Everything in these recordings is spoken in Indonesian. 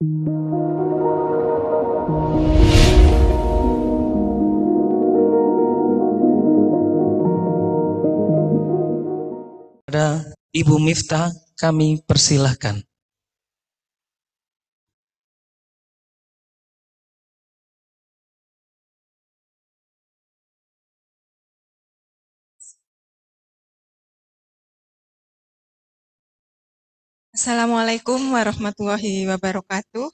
Ibu Miftah kami persilahkan. Assalamualaikum warahmatullahi wabarakatuh.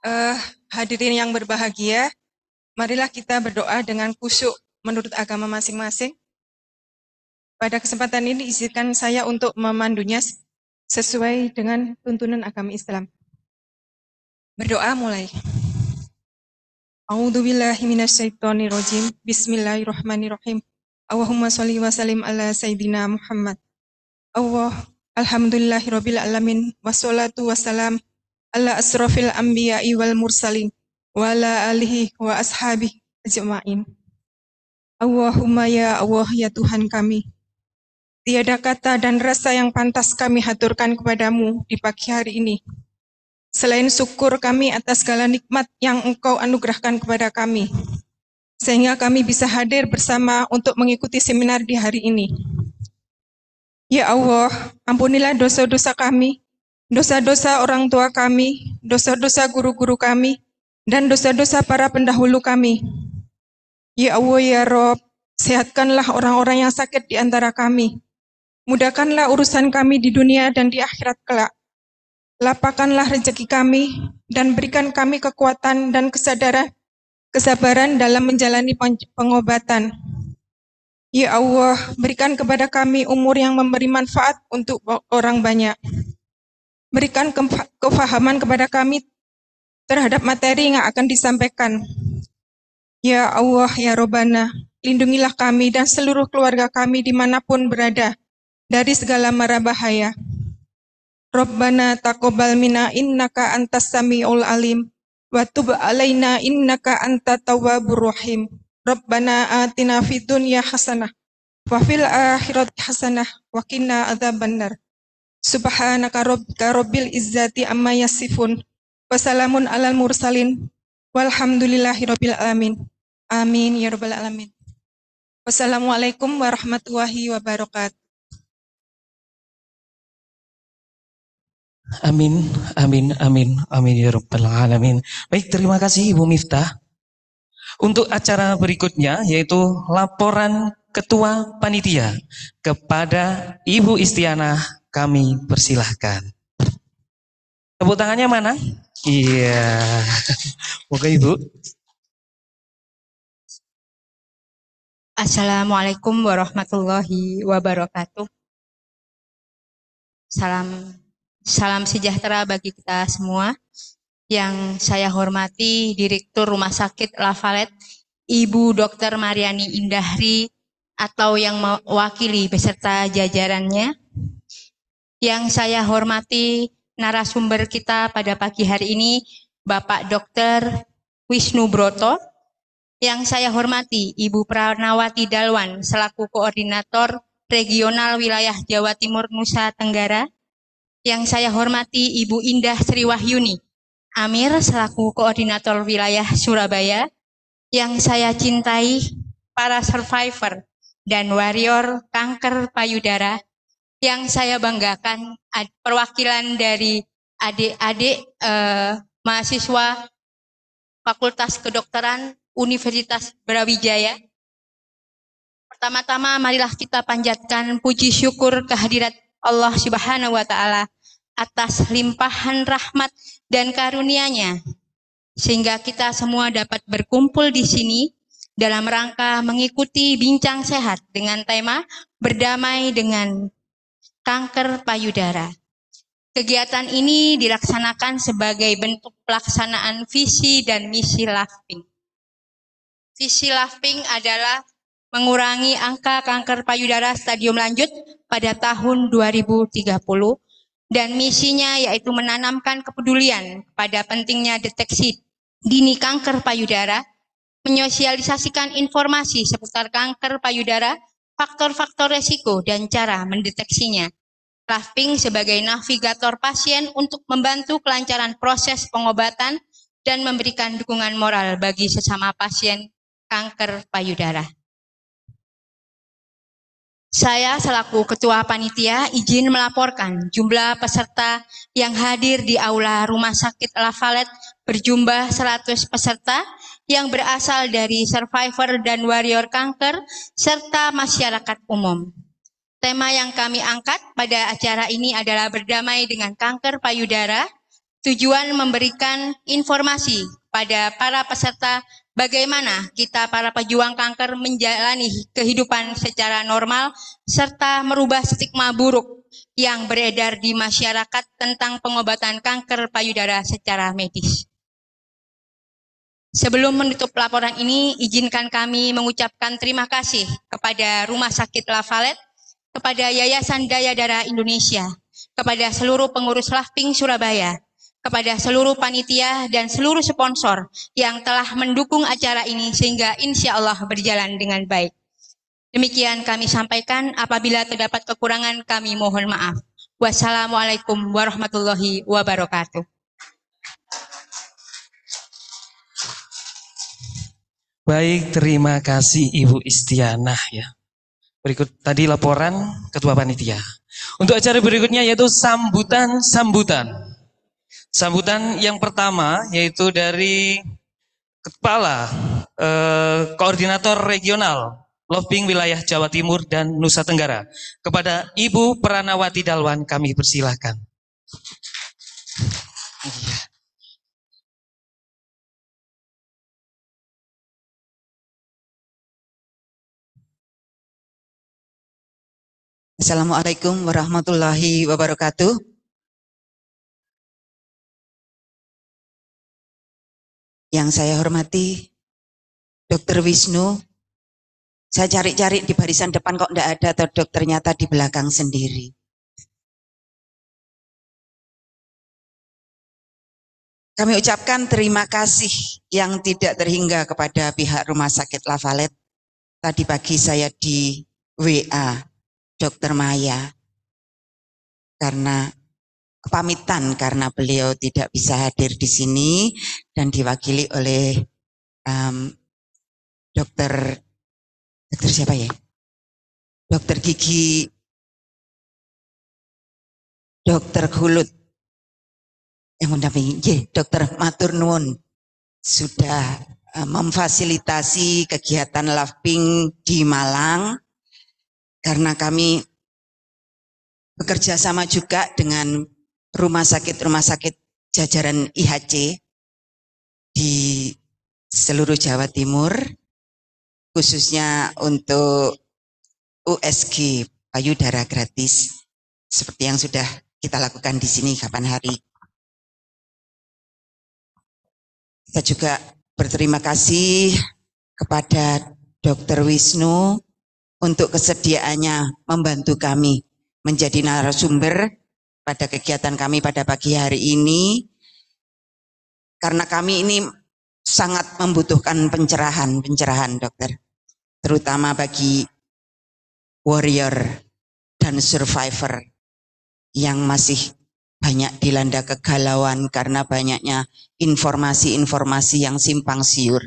Uh, hadirin yang berbahagia, marilah kita berdoa dengan khusyuk menurut agama masing-masing. Pada kesempatan ini izinkan saya untuk memandunya sesuai dengan tuntunan agama Islam. Berdoa mulai. A'udzubillahi minasyaitonirrajim. Bismillahirrahmanirrahim. Allahumma sholli wa sallim ala sayyidina Muhammad. Allah Alhamdulillahirabbil alamin wassalatu wassalam ala asrofil anbiya'i wal mursalin wa ala alihi wa ashabihi ajma'in. Allahumma ya Allah ya Tuhan kami, Tiada kata dan rasa yang pantas kami haturkan kepadamu di pagi hari ini. Selain syukur kami atas segala nikmat yang engkau anugerahkan kepada kami. Sehingga kami bisa hadir bersama untuk mengikuti seminar di hari ini. Ya Allah, ampunilah dosa-dosa kami, dosa-dosa orang tua kami, dosa-dosa guru-guru kami, dan dosa-dosa para pendahulu kami. Ya Allah, ya Rob, sehatkanlah orang-orang yang sakit di antara kami Mudahkanlah urusan kami di dunia dan di akhirat kelak. Lapangkanlah rezeki kami dan berikan kami kekuatan dan kesadaran, kesabaran dalam menjalani pengobatan. Ya Allah, berikan kepada kami umur yang memberi manfaat untuk orang banyak. Berikan kefahaman kepada kami terhadap materi yang akan disampaikan. Ya Allah, ya Robana, lindungilah kami dan seluruh keluarga kami di mana pun berada dari segala mara bahaya. Rabbana taqabbal minna innaka antas samiul alim wa tub alaina innaka antat tawwabur rahim. Rabbana atina fid dunya hasanah wa fil akhirati hasanah wa qina adzabannar. Subhanaka rabbika rabbil izzati amma yasifun wa salamun alal mursalin walhamdulillahi rabbil alamin. Amin ya rabbal alamin. Wassalamualaikum warahmatullahi wabarakatuh. Amin, amin, amin, amin ya rabbal alamin. Baik, terima kasih Ibu Miftah. Untuk acara berikutnya yaitu laporan Ketua Panitia kepada Ibu Istiana kami persilahkan. Tepuk tangannya mana? Iya. Oke Ibu. Assalamualaikum warahmatullahi wabarakatuh. Salam Salam sejahtera bagi kita semua. Yang saya hormati Direktur Rumah Sakit Lafalet, Ibu Dr. Mariani Indahri, atau yang mewakili beserta jajarannya. Yang saya hormati narasumber kita pada pagi hari ini, Bapak Dr. Wisnu Broto. Yang saya hormati Ibu Pranawati Dalwan selaku Koordinator Regional Wilayah Jawa Timur Nusa Tenggara yang saya hormati Ibu Indah Sri Wahyuni, Amir selaku Koordinator Wilayah Surabaya, yang saya cintai para survivor dan warrior kanker payudara, yang saya banggakan perwakilan dari adik-adik eh, mahasiswa Fakultas Kedokteran Universitas Brawijaya. Pertama-tama marilah kita panjatkan puji syukur kehadirat Allah Subhanahu wa taala atas limpahan rahmat dan karunia-Nya sehingga kita semua dapat berkumpul di sini dalam rangka mengikuti bincang sehat dengan tema berdamai dengan kanker payudara. Kegiatan ini dilaksanakan sebagai bentuk pelaksanaan visi dan misi LAFPING. Visi LAFPING adalah mengurangi angka kanker payudara stadium lanjut pada tahun 2030 dan misinya yaitu menanamkan kepedulian pada pentingnya deteksi dini kanker payudara, menyosialisasikan informasi seputar kanker payudara, faktor-faktor resiko dan cara mendeteksinya. Lafping sebagai navigator pasien untuk membantu kelancaran proses pengobatan dan memberikan dukungan moral bagi sesama pasien kanker payudara. Saya selaku Ketua Panitia izin melaporkan jumlah peserta yang hadir di Aula Rumah Sakit Lafalet berjumlah 100 peserta yang berasal dari survivor dan warrior kanker serta masyarakat umum. Tema yang kami angkat pada acara ini adalah berdamai dengan kanker payudara, tujuan memberikan informasi pada para peserta bagaimana kita para pejuang kanker menjalani kehidupan secara normal serta merubah stigma buruk yang beredar di masyarakat tentang pengobatan kanker payudara secara medis. Sebelum menutup laporan ini, izinkan kami mengucapkan terima kasih kepada Rumah Sakit Lafalet, kepada Yayasan Daya Darah Indonesia, kepada seluruh pengurus Lafping Surabaya, kepada seluruh panitia dan seluruh sponsor yang telah mendukung acara ini sehingga insya Allah berjalan dengan baik. Demikian kami sampaikan, apabila terdapat kekurangan kami mohon maaf. Wassalamualaikum warahmatullahi wabarakatuh. Baik, terima kasih Ibu Istianah ya. Berikut tadi laporan Ketua Panitia. Untuk acara berikutnya yaitu sambutan-sambutan. Sambutan yang pertama yaitu dari Kepala eh, Koordinator Regional Loving Wilayah Jawa Timur dan Nusa Tenggara. Kepada Ibu Pranawati Dalwan kami persilahkan. Assalamualaikum warahmatullahi wabarakatuh. Yang saya hormati Dr. Wisnu, saya cari-cari di barisan depan kok tidak ada atau dok ternyata di belakang sendiri. Kami ucapkan terima kasih yang tidak terhingga kepada pihak Rumah Sakit Lafalet. Tadi pagi saya di WA Dr. Maya karena kepamitan karena beliau tidak bisa hadir di sini dan diwakili oleh um, dokter dokter siapa ya? Dokter gigi dokter Hulut yang mendampingi, yeah, dokter Matur Nuwun sudah uh, memfasilitasi kegiatan Loving di Malang karena kami bekerja sama juga dengan rumah sakit-rumah sakit jajaran IHC di seluruh Jawa Timur, khususnya untuk USG payudara gratis, seperti yang sudah kita lakukan di sini kapan hari. Saya juga berterima kasih kepada Dr. Wisnu untuk kesediaannya membantu kami menjadi narasumber pada kegiatan kami pada pagi hari ini karena kami ini sangat membutuhkan pencerahan, pencerahan dokter. Terutama bagi warrior dan survivor yang masih banyak dilanda kegalauan karena banyaknya informasi-informasi yang simpang siur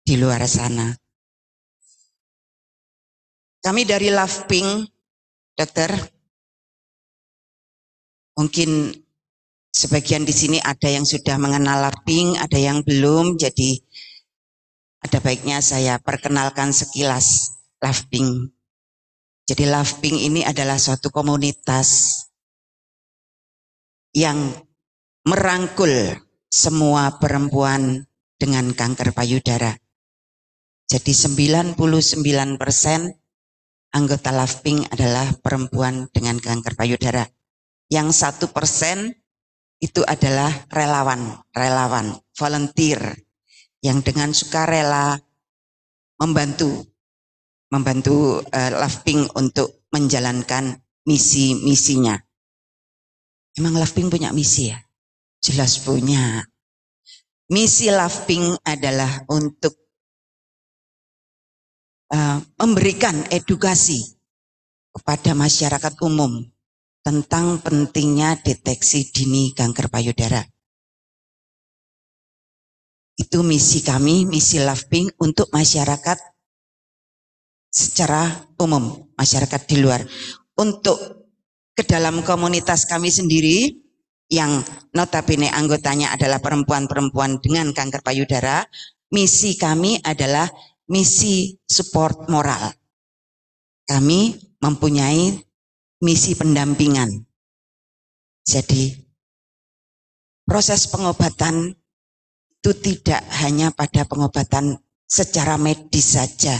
di luar sana. Kami dari Love Pink, dokter, Mungkin sebagian di sini ada yang sudah mengenal laping, ada yang belum. Jadi ada baiknya saya perkenalkan sekilas laping. Jadi laping ini adalah suatu komunitas yang merangkul semua perempuan dengan kanker payudara. Jadi 99% anggota Lafping adalah perempuan dengan kanker payudara yang satu persen itu adalah relawan, relawan, volunteer yang dengan sukarela membantu, membantu uh, Love untuk menjalankan misi-misinya. Emang Love punya misi ya? Jelas punya. Misi Love adalah untuk uh, memberikan edukasi kepada masyarakat umum tentang pentingnya deteksi dini kanker payudara. Itu misi kami, misi Pink untuk masyarakat secara umum, masyarakat di luar. Untuk ke dalam komunitas kami sendiri, yang notabene anggotanya adalah perempuan-perempuan dengan kanker payudara, misi kami adalah misi support moral. Kami mempunyai misi pendampingan. Jadi proses pengobatan itu tidak hanya pada pengobatan secara medis saja,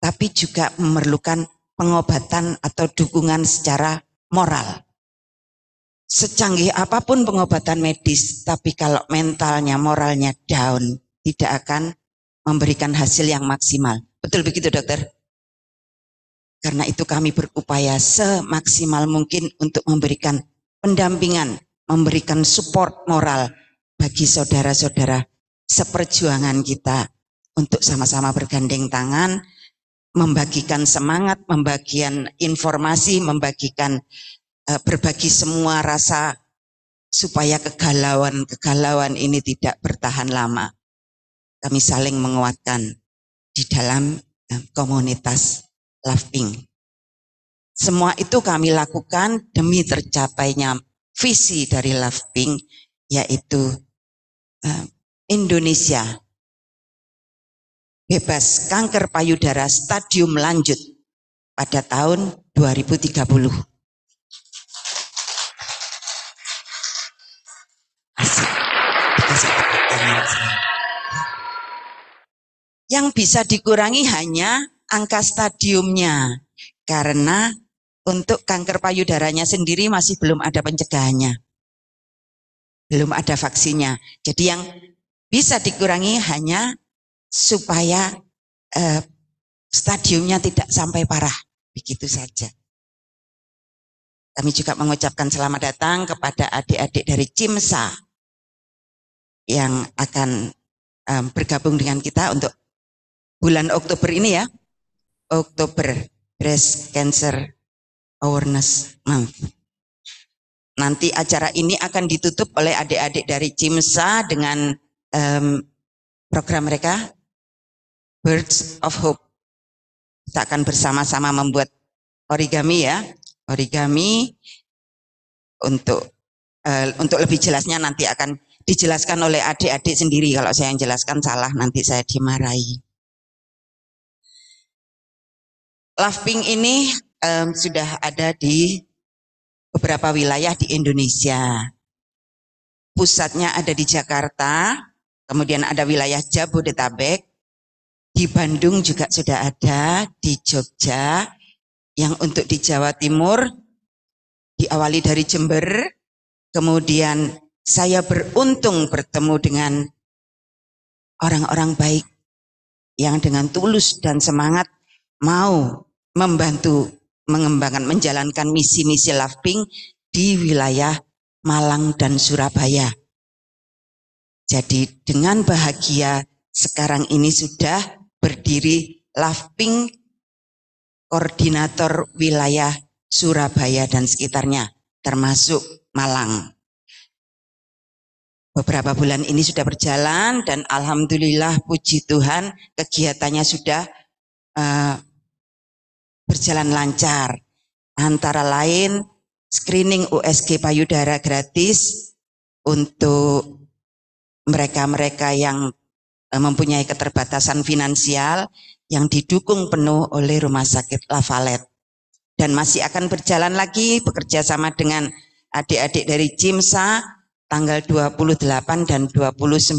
tapi juga memerlukan pengobatan atau dukungan secara moral. Secanggih apa pun pengobatan medis, tapi kalau mentalnya, moralnya down, tidak akan memberikan hasil yang maksimal. Betul begitu dokter? Karena itu kami berupaya semaksimal mungkin untuk memberikan pendampingan, memberikan support moral bagi saudara-saudara seperjuangan kita untuk sama-sama bergandeng tangan, membagikan semangat, membagikan informasi, membagikan uh, berbagi semua rasa supaya kegalauan-kegalauan ini tidak bertahan lama. Kami saling menguatkan di dalam uh, komunitas Loving. Semua itu kami lakukan demi tercapainya visi dari Loving, yaitu uh, Indonesia bebas kanker payudara stadium lanjut pada tahun 2030. Asik. Yang bisa dikurangi hanya angka stadiumnya. Karena untuk kanker payudaranya sendiri masih belum ada pencegahannya. Belum ada vaksinnya. Jadi yang bisa dikurangi hanya supaya eh, stadiumnya tidak sampai parah. Begitu saja. Kami juga mengucapkan selamat datang kepada adik-adik dari CIMSA yang akan um, bergabung dengan kita untuk bulan Oktober ini ya. Oktober Breast Cancer Awareness Month. Nanti acara ini akan ditutup oleh adik-adik dari CIMSA dengan um, program mereka Birds of Hope. Kita akan bersama-sama membuat origami ya, origami untuk uh, untuk lebih jelasnya nanti akan dijelaskan oleh adik-adik sendiri. Kalau saya yang jelaskan salah nanti saya dimarahi. Love Pink ini um, sudah ada di beberapa wilayah di Indonesia. Pusatnya ada di Jakarta, kemudian ada wilayah Jabodetabek, di Bandung juga sudah ada, di Jogja, yang untuk di Jawa Timur diawali dari Jember, kemudian saya beruntung bertemu dengan orang-orang baik yang dengan tulus dan semangat mau membantu mengembangkan menjalankan misi-misi Pink di wilayah Malang dan Surabaya. Jadi dengan bahagia sekarang ini sudah berdiri Pink koordinator wilayah Surabaya dan sekitarnya termasuk Malang. Beberapa bulan ini sudah berjalan dan alhamdulillah puji Tuhan kegiatannya sudah uh, berjalan lancar. Antara lain screening USG payudara gratis untuk mereka-mereka yang eh, mempunyai keterbatasan finansial yang didukung penuh oleh Rumah Sakit Lavalet. Dan masih akan berjalan lagi bekerja sama dengan adik-adik dari CIMSA tanggal 28 dan 29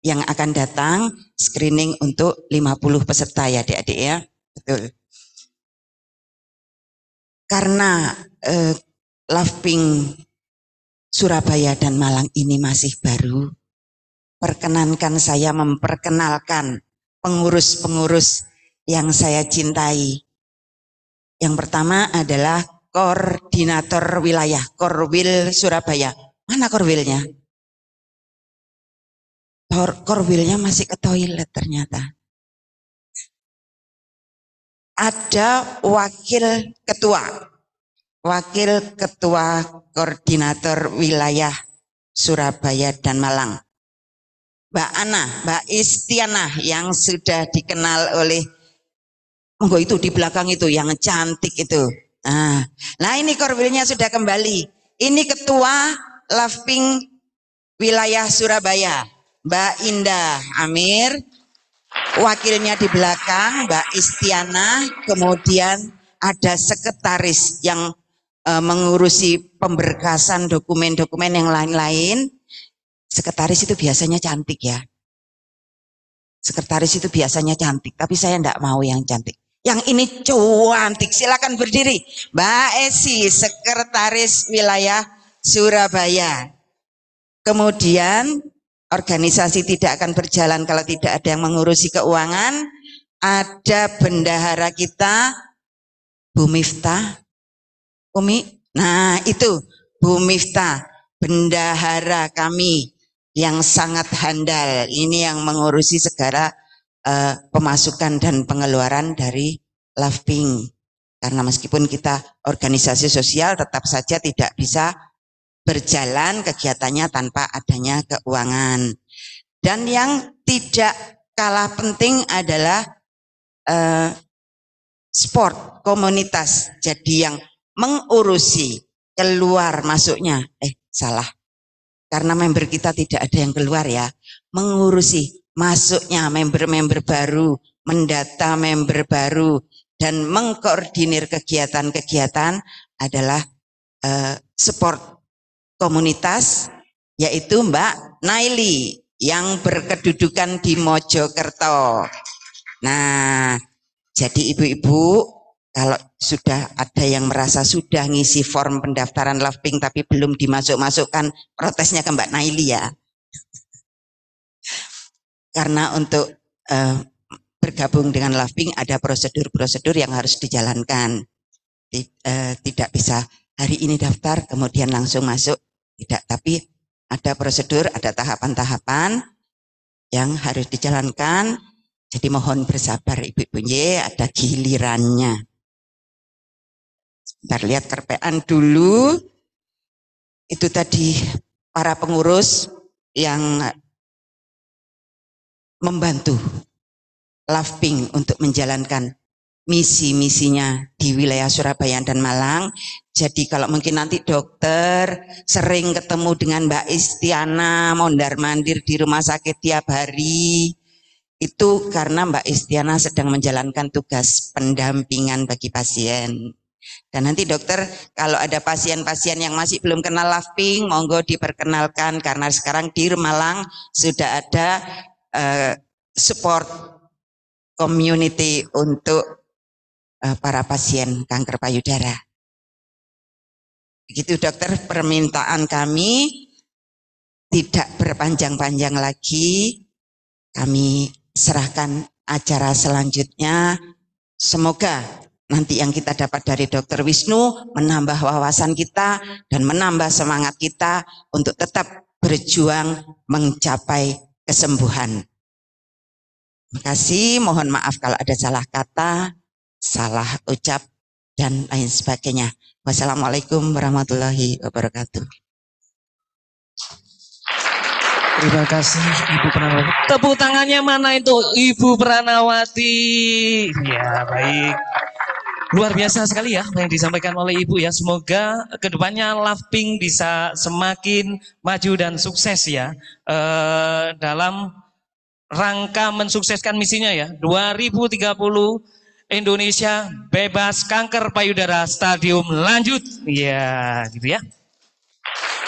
yang akan datang screening untuk 50 peserta ya adik-adik ya. Betul karena eh, Loving Surabaya dan Malang ini masih baru, perkenankan saya memperkenalkan pengurus-pengurus yang saya cintai. Yang pertama adalah koordinator wilayah Korwil Surabaya. Mana Korwilnya? Korwilnya masih ke toilet ternyata ada wakil ketua. Wakil Ketua Koordinator Wilayah Surabaya dan Malang. Mbak Ana, Mbak Istiana yang sudah dikenal oleh Monggo itu di belakang itu yang cantik itu. Nah, nah ini korwilnya sudah kembali. Ini ketua Lafping wilayah Surabaya, Mbak Indah Amir. Wakilnya di belakang Mbak Istiana, kemudian ada sekretaris yang e, mengurusi pemberkasan dokumen-dokumen yang lain-lain. Sekretaris itu biasanya cantik ya. Sekretaris itu biasanya cantik, tapi saya tidak mau yang cantik. Yang ini cantik, silakan berdiri. Mbak Esi, Sekretaris Wilayah Surabaya. Kemudian organisasi tidak akan berjalan kalau tidak ada yang mengurusi keuangan. Ada bendahara kita, Bu Miftah. Umi, nah itu Bu Miftah, bendahara kami yang sangat handal. Ini yang mengurusi segala uh, pemasukan dan pengeluaran dari Pink. Karena meskipun kita organisasi sosial tetap saja tidak bisa berjalan kegiatannya tanpa adanya keuangan. Dan yang tidak kalah penting adalah uh, sport, komunitas. Jadi yang mengurusi keluar masuknya, eh salah. Karena member kita tidak ada yang keluar ya. Mengurusi masuknya member-member baru, mendata member baru, dan mengkoordinir kegiatan-kegiatan adalah uh, support komunitas, yaitu Mbak Naili yang berkedudukan di Mojokerto. Nah, jadi ibu-ibu kalau sudah ada yang merasa sudah ngisi form pendaftaran Loving tapi belum dimasuk-masukkan, protesnya ke Mbak Naili ya. Karena untuk uh, bergabung dengan Loving ada prosedur-prosedur yang harus dijalankan. uh, tidak bisa hari ini daftar kemudian langsung masuk, tidak. Tapi ada prosedur, ada tahapan-tahapan yang harus dijalankan. Jadi mohon bersabar ibu-ibu ada gilirannya. Sebentar lihat kerpean dulu. Itu tadi para pengurus yang membantu Pink untuk menjalankan misi-misinya di wilayah Surabaya dan Malang. Jadi kalau mungkin nanti dokter sering ketemu dengan Mbak Istiana mondar-mandir di rumah sakit tiap hari, itu karena Mbak Istiana sedang menjalankan tugas pendampingan bagi pasien. Dan nanti dokter kalau ada pasien-pasien yang masih belum kenal Pink, monggo diperkenalkan karena sekarang di Malang sudah ada uh, support community untuk uh, para pasien kanker payudara. Begitu dokter permintaan kami tidak berpanjang-panjang lagi. Kami serahkan acara selanjutnya. Semoga nanti yang kita dapat dari dokter Wisnu menambah wawasan kita dan menambah semangat kita untuk tetap berjuang mencapai kesembuhan. Terima kasih, mohon maaf kalau ada salah kata, salah ucap, dan lain sebagainya. Wassalamualaikum warahmatullahi wabarakatuh. Terima kasih Ibu Pranawati. Tepuk tangannya mana itu Ibu Pranawati? Ya baik. Luar biasa sekali ya yang disampaikan oleh Ibu ya. Semoga ke depannya Pink bisa semakin maju dan sukses ya eh, dalam rangka mensukseskan misinya ya. 2030 Indonesia bebas kanker payudara stadium lanjut. Ya, gitu ya.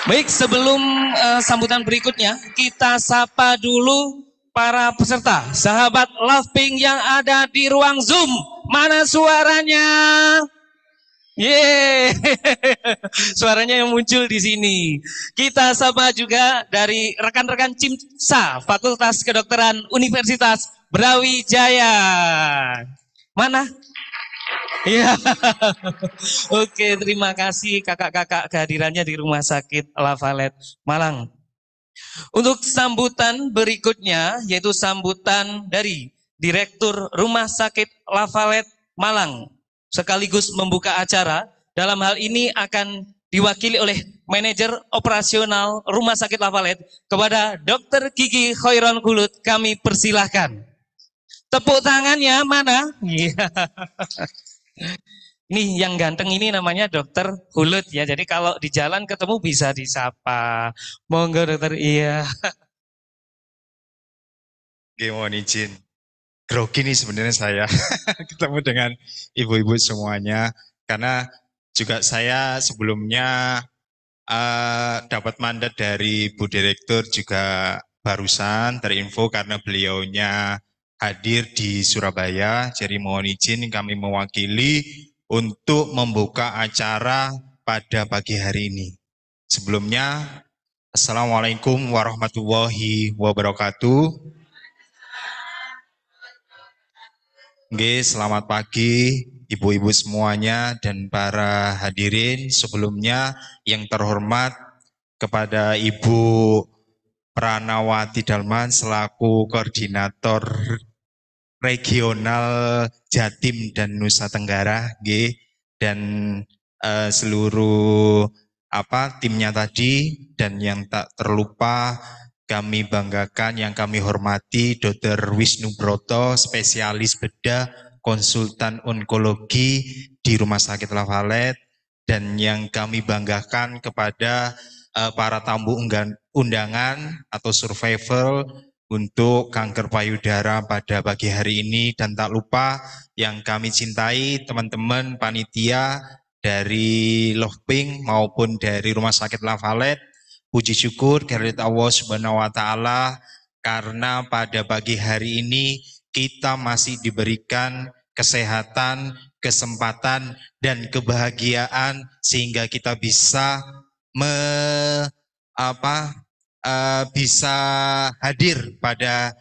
Baik, sebelum uh, sambutan berikutnya, kita sapa dulu para peserta, sahabat Love Pink yang ada di ruang Zoom. Mana suaranya? Yeay, suaranya yang muncul di sini. Kita sapa juga dari rekan-rekan CIMSA, Fakultas Kedokteran Universitas Brawijaya. Mana? Iya. Oke, terima kasih kakak-kakak kehadirannya di Rumah Sakit Lavalet Malang. Untuk sambutan berikutnya yaitu sambutan dari Direktur Rumah Sakit Lavalet Malang sekaligus membuka acara dalam hal ini akan diwakili oleh manajer operasional Rumah Sakit Lafalet kepada Dr. Gigi Khairon Kulut. Kami persilahkan. Tepuk tangannya mana? Iya. Nih yang ganteng ini namanya dokter Hulut ya. Jadi kalau di jalan ketemu bisa disapa. Monggo dokter iya. Mohon izin. Grogi nih sebenarnya saya ketemu dengan ibu-ibu semuanya. Karena juga saya sebelumnya uh, dapat mandat dari Bu Direktur juga barusan terinfo karena beliaunya hadir di Surabaya. Jadi mohon izin kami mewakili untuk membuka acara pada pagi hari ini. Sebelumnya, Assalamualaikum warahmatullahi wabarakatuh. Oke, selamat pagi ibu-ibu semuanya dan para hadirin. Sebelumnya yang terhormat kepada Ibu Pranawati Dalman selaku koordinator regional Jatim dan Nusa Tenggara, G, dan uh, seluruh apa timnya tadi dan yang tak terlupa kami banggakan yang kami hormati Dr. Wisnu Broto, spesialis bedah, konsultan onkologi di Rumah Sakit Lavalet dan yang kami banggakan kepada uh, para tamu undangan atau survival untuk kanker payudara pada pagi hari ini. Dan tak lupa yang kami cintai teman-teman panitia dari Loveping maupun dari Rumah Sakit Lavalet puji syukur kehadirat Allah Subhanahu wa taala karena pada pagi hari ini kita masih diberikan kesehatan, kesempatan dan kebahagiaan sehingga kita bisa me, apa uh, bisa hadir pada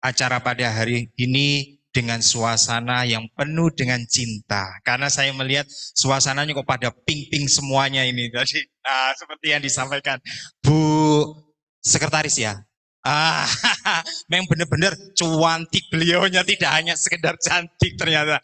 acara pada hari ini dengan suasana yang penuh dengan cinta. Karena saya melihat suasananya kok pada ping-ping semuanya ini. Tadi nah, seperti yang disampaikan Bu Sekretaris ya. Ah, memang benar-benar cuantik beliaunya tidak hanya sekedar cantik ternyata.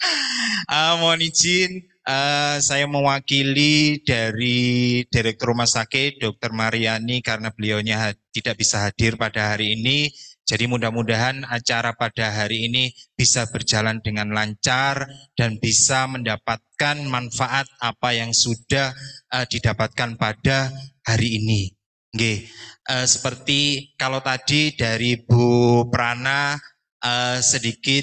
Ah, mohon izin Uh, saya mewakili dari Direktur Rumah Sakit Dr. Mariani karena beliaunya tidak bisa hadir pada hari ini. Jadi mudah-mudahan acara pada hari ini bisa berjalan dengan lancar dan bisa mendapatkan manfaat apa yang sudah uh, didapatkan pada hari ini. Oke, uh, seperti kalau tadi dari Bu Prana uh, sedikit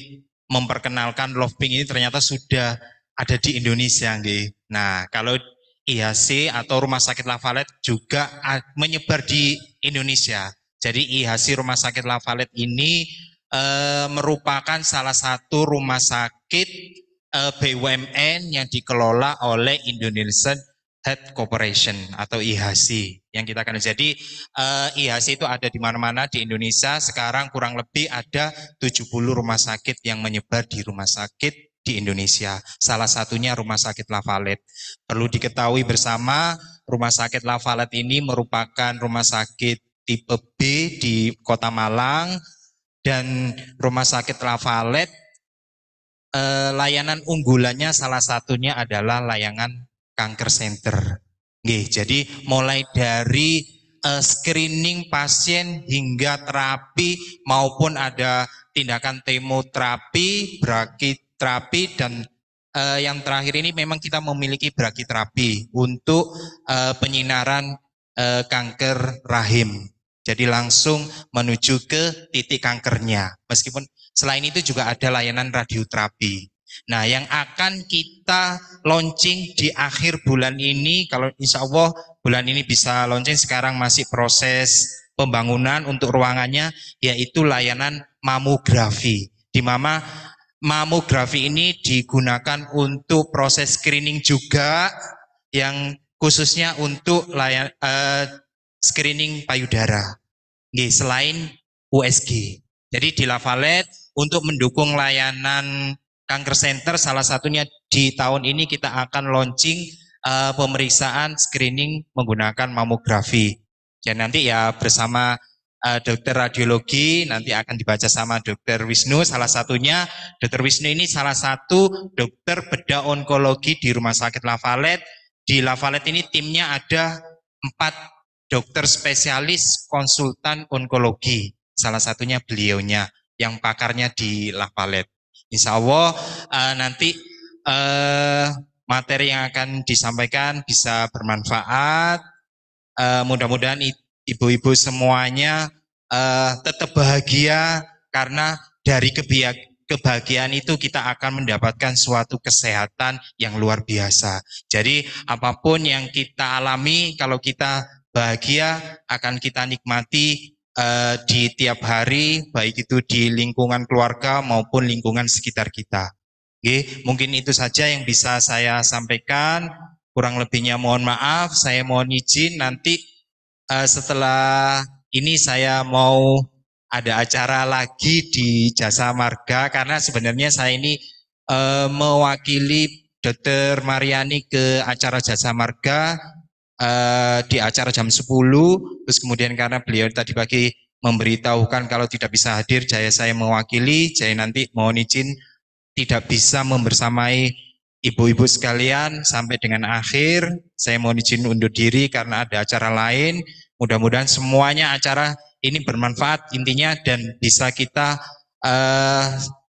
memperkenalkan Love Pink ini ternyata sudah ada di Indonesia nggih. Nah, kalau IHC atau Rumah Sakit Lavalet juga menyebar di Indonesia. Jadi IHC Rumah Sakit Lavalet ini e, merupakan salah satu rumah sakit e, eh, BUMN yang dikelola oleh Indonesian Health Corporation atau IHC yang kita kenal. Jadi e, IHC itu ada di mana-mana di Indonesia. Sekarang kurang lebih ada 70 rumah sakit yang menyebar di rumah sakit di Indonesia. Salah satunya Rumah Sakit Lavalet. Perlu diketahui bersama, Rumah Sakit Lavalet ini merupakan rumah sakit tipe B di Kota Malang dan Rumah Sakit Lavalet eh, layanan unggulannya salah satunya adalah layanan kanker center. Nggih, jadi mulai dari uh, screening pasien hingga terapi maupun ada tindakan kemoterapi, brakit terapi dan uh, yang terakhir ini memang kita memiliki terapi untuk uh, penyinaran uh, kanker rahim. Jadi langsung menuju ke titik kankernya. Meskipun selain itu juga ada layanan radioterapi. Nah, yang akan kita launching di akhir bulan ini, kalau insya Allah bulan ini bisa launching, sekarang masih proses pembangunan untuk ruangannya, yaitu layanan mamografi. Di mana mamografi ini digunakan untuk proses screening juga yang khususnya untuk layan, uh, screening payudara. Nih, selain USG. Jadi di Lavalet untuk mendukung layanan kanker center salah satunya di tahun ini kita akan launching uh, pemeriksaan screening menggunakan mamografi. Dan nanti ya bersama eh, dokter radiologi nanti akan dibaca sama dokter Wisnu. Salah satunya dokter Wisnu ini salah satu dokter bedah onkologi di rumah sakit Lafalet di Lafalet ini timnya ada empat dokter spesialis konsultan onkologi. Salah satunya beliaunya yang pakarnya di Lafalet Insya Allah eh, nanti eh, materi yang akan disampaikan bisa bermanfaat. Eh, mudah-mudahan i- ibu-ibu semuanya eh, tetap bahagia karena dari kebahagiaan itu kita akan mendapatkan suatu kesehatan yang luar biasa. Jadi apa pun yang kita alami kalau kita bahagia akan kita nikmati eh, di tiap hari baik itu di lingkungan keluarga maupun lingkungan sekitar kita. Oke, mungkin itu saja yang bisa saya sampaikan. Kurang lebihnya mohon maaf. Saya mohon izin nanti eh, setelah ini saya mau ada acara lagi di Jasa Marga karena sebenarnya saya ini eh, mewakili Dr. Mariani ke acara Jasa Marga eh, di acara jam 10 terus kemudian karena beliau tadi pagi memberitahukan kalau tidak bisa hadir saya saya mewakili saya nanti mohon izin tidak bisa membersamai ibu-ibu sekalian sampai dengan akhir saya mohon izin undur diri karena ada acara lain. Mudah-mudahan semuanya acara ini bermanfaat intinya dan bisa kita eh,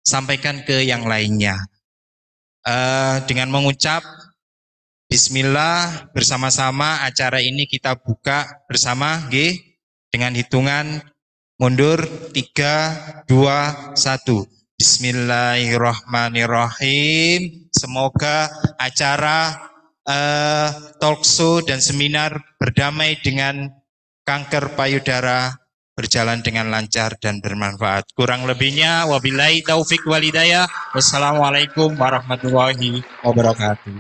sampaikan ke yang lainnya. Eh, dengan mengucap Bismillah bersama-sama acara ini kita buka bersama G dengan hitungan mundur 3 2 1 Bismillahirrahmanirrahim semoga acara eh, talk show dan seminar berdamai dengan kanker payudara berjalan dengan lancar dan bermanfaat. Kurang lebihnya wabillahi taufik walidayah. Wassalamualaikum warahmatullahi wabarakatuh.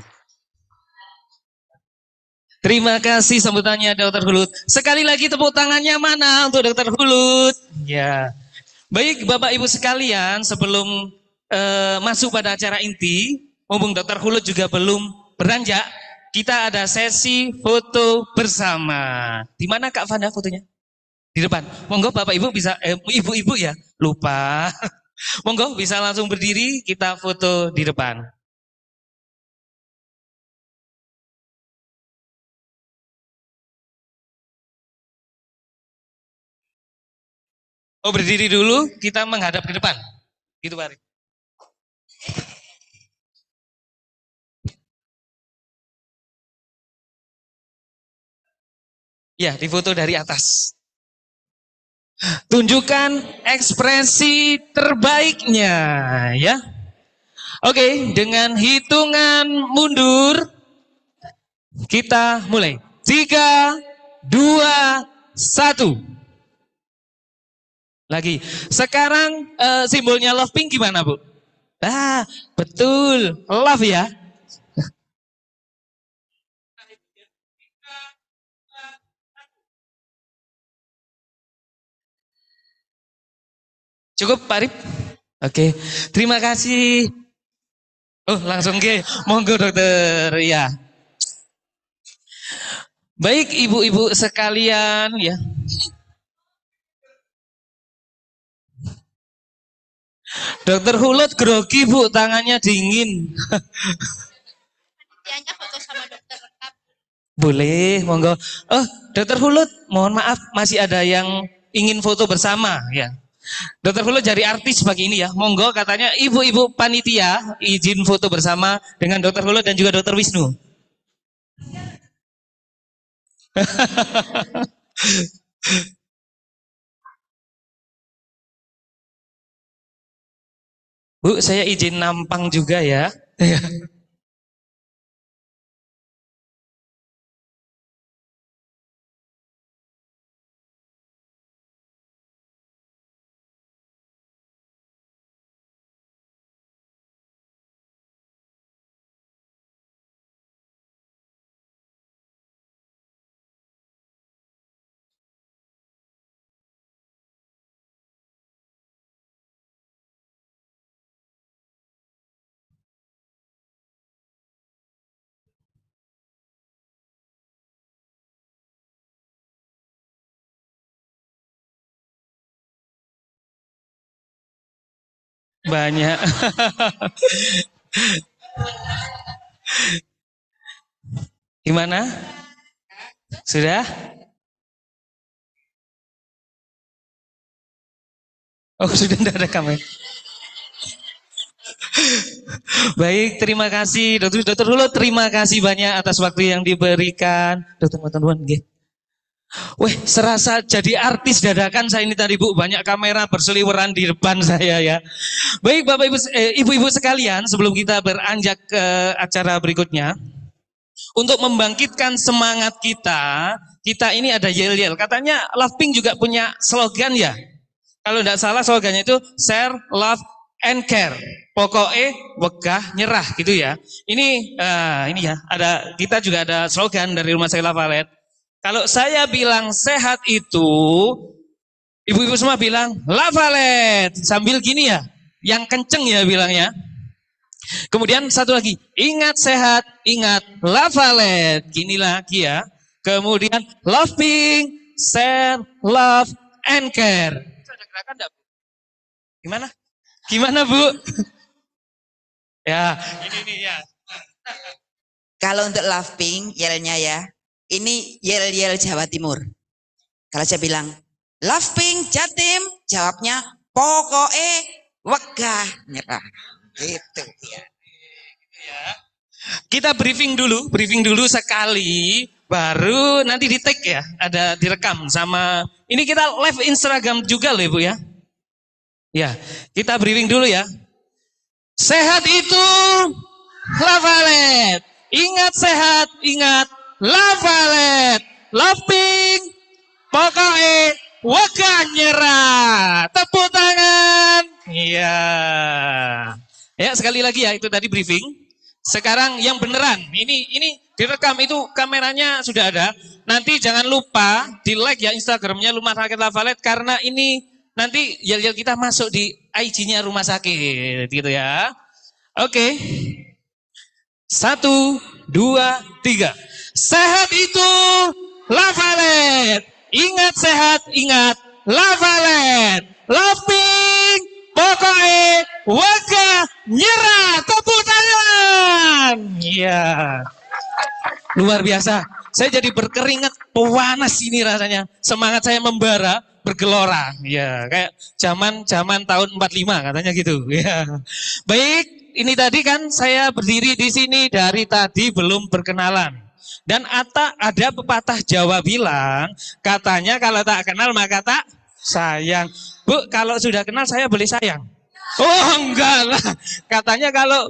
Terima kasih sambutannya Dokter Hulut. Sekali lagi tepuk tangannya mana untuk Dokter Hulut? Ya. Baik Bapak Ibu sekalian, sebelum eh, masuk pada acara inti, mumpung Dokter Hulut juga belum beranjak, kita ada sesi foto bersama. Di mana Kak Fanda fotonya? Di depan. Monggo Bapak Ibu bisa, eh, Ibu-Ibu ya, lupa. Monggo bisa langsung berdiri, kita foto di depan. Oh berdiri dulu, kita menghadap ke depan. Gitu Pak Arif. Ya, difoto dari atas. Tunjukkan ekspresi terbaiknya, ya. Oke, dengan hitungan mundur, kita mulai. Tiga, dua, satu. Lagi. Sekarang eh, simbolnya love pink gimana, Bu? Ah, betul. Love ya. Cukup, Pak Arif? Oke. Terima kasih. Oh, langsung ke. Monggo, dokter. Ya. Baik, ibu-ibu sekalian, ya. Dokter Hulut grogi bu, tangannya dingin. Panitianya foto sama dokter rekap. Boleh, monggo. Oh, Dokter Hulut, mohon maaf, masih ada yang ingin foto bersama, ya. Dokter Hulut jadi artis pagi ini ya. Monggo katanya ibu-ibu panitia izin foto bersama dengan Dokter Hulut dan juga Dokter Wisnu. Bu, saya izin nampang juga ya. Banyak. Gimana? Sudah? Oh, sudah tidak ada kamera. Baik, terima kasih dokter dokter dulu terima kasih banyak atas waktu yang diberikan. Dokter teman-teman, Weh, serasa jadi artis dadakan saya ini tadi Bu, banyak kamera berseliweran di depan saya ya. Baik Bapak Ibu eh, Ibu-ibu sekalian, sebelum kita beranjak ke acara berikutnya, untuk membangkitkan semangat kita, kita ini ada yel-yel. Katanya Love Pink juga punya slogan ya. Kalau tidak salah slogannya itu share, love, and care. Pokoknya wegah nyerah gitu ya. Ini uh, ini ya, ada kita juga ada slogan dari Rumah Sakit Lavalet kalau saya bilang sehat itu, ibu-ibu semua bilang lavalet sambil gini ya, yang kenceng ya bilangnya. Kemudian satu lagi, ingat sehat, ingat lavalet, gini lagi ya. Kemudian loving, share, love, and care. Gimana? Gimana, Bu? ya, ini nih ya. Kalau untuk loving, yelnya ya, ini yel-yel Jawa Timur. Kalau saya bilang, laughing Jatim, jawabnya pokoknya wegah nyerah. Gitu ya. Kita briefing dulu, briefing dulu sekali, baru nanti di take ya, ada direkam sama. Ini kita live Instagram juga loh ibu ya. Ya, kita briefing dulu ya. Sehat itu lavalet. Ingat sehat, ingat Lavalet, loving, pokoknya wagah nyerah. Tepuk tangan. Iya. Ya sekali lagi ya itu tadi briefing. Sekarang yang beneran. Ini ini direkam itu kameranya sudah ada. Nanti jangan lupa di like ya Instagramnya Rumah Sakit Lavalet karena ini nanti yel-yel kita masuk di IG-nya rumah sakit gitu ya. Oke. Satu, dua, tiga. Sehat itu lavalet. Ingat sehat, ingat lavalet. Loving, pokoknya wajah nyerah. Tepuk tangan. Iya. Luar biasa. Saya jadi berkeringat pewanas ini rasanya. Semangat saya membara, bergelora. Ya, kayak zaman-zaman tahun 45 katanya gitu. Ya. Baik, ini tadi kan saya berdiri di sini dari tadi belum berkenalan. Dan ata, ada pepatah Jawa bilang, katanya kalau tak kenal maka tak sayang. Bu, kalau sudah kenal saya boleh sayang. Oh enggak lah. Katanya kalau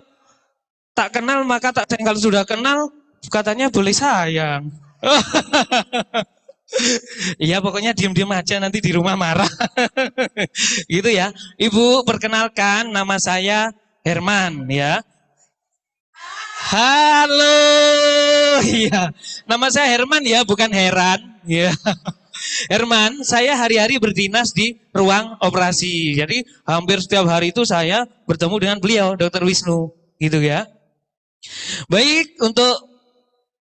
tak kenal maka tak sayang. Kalau sudah kenal katanya boleh sayang. Iya pokoknya diem-diem aja nanti di rumah marah. gitu ya. Ibu perkenalkan nama saya Herman ya. Halo, iya. Nama saya Herman ya, bukan Heran. Ya. Herman, saya hari-hari berdinas di ruang operasi. Jadi hampir setiap hari itu saya bertemu dengan beliau, Dr. Wisnu, gitu ya. Baik, untuk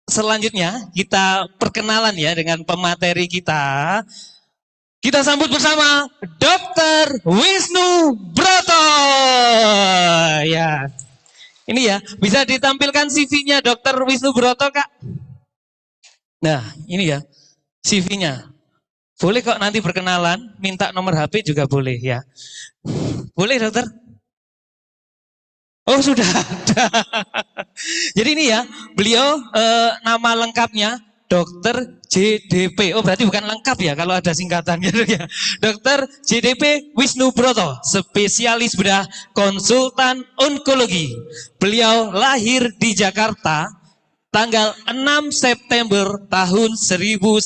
selanjutnya kita perkenalan ya dengan pemateri kita. Kita sambut bersama Dr. Wisnu Broto. Ya. Ini ya, bisa ditampilkan CV-nya Dr. Wisnu Broto, Kak. Nah, ini ya, CV-nya. Boleh kok nanti berkenalan, minta nomor HP juga boleh ya. Boleh, dokter? Oh, sudah. Jadi ini ya, beliau eh, nama lengkapnya Dokter JDP. Oh berarti bukan lengkap ya kalau ada singkatannya ya. Dokter JDP Wisnu Broto, spesialis bedah konsultan onkologi. Beliau lahir di Jakarta tanggal 6 September tahun 1954.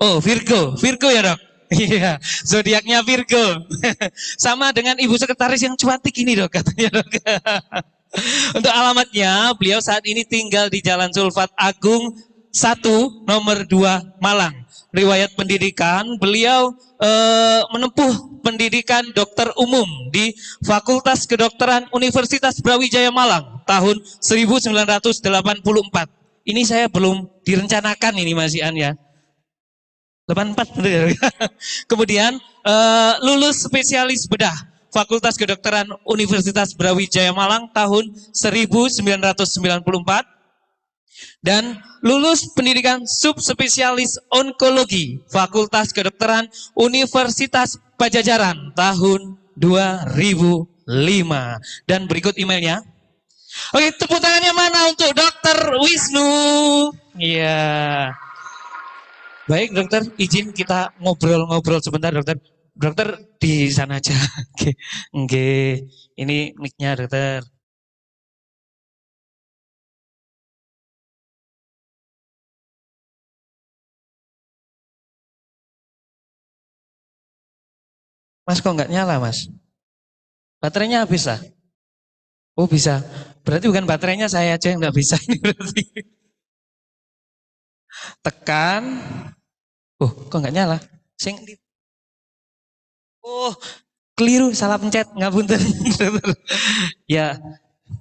Oh Virgo, Virgo ya dok? Iya, zodiaknya Virgo. Sama dengan ibu sekretaris yang cuantik ini dok katanya dok. Untuk alamatnya, beliau saat ini tinggal di Jalan Sulfat Agung 1 nomor 2 Malang. Riwayat pendidikan, beliau eh, menempuh pendidikan dokter umum di Fakultas Kedokteran Universitas Brawijaya Malang tahun 1984. Ini saya belum direncanakan ini Mas Ian ya. 84 betul ya? Kemudian eh, lulus spesialis bedah Fakultas Kedokteran Universitas Brawijaya Malang tahun 1994 dan lulus pendidikan subspesialis onkologi Fakultas Kedokteran Universitas Pajajaran tahun 2005 dan berikut emailnya Oke, tepuk tangannya mana untuk Dokter Wisnu? Iya. Baik, dokter, izin kita ngobrol-ngobrol sebentar, dokter. Dokter di sana aja. Oke. Ini mic-nya, dokter. Mas kok nggak nyala, Mas? Baterainya habis lah. Oh bisa. Berarti bukan baterainya saya aja yang nggak bisa ini berarti. Tekan. Oh, kok nggak nyala? Sing Oh, keliru, salah pencet, nggak punten. ya,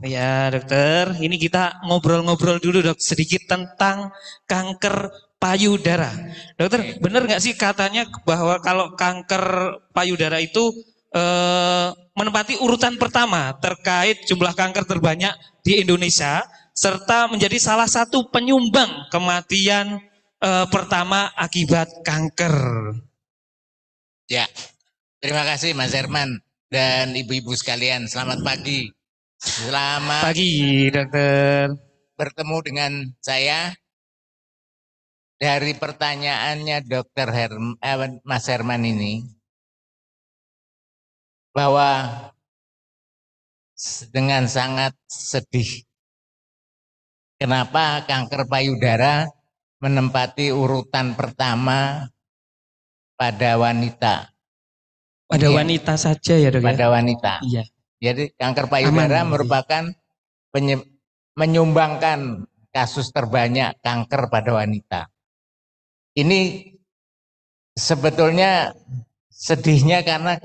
ya dokter. Ini kita ngobrol-ngobrol dulu dok sedikit tentang kanker payudara. Dokter, benar nggak sih katanya bahwa kalau kanker payudara itu eh, menempati urutan pertama terkait jumlah kanker terbanyak di Indonesia serta menjadi salah satu penyumbang kematian eh, pertama akibat kanker. Ya, terima kasih Mas Herman dan ibu-ibu sekalian. Selamat pagi. Selamat Pagi, dokter. bertemu dengan saya. Dari pertanyaannya Dr. Herm, eh, Mas Herman ini, bahwa dengan sangat sedih, kenapa kanker payudara menempati urutan pertama pada wanita. Pada Iya. wanita saja ya dok ya? pada wanita. Iya. Jadi kanker payudara Aman. merupakan menyumbangkan kasus terbanyak kanker pada wanita. Ini sebetulnya sedihnya karena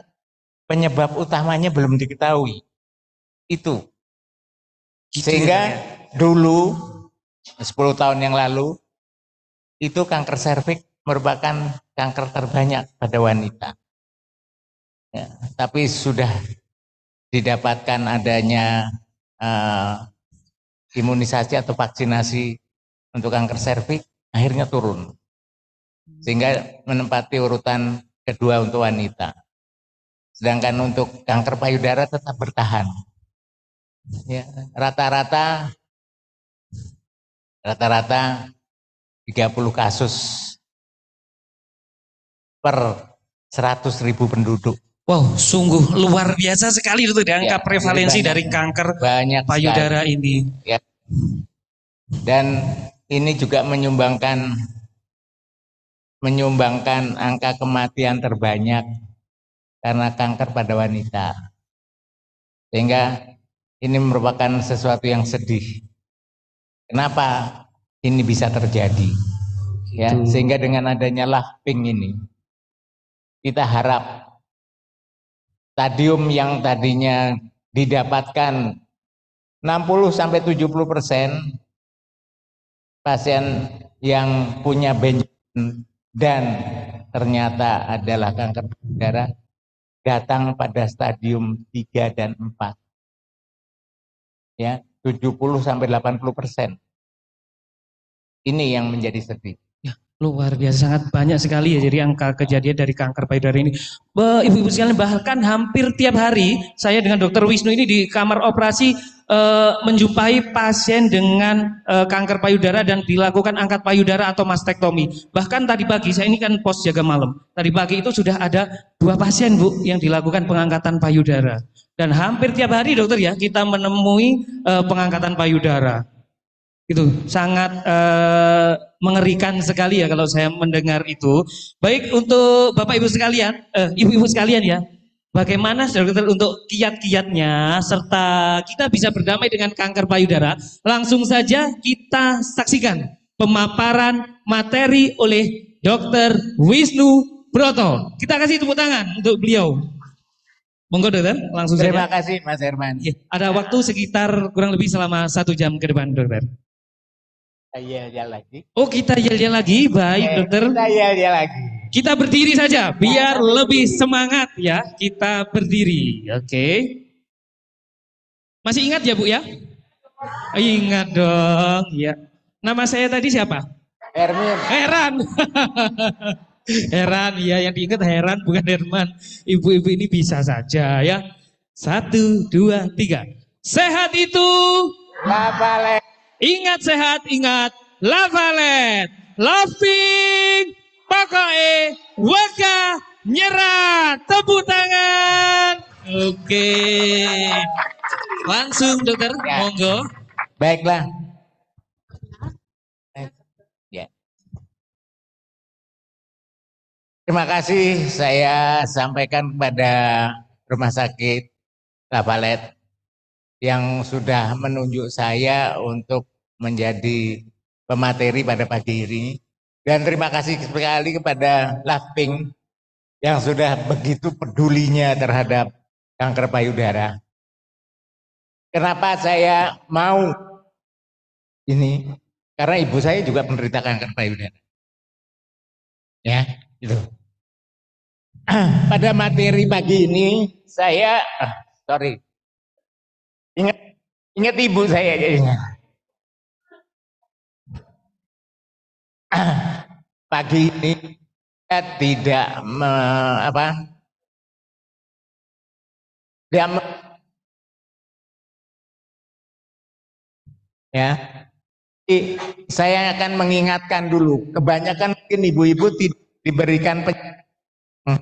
penyebab utamanya belum diketahui. Itu. Gitu Sehingga ya, ya? dulu 10 tahun yang lalu itu kanker serviks merupakan kanker terbanyak pada wanita. Ya, tapi sudah didapatkan adanya eh, imunisasi atau vaksinasi untuk kanker serviks, akhirnya turun. Sehingga menempati urutan kedua untuk wanita. Sedangkan untuk kanker payudara tetap bertahan. Ya, rata-rata rata-rata 30 kasus per 100 ribu penduduk. Wow, sungguh luar biasa sekali itu di angka Ya, prevalensi banyak. dari kanker Banyak sekali. payudara ini. dan ini juga menyumbangkan menyumbangkan angka kematian terbanyak karena kanker pada wanita. Sehingga ini merupakan sesuatu yang sedih. Kenapa ini bisa terjadi? Ya, Gitu. sehingga dengan adanya lahping ini kita harap stadium yang tadinya didapatkan 60 sampai 70 persen pasien yang punya benjolan dan ternyata adalah kanker payudara datang pada stadium 3 dan 4. Ya, 70 sampai 80 persen. Ini yang menjadi sedih. Luar biasa, sangat banyak sekali ya jadi angka kejadian dari kanker payudara ini. Ibu-ibu sekalian bahkan hampir tiap hari saya dengan dokter Wisnu ini di kamar operasi eh, menjumpai pasien dengan eh, kanker payudara dan dilakukan angkat payudara atau mastektomi. Bahkan tadi pagi, saya ini kan pos jaga malam. Tadi pagi itu sudah ada dua pasien Bu yang dilakukan pengangkatan payudara. Dan hampir tiap hari dokter ya kita menemui eh, pengangkatan payudara. Itu sangat eh, mengerikan sekali ya kalau saya mendengar itu. Baik untuk Bapak Ibu sekalian, eh, Ibu-ibu sekalian ya. Bagaimana dokter untuk kiat-kiatnya serta kita bisa berdamai dengan kanker payudara? Langsung saja kita saksikan pemaparan materi oleh Dr. Wisnu Broto. Kita kasih tepuk tangan untuk beliau. Monggo dokter, langsung Terima saja. kasih Mas Herman. Ya, ada waktu sekitar kurang lebih selama satu jam ke depan dokter. Iya, ya lagi. Oh kita yel-yel lagi, baik dokter. Kita ya lagi. kita berdiri saja biar lebih semangat ya. Kita berdiri. Oke. Masih ingat ya, Bu ya? Ingat dong, ya. Nama saya tadi siapa? Hermin. Heran. heran ya, yang diingat heran bukan Herman. Ibu-ibu ini bisa saja ya. Satu, dua, tiga. Sehat itu. Lavalet. Ingat sehat, ingat. Lavalet. Laughing. Pokoknya. Waka. Nyerah. Tepuk tangan. Oke. Langsung dokter, Ya. monggo. Baiklah. Ya. Terima kasih saya sampaikan kepada Rumah Sakit Lavalet yang sudah menunjuk saya untuk menjadi pemateri pada pagi ini. Dan terima kasih sekali kepada Laping yang sudah begitu pedulinya terhadap kanker payudara. Kenapa saya mau ini? Karena ibu saya juga penderita kanker payudara. Ya, itu. Pada materi pagi ini saya, ah, sorry, ingat ingat ibu saya jadinya. Pagi ini saya tidak me, apa, tidak me- ya Jadi, saya akan mengingatkan dulu, kebanyakan mungkin ibu-ibu tidak diberikan Hmm.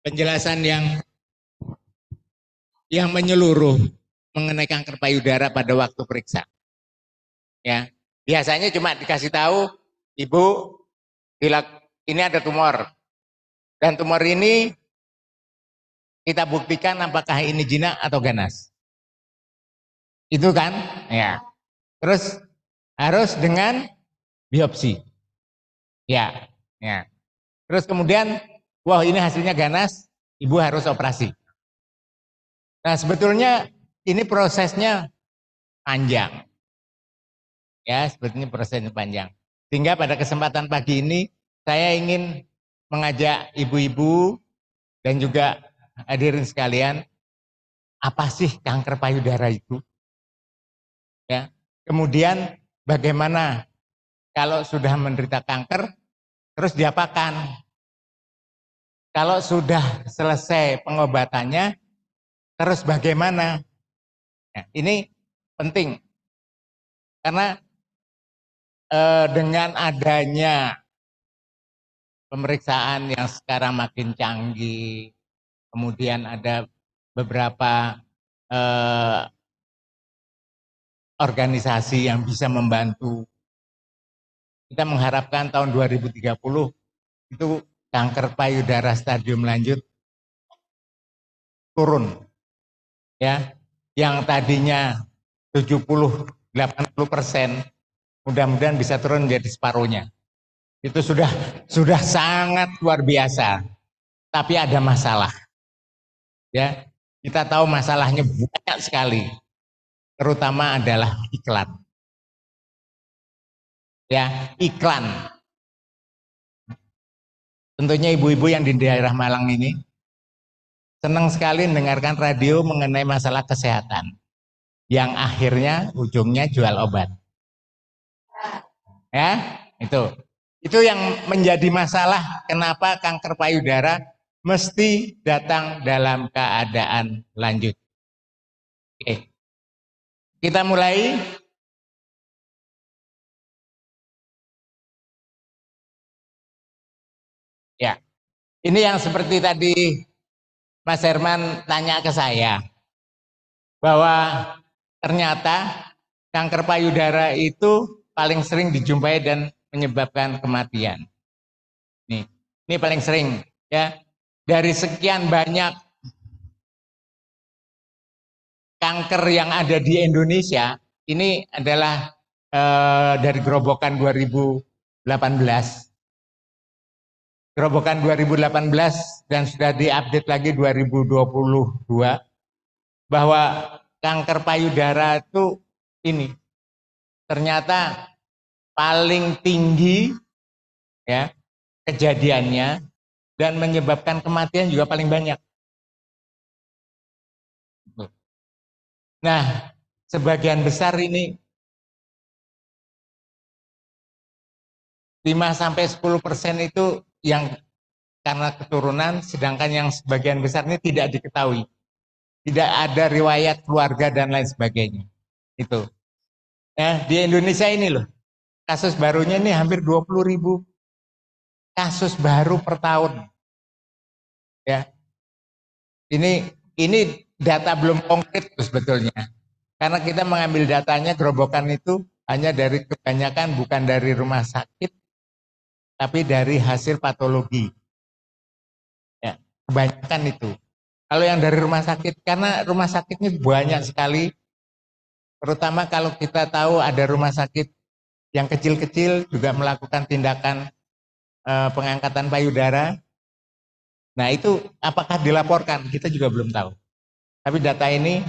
Penjelasan yang yang menyeluruh mengenai kanker payudara pada waktu periksa. Ya, biasanya cuma dikasih tahu, ibu, ini ada tumor, dan tumor ini kita buktikan apakah ini jinak atau ganas. Itu kan? Ya. Terus harus dengan biopsi. Ya, ya. Terus kemudian, wah ini hasilnya ganas, ibu harus operasi. Nah sebetulnya ini prosesnya panjang. Ya, sebetulnya prosesnya panjang. Sehingga pada kesempatan pagi ini, saya ingin mengajak ibu-ibu dan juga hadirin sekalian, apa sih kanker payudara itu? Ya. Kemudian bagaimana kalau sudah menderita kanker terus diapakan? Kalau sudah selesai pengobatannya terus bagaimana? Nah, ini penting. Karena eh, dengan adanya pemeriksaan yang sekarang makin canggih, kemudian ada beberapa eh, organisasi yang bisa membantu. Kita mengharapkan tahun 2030 itu kanker payudara stadium lanjut turun. Ya, yang tadinya 70 80 persen, mudah-mudahan bisa turun menjadi separuhnya. Itu sudah sudah sangat luar biasa. Tapi ada masalah. Ya, kita tahu masalahnya banyak sekali terutama adalah iklan. Ya, iklan. Tentunya ibu-ibu yang di daerah Malang ini senang sekali mendengarkan radio mengenai masalah kesehatan. Yang akhirnya ujungnya jual obat. Ya, itu. Itu yang menjadi masalah kenapa kanker payudara mesti datang dalam keadaan lanjut. Oke. Kita mulai. Ya, ini yang seperti tadi Mas Herman tanya ke saya. Bahwa ternyata kanker payudara itu paling sering dijumpai dan menyebabkan kematian. Nih, ini paling sering ya. Dari sekian banyak kanker yang ada di Indonesia ini adalah eh, dari gerobokan 2018. Gerobokan 2018 dan sudah diupdate lagi 2022 bahwa kanker payudara itu ini ternyata paling tinggi ya kejadiannya dan menyebabkan kematian juga paling banyak. Nah, sebagian besar ini 5 sampai 10 persen itu yang karena keturunan, sedangkan yang sebagian besar ini tidak diketahui. Tidak ada riwayat keluarga dan lain sebagainya. Itu. Nah, di Indonesia ini loh, kasus barunya ini hampir 20 ribu kasus baru per tahun. Ya, ini ini data belum konkret sebetulnya. Karena kita mengambil datanya gerobokan itu hanya dari kebanyakan bukan dari rumah sakit, tapi dari hasil patologi. Ya, kebanyakan itu. Kalau yang dari rumah sakit, karena rumah sakitnya banyak sekali, terutama kalau kita tahu ada rumah sakit yang kecil-kecil juga melakukan tindakan eh, pengangkatan payudara. Nah itu apakah dilaporkan? Kita juga belum tahu. Tapi data ini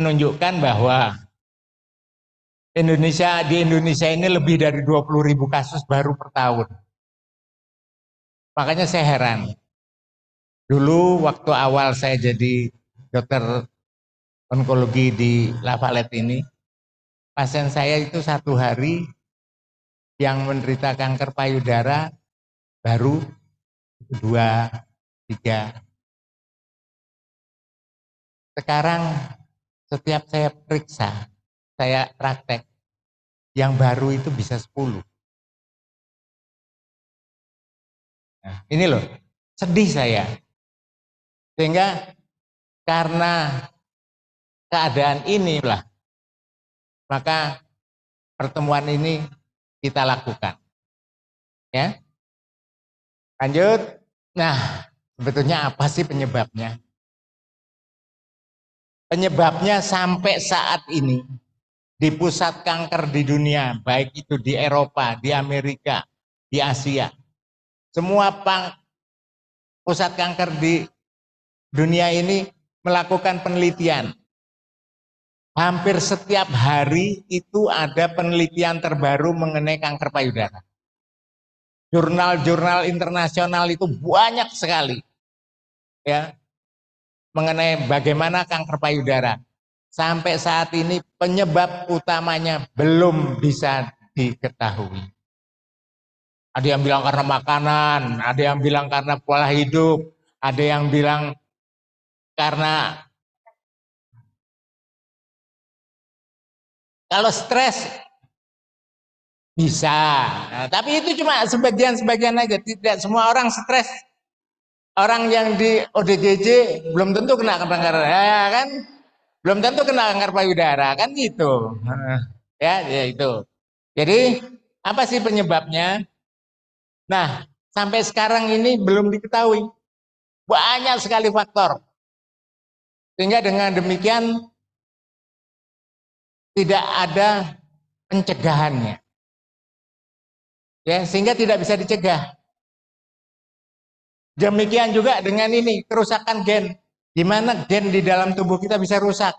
menunjukkan bahwa Indonesia di Indonesia ini lebih dari 20 ribu kasus baru per tahun. Makanya saya heran. Dulu waktu awal saya jadi dokter onkologi di Lavalet ini, pasien saya itu satu hari yang menderita kanker payudara baru dua, tiga. Sekarang setiap saya periksa, saya praktek, yang baru itu bisa sepuluh. Nah, ini loh, sedih saya. Sehingga karena keadaan inilah, maka pertemuan ini kita lakukan. Ya. Lanjut. Nah, sebetulnya apa sih penyebabnya? Penyebabnya sampai saat ini di pusat kanker di dunia, baik itu di Eropa, di Amerika, di Asia, semua pang, pusat kanker di dunia ini melakukan penelitian. Hampir setiap hari itu ada penelitian terbaru mengenai kanker payudara. Jurnal-jurnal internasional itu banyak sekali. Ya. Mengenai bagaimana kanker payudara. Sampai saat ini penyebab utamanya belum bisa diketahui. Ada yang bilang karena makanan, ada yang bilang karena pola hidup, ada yang bilang karena kalau stres bisa. Nah, tapi itu cuma sebagian-sebagian aja, tidak semua orang stres. Orang yang di ODGJ belum tentu kena kanker ya kan? Belum tentu kena kanker payudara kan gitu. Ya, ya itu. Jadi apa sih penyebabnya? Nah, sampai sekarang ini belum diketahui. Banyak sekali faktor. Sehingga dengan demikian tidak ada pencegahannya. Ya, sehingga tidak bisa dicegah. Demikian juga dengan ini, kerusakan gen. Di mana gen di dalam tubuh kita bisa rusak.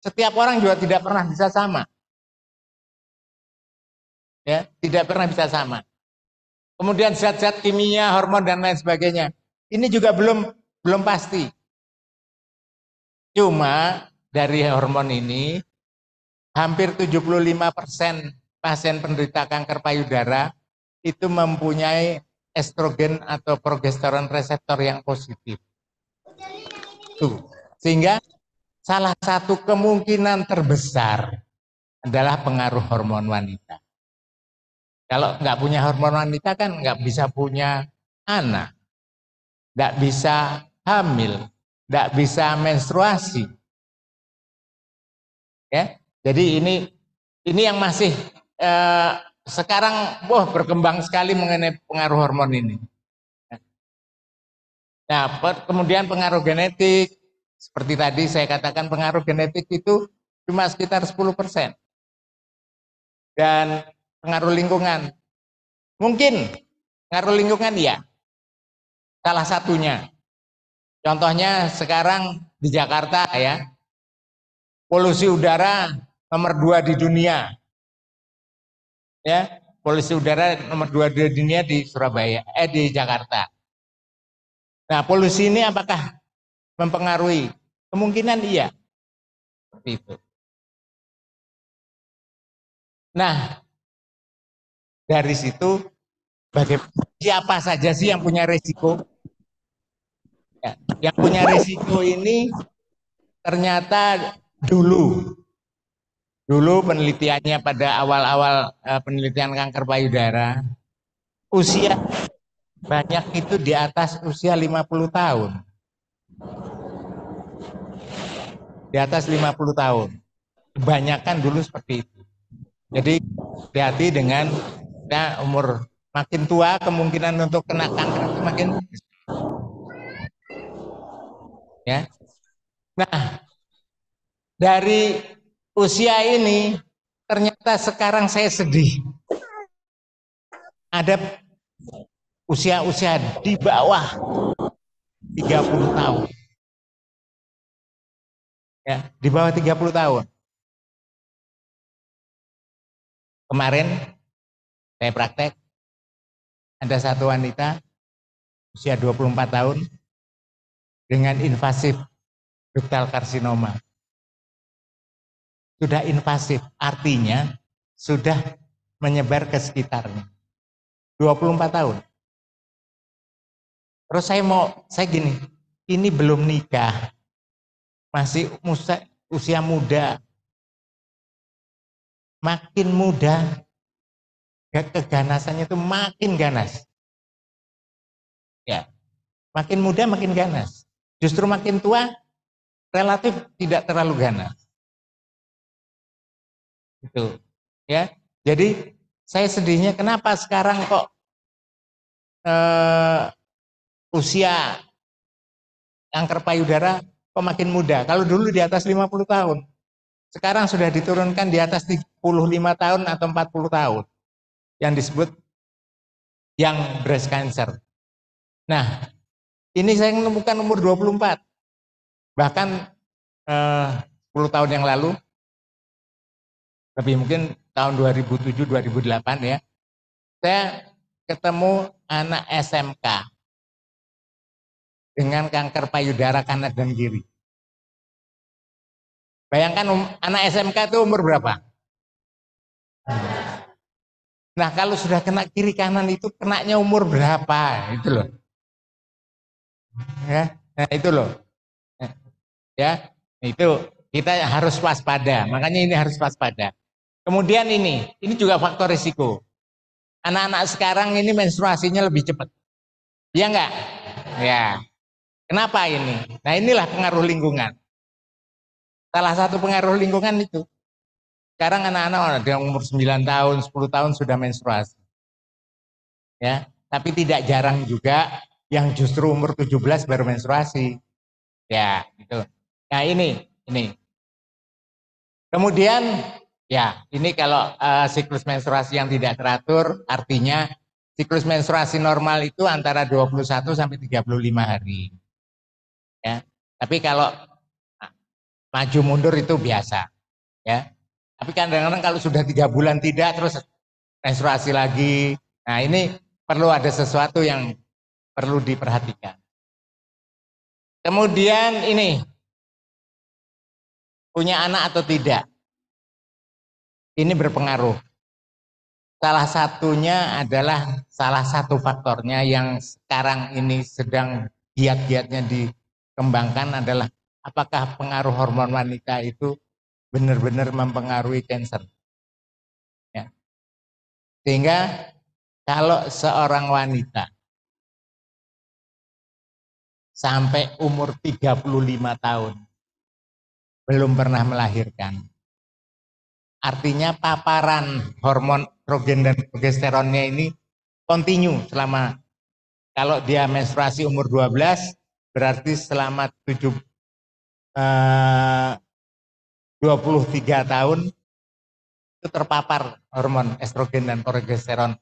Setiap orang juga tidak pernah bisa sama. Ya, tidak pernah bisa sama. Kemudian zat-zat kimia, hormon dan lain sebagainya. Ini juga belum belum pasti. Cuma dari hormon ini hampir 75% pasien penderita kanker payudara itu mempunyai estrogen atau progesteron reseptor yang positif. Tuh. Sehingga salah satu kemungkinan terbesar adalah pengaruh hormon wanita. Kalau nggak punya hormon wanita kan nggak bisa punya anak, nggak bisa hamil, nggak bisa menstruasi. Ya, jadi ini ini yang masih eh, sekarang wah berkembang sekali mengenai pengaruh hormon ini. Nah, kemudian pengaruh genetik, seperti tadi saya katakan pengaruh genetik itu cuma sekitar 10%. Dan pengaruh lingkungan. Mungkin pengaruh lingkungan ya. Salah satunya. Contohnya sekarang di Jakarta ya. Polusi udara nomor dua di dunia. Ya, polusi udara nomor dua di dunia di Surabaya, eh di Jakarta. Nah, polusi ini apakah mempengaruhi? Kemungkinan iya. Seperti itu. Nah, dari situ bagaimana siapa saja sih yang punya resiko? Ya, yang punya resiko ini ternyata dulu dulu penelitiannya pada awal-awal uh, penelitian kanker payudara usia banyak itu di atas usia 50 tahun. Di atas 50 tahun. Kebanyakan dulu seperti itu. Jadi hati-hati dengan ya, umur makin tua kemungkinan untuk kena kanker makin ya. Nah, dari usia ini ternyata sekarang saya sedih. Ada usia-usia di bawah 30 tahun. Ya, di bawah 30 tahun. Kemarin saya praktek ada satu wanita usia 24 tahun dengan invasif ductal karsinoma. Sudah invasif, artinya sudah menyebar ke sekitarnya. 24 tahun. Terus saya mau, saya gini, ini belum nikah, masih musa, usia muda, makin muda, keganasannya itu makin ganas. Ya, makin muda makin ganas. Justru makin tua relatif tidak terlalu ganas. Itu, ya. Jadi saya sedihnya kenapa sekarang kok eh, usia kanker payudara kok makin muda. Kalau dulu di atas 50 tahun, sekarang sudah diturunkan di atas 35 tahun atau 40 tahun. Yang disebut yang breast cancer. Nah, ini saya menemukan umur 24. Bahkan eh, 10 tahun yang lalu, lebih mungkin tahun 2007-2008 ya, saya ketemu anak SMK dengan kanker payudara kanan dan kiri. Bayangkan um, anak SMK itu umur berapa? Nah kalau sudah kena kiri kanan itu kenanya umur berapa? Itu loh. Ya, nah itu loh. Ya, itu kita harus waspada. Makanya ini harus waspada. Kemudian ini, ini juga faktor risiko. Anak-anak sekarang ini menstruasinya lebih cepat. Iya enggak? Ya. Kenapa ini? Nah inilah pengaruh lingkungan. Salah satu pengaruh lingkungan itu. Sekarang anak-anak ada yang umur 9 tahun, 10 tahun sudah menstruasi. Ya, tapi tidak jarang juga yang justru umur 17 baru menstruasi. Ya, gitu. Nah, ini, ini. Kemudian Ya, ini kalau uh, siklus menstruasi yang tidak teratur, artinya siklus menstruasi normal itu antara 21 sampai 35 hari. Ya. Tapi kalau nah, maju mundur itu biasa. Ya. Tapi kadang-kadang kalau sudah tiga bulan tidak, terus menstruasi lagi. Nah ini perlu ada sesuatu yang perlu diperhatikan. Kemudian ini, punya anak atau tidak ini berpengaruh. Salah satunya adalah salah satu faktornya yang sekarang ini sedang giat-giatnya dikembangkan adalah apakah pengaruh hormon wanita itu benar-benar mempengaruhi cancer. Ya. Sehingga kalau seorang wanita sampai umur 35 tahun belum pernah melahirkan, Artinya paparan hormon estrogen dan progesteronnya ini kontinu selama kalau dia menstruasi umur 12 berarti selama 7 eh, 23 tahun itu terpapar hormon estrogen dan progesteron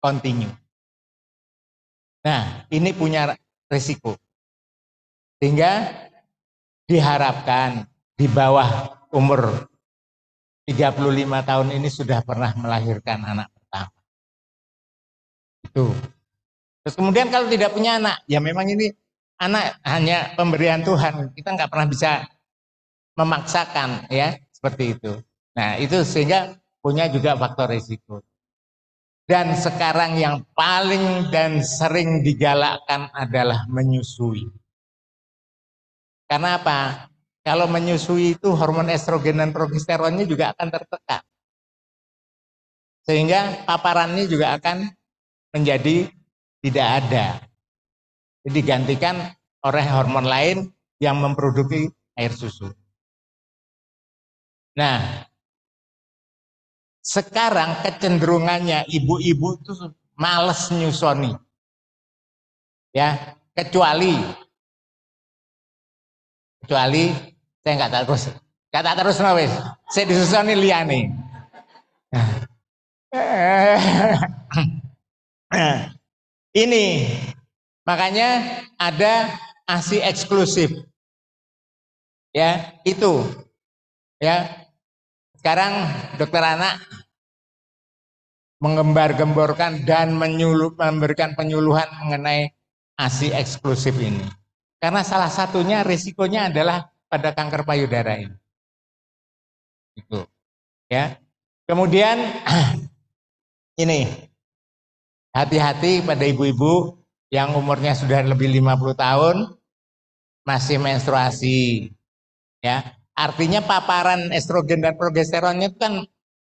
kontinu. Nah, ini punya risiko. Sehingga diharapkan di bawah umur 35 tahun ini sudah pernah melahirkan anak pertama. Itu. Terus kemudian kalau tidak punya anak, ya memang ini anak hanya pemberian Tuhan. Kita nggak pernah bisa memaksakan ya seperti itu. Nah itu sehingga punya juga faktor risiko. Dan sekarang yang paling dan sering digalakkan adalah menyusui. Karena apa? Kalau menyusui itu hormon estrogen dan progesteronnya juga akan tertekan. Sehingga paparannya juga akan menjadi tidak ada. Digantikan oleh hormon lain yang memproduksi air susu. Nah, sekarang kecenderungannya ibu-ibu itu males nyusoni. Ya, kecuali kecuali saya nggak terus kata terus nawes saya disusoni liane ini makanya ada asi eksklusif. Ya itu. Ya sekarang dokter anak mengembar-gemborkan dan menyuluh, memberikan penyuluhan mengenai ASI eksklusif ini. Karena salah satunya risikonya adalah pada kanker payudara ini. Itu. Ya. Kemudian ini hati-hati pada ibu-ibu yang umurnya sudah lebih 50 tahun masih menstruasi. Ya, Artinya paparan estrogen dan progesteronnya itu kan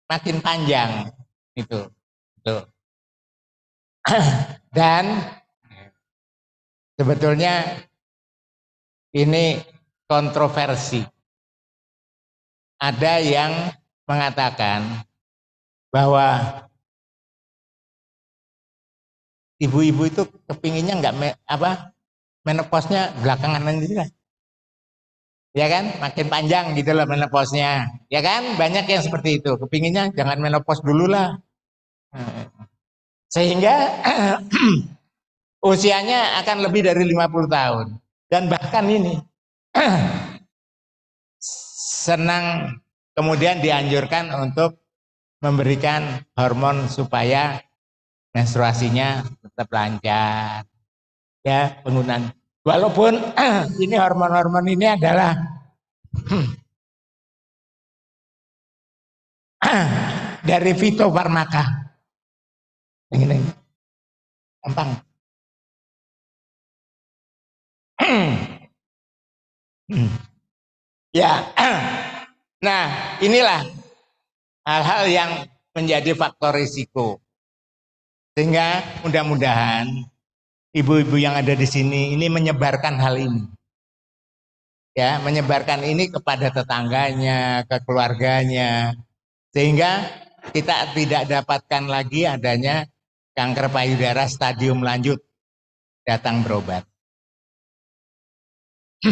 makin panjang itu. Dan sebetulnya ini kontroversi. Ada yang mengatakan bahwa ibu-ibu itu kepinginnya nggak apa menopausnya belakangan kan ya kan? Makin panjang gitu loh menopausnya. Ya kan? Banyak yang seperti itu. Kepinginnya jangan menopause dulu lah. Sehingga usianya akan lebih dari 50 tahun. Dan bahkan ini senang kemudian dianjurkan untuk memberikan hormon supaya menstruasinya tetap lancar. Ya penggunaan Walaupun ini hormon-hormon ini adalah dari fitofarmaka. Ini. Gampang. ya. Nah, inilah hal-hal yang menjadi faktor risiko. Sehingga mudah-mudahan ibu-ibu yang ada di sini ini menyebarkan hal ini. Ya, menyebarkan ini kepada tetangganya, ke keluarganya. Sehingga kita tidak dapatkan lagi adanya kanker payudara stadium lanjut datang berobat.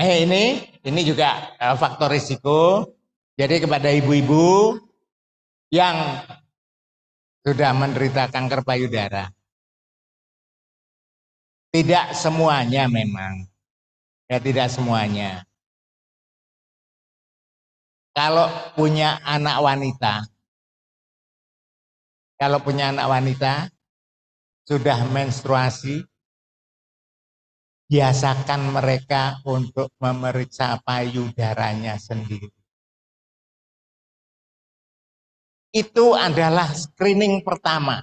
eh ini ini juga eh, faktor risiko. Jadi kepada ibu-ibu yang sudah menderita kanker payudara. Tidak semuanya memang. Ya tidak semuanya. Kalau punya anak wanita, kalau punya anak wanita sudah menstruasi, biasakan mereka untuk memeriksa payudaranya sendiri itu adalah screening pertama.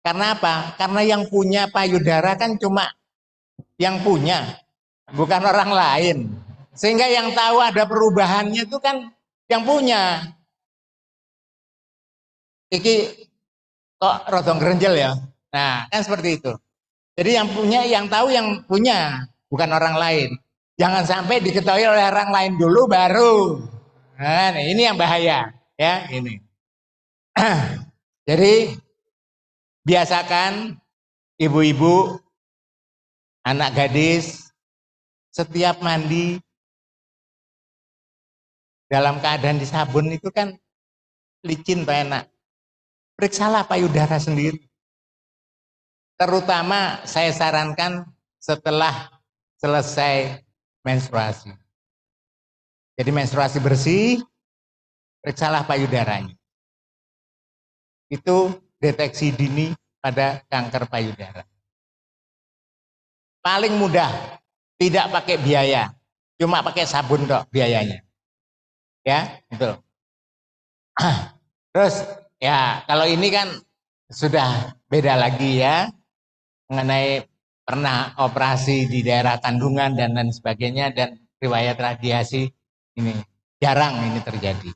Karena apa? Karena yang punya payudara kan cuma yang punya, bukan orang lain. Sehingga yang tahu ada perubahannya itu kan yang punya. Iki kok rodong gerenjel ya? Nah, kan seperti itu. Jadi yang punya, yang tahu yang punya, bukan orang lain. Jangan sampai diketahui oleh orang lain dulu baru. Nah, ini yang bahaya, ya ini. Jadi biasakan ibu-ibu, anak gadis setiap mandi dalam keadaan disabun itu kan licin pak enak. Periksalah payudara sendiri. Terutama saya sarankan setelah selesai menstruasi. Jadi menstruasi bersih, periksalah payudaranya itu deteksi dini pada kanker payudara. Paling mudah, tidak pakai biaya, cuma pakai sabun dok biayanya. Ya, itu. Terus ya kalau ini kan sudah beda lagi ya mengenai pernah operasi di daerah kandungan dan lain sebagainya dan riwayat radiasi ini jarang ini terjadi.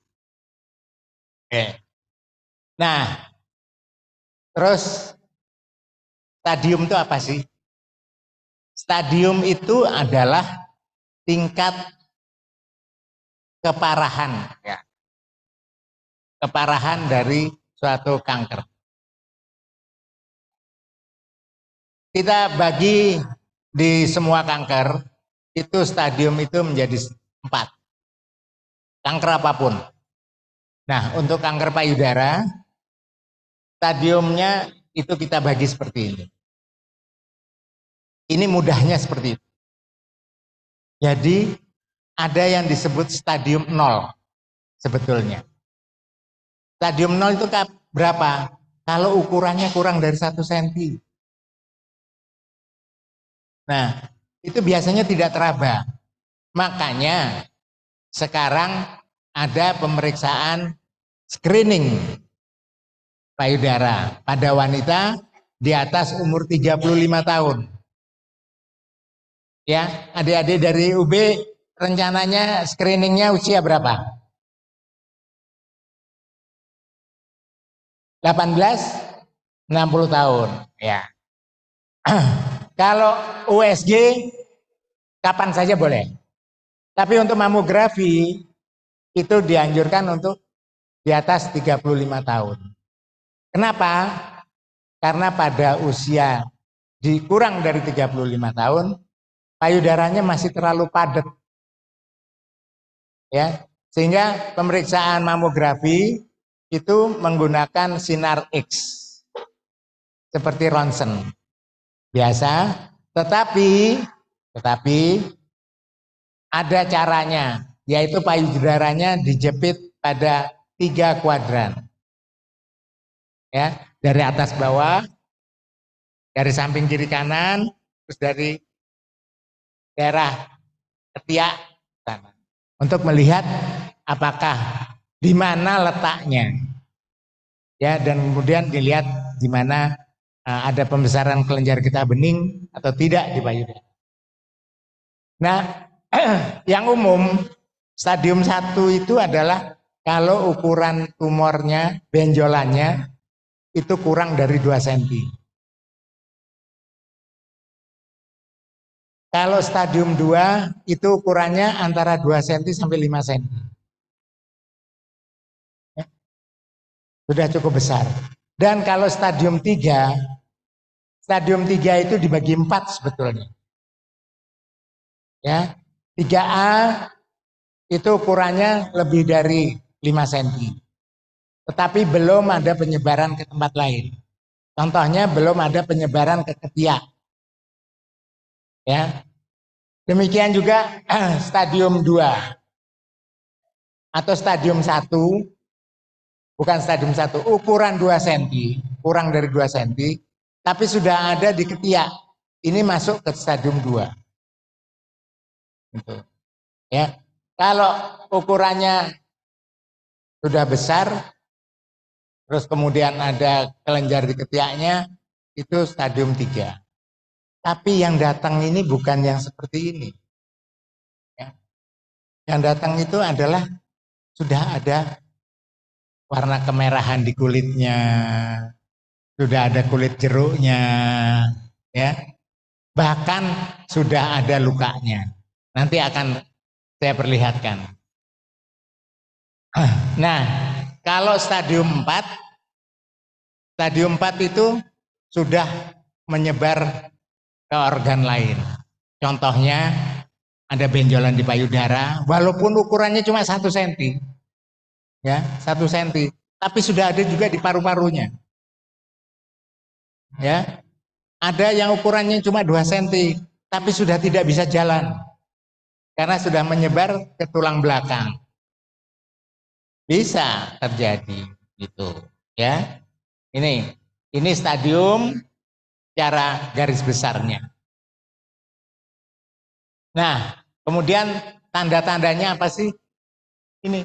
Oke. Nah, terus stadium itu apa sih? Stadium itu adalah tingkat keparahan ya. Keparahan dari suatu kanker. Kita bagi di semua kanker itu stadium itu menjadi empat. Kanker apa pun. Nah, untuk kanker payudara, stadiumnya itu kita bagi seperti ini. Ini mudahnya seperti itu. Jadi, ada yang disebut stadium nol sebetulnya. Stadium nol itu berapa? Kalau ukurannya kurang dari satu senti. Nah, itu biasanya tidak teraba. Makanya sekarang ada pemeriksaan screening payudara pada wanita di atas umur 35 tahun. Ya, adik-adik dari UB rencananya screeningnya usia berapa? 18 60 tahun, ya. Kalau USG kapan saja boleh. Tapi untuk mamografi itu dianjurkan untuk di atas 35 tahun. Kenapa? Karena pada usia dikurang dari 35 tahun, payudaranya masih terlalu padat. Ya, sehingga pemeriksaan mamografi itu menggunakan sinar X seperti ronsen biasa, tetapi tetapi ada caranya, yaitu payudaranya dijepit pada tiga kuadran. Ya, dari atas bawah, dari samping kiri kanan, terus dari daerah ketiak sana. Untuk melihat apakah di mana letaknya. Ya, dan kemudian dilihat di mana Eh, ada pembesaran kelenjar getah bening atau tidak di payudara. Nah, yang umum stadium 1 itu adalah kalau ukuran tumornya, benjolannya itu kurang dari 2 cm. Kalau stadium 2 itu ukurannya antara 2 cm sampai 5 cm. Ya. Sudah cukup besar. Dan kalau stadium 3 Stadium 3 itu dibagi 4 sebetulnya. Ya. 3A itu ukurannya lebih dari 5 cm. Tetapi belum ada penyebaran ke tempat lain. Contohnya belum ada penyebaran ke ketiak. Ya. Demikian juga stadium 2 atau stadium 1 bukan stadium 1, ukuran 2 cm, kurang dari 2 cm tapi sudah ada di ketiak. Ini masuk ke stadium 2. Gitu. Ya. Kalau ukurannya sudah besar, terus kemudian ada kelenjar di ketiaknya, itu stadium 3. Tapi yang datang ini bukan yang seperti ini. Ya. Yang datang itu adalah sudah ada warna kemerahan di kulitnya, sudah ada kulit jeruknya, ya. Bahkan sudah ada lukanya. Nanti akan saya perlihatkan. Nah, kalau stadium 4, stadium 4 itu sudah menyebar ke organ lain. Contohnya ada benjolan di payudara, walaupun ukurannya cuma satu senti, ya satu senti, tapi sudah ada juga di paru-parunya. Ya. Ada yang ukurannya cuma 2 cm, tapi sudah tidak bisa jalan. Karena sudah menyebar ke tulang belakang. Bisa terjadi gitu, ya. Ini, ini stadium cara garis besarnya. Nah, kemudian tanda-tandanya apa sih? Ini.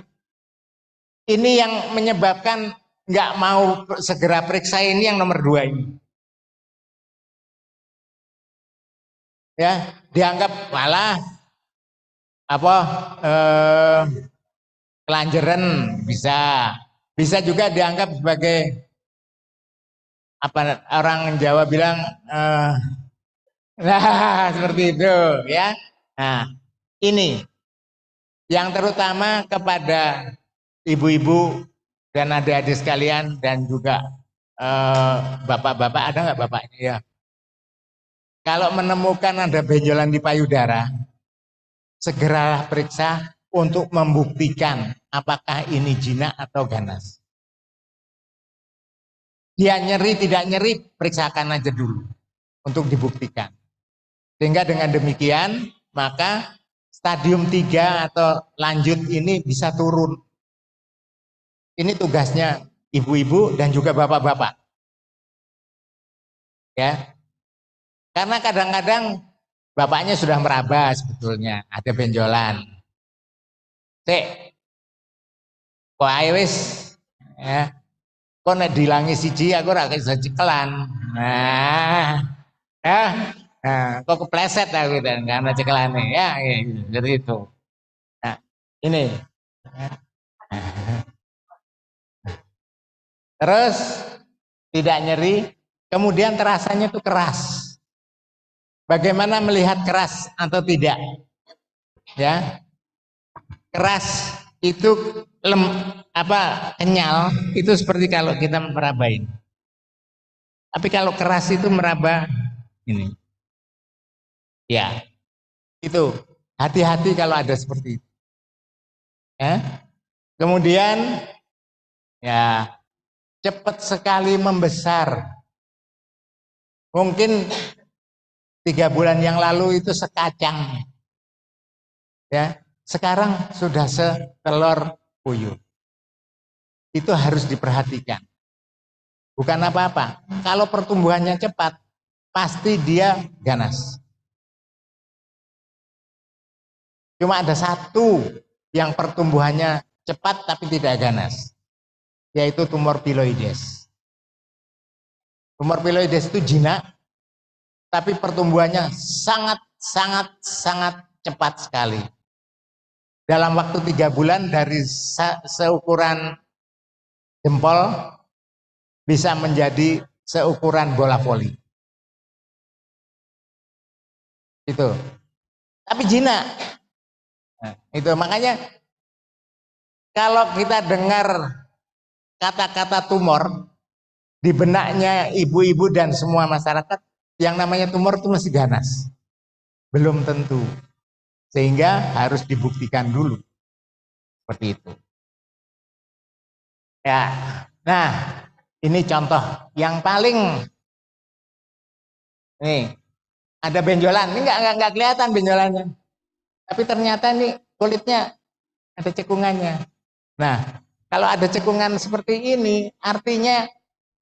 Ini yang menyebabkan nggak mau segera periksa ini yang nomor dua ini. Ya, dianggap malah apa eh, kelanjeran bisa, bisa juga dianggap sebagai apa orang Jawa bilang eh, nah seperti itu ya. Nah, ini yang terutama kepada ibu-ibu dan adik-adik sekalian dan juga eh, bapak-bapak ada nggak bapaknya ya? Kalau menemukan ada benjolan di payudara, segera periksa untuk membuktikan apakah ini jinak atau ganas. Dia nyeri tidak nyeri, periksakan aja dulu untuk dibuktikan. Sehingga dengan demikian maka stadium 3 atau lanjut ini bisa turun. Ini tugasnya ibu-ibu dan juga bapak-bapak. Ya. Karena kadang-kadang bapaknya sudah meraba sebetulnya, ada benjolan. Cek, kok wis ya. Kok nek dilangi siji aku ora iso cekelan. Nah, ya, Nah, kok kepleset aku dan karena cekelane ya, jadi itu. Nah, ini. Terus tidak nyeri, kemudian terasanya itu keras. Bagaimana melihat keras atau tidak? Ya. Keras itu lem apa kenyal itu seperti kalau kita merabain. Tapi kalau keras itu meraba ini. Ya, itu hati-hati kalau ada seperti itu. Ya. Kemudian ya cepat sekali membesar. Mungkin tiga bulan yang lalu itu sekacang. Ya, sekarang sudah setelur puyuh. Itu harus diperhatikan. Bukan apa-apa. Kalau pertumbuhannya cepat, pasti dia ganas. Cuma ada satu yang pertumbuhannya cepat tapi tidak ganas, yaitu tumor piloides. Tumor piloides itu jinak, tapi pertumbuhannya sangat sangat sangat cepat sekali. Dalam waktu tiga bulan dari seukuran jempol bisa menjadi seukuran bola voli. Itu. Tapi jinak, Nah, itu makanya kalau kita dengar kata-kata tumor di benaknya ibu-ibu dan semua masyarakat, yang namanya tumor itu masih ganas. Belum tentu. Sehingga harus dibuktikan dulu. Seperti itu. Ya. Nah, ini contoh yang paling nih ada benjolan. Ini enggak enggak, enggak kelihatan benjolannya. Tapi ternyata nih kulitnya ada cekungannya. Nah, kalau ada cekungan seperti ini, artinya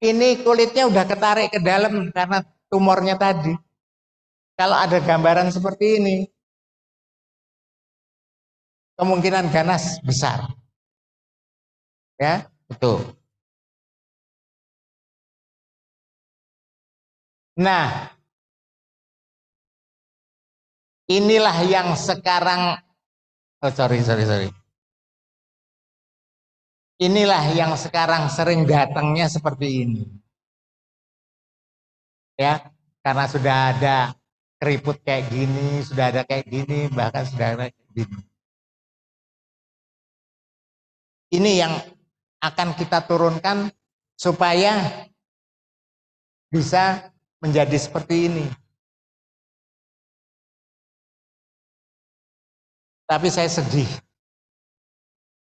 ini kulitnya udah ketarik ke dalam karena tumornya tadi. Kalau ada gambaran seperti ini, kemungkinan ganas besar. Ya, betul. Nah, Inilah yang sekarang oh sorry sorry sorry. Inilah yang sekarang sering datangnya seperti ini. Ya, karena sudah ada keriput kayak gini, sudah ada kayak gini, bahkan sudah ada kayak gini. Ini yang akan kita turunkan supaya bisa menjadi seperti ini. Tapi saya sedih.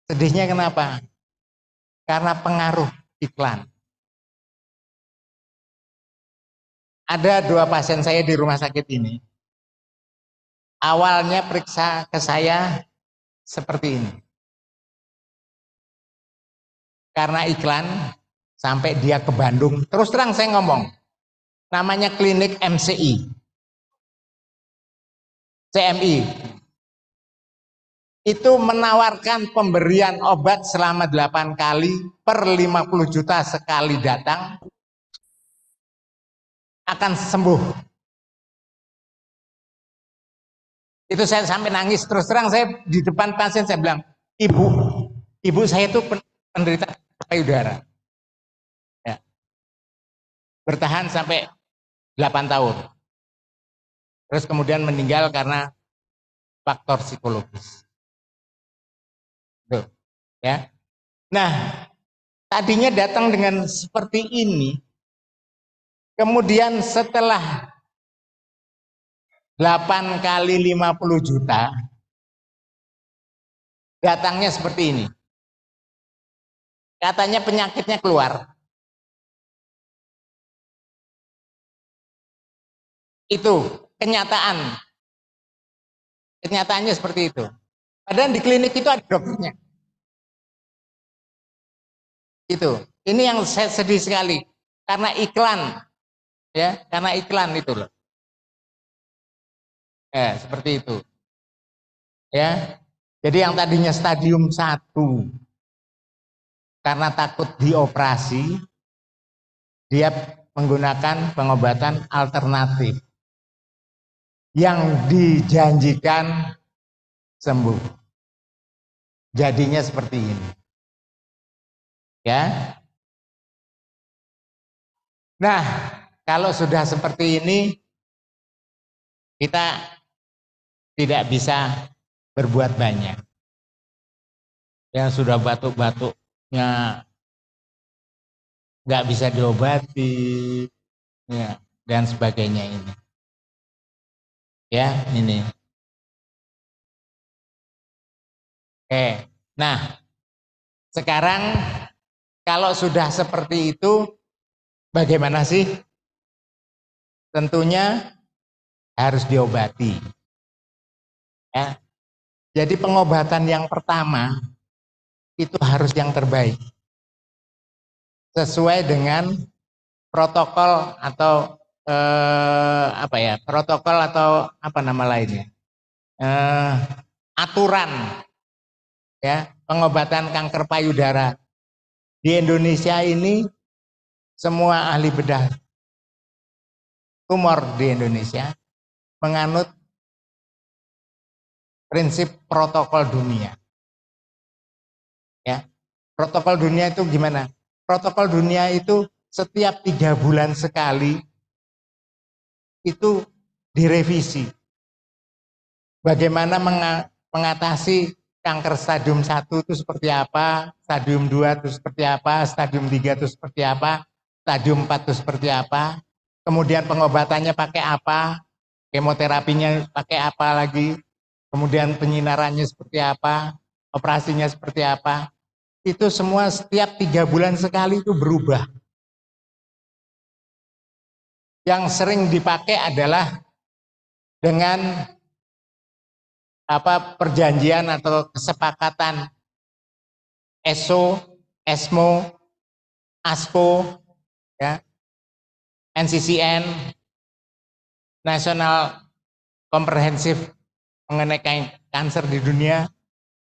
Sedihnya kenapa? Karena pengaruh iklan. Ada dua pasien saya di rumah sakit ini. Awalnya periksa ke saya seperti ini. Karena iklan, sampai dia ke Bandung. Terus terang saya ngomong, namanya klinik MCI. CMI. Itu menawarkan pemberian obat selama 8 kali per 50 juta sekali datang akan sembuh. Itu saya sampai nangis terus terang saya di depan pasien saya bilang, "Ibu, ibu saya itu penderita payudara." Ya. Bertahan sampai 8 tahun. Terus kemudian meninggal karena faktor psikologis. Tuh, ya. Nah, tadinya datang dengan seperti ini. Kemudian setelah 8 kali 50 juta, datangnya seperti ini. Katanya penyakitnya keluar. Itu kenyataan. Kenyataannya seperti itu. Padahal di klinik itu ada dokternya. Itu. Ini yang saya sedih sekali. Karena iklan. Ya, karena iklan itu loh. Ya, seperti itu. Ya. Jadi yang tadinya stadium 1 karena takut dioperasi dia menggunakan pengobatan alternatif yang dijanjikan sembuh. Jadinya seperti ini. Ya. Nah, kalau sudah seperti ini kita tidak bisa berbuat banyak. Yang sudah batuk-batuknya nggak bisa diobati ya, dan sebagainya ini. Ya, ini. Oke. Nah, sekarang kalau sudah seperti itu bagaimana sih? Tentunya harus diobati. Ya. Jadi pengobatan yang pertama itu harus yang terbaik. Sesuai dengan protokol atau eh, apa ya protokol atau apa nama lainnya? Eh, aturan ya pengobatan kanker payudara. Di Indonesia ini semua ahli bedah tumor di Indonesia menganut prinsip protokol dunia protokol dunia itu gimana protokol dunia itu setiap tiga bulan sekali itu direvisi. Bagaimana mengatasi kanker stadium 1 itu seperti apa, stadium 2 itu seperti apa, stadium 3 itu seperti apa, stadium 4 itu seperti apa, kemudian pengobatannya pakai apa, kemoterapinya pakai apa lagi, kemudian penyinarannya seperti apa, operasinya seperti apa, itu semua setiap tiga bulan sekali itu berubah. Yang sering dipakai adalah dengan apa perjanjian atau kesepakatan ESO, ESMO, ASPO, ya, NCCN, National Comprehensive mengenai kanker di dunia,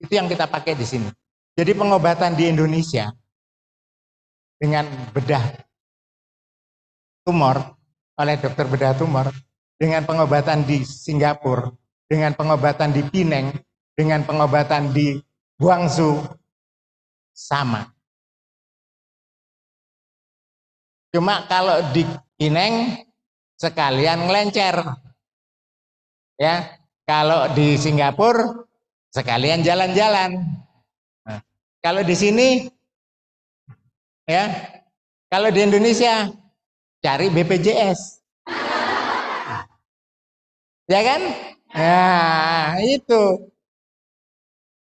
itu yang kita pakai di sini. Jadi pengobatan di Indonesia dengan bedah tumor oleh dokter bedah tumor dengan pengobatan di Singapura, dengan pengobatan di Pineng, dengan pengobatan di Guangzhou sama. Cuma kalau di Pineng sekalian ngelencer. Ya, kalau di Singapura sekalian jalan-jalan. Kalau di sini ya, kalau di Indonesia cari BPJS. Ya kan? Nah, itu.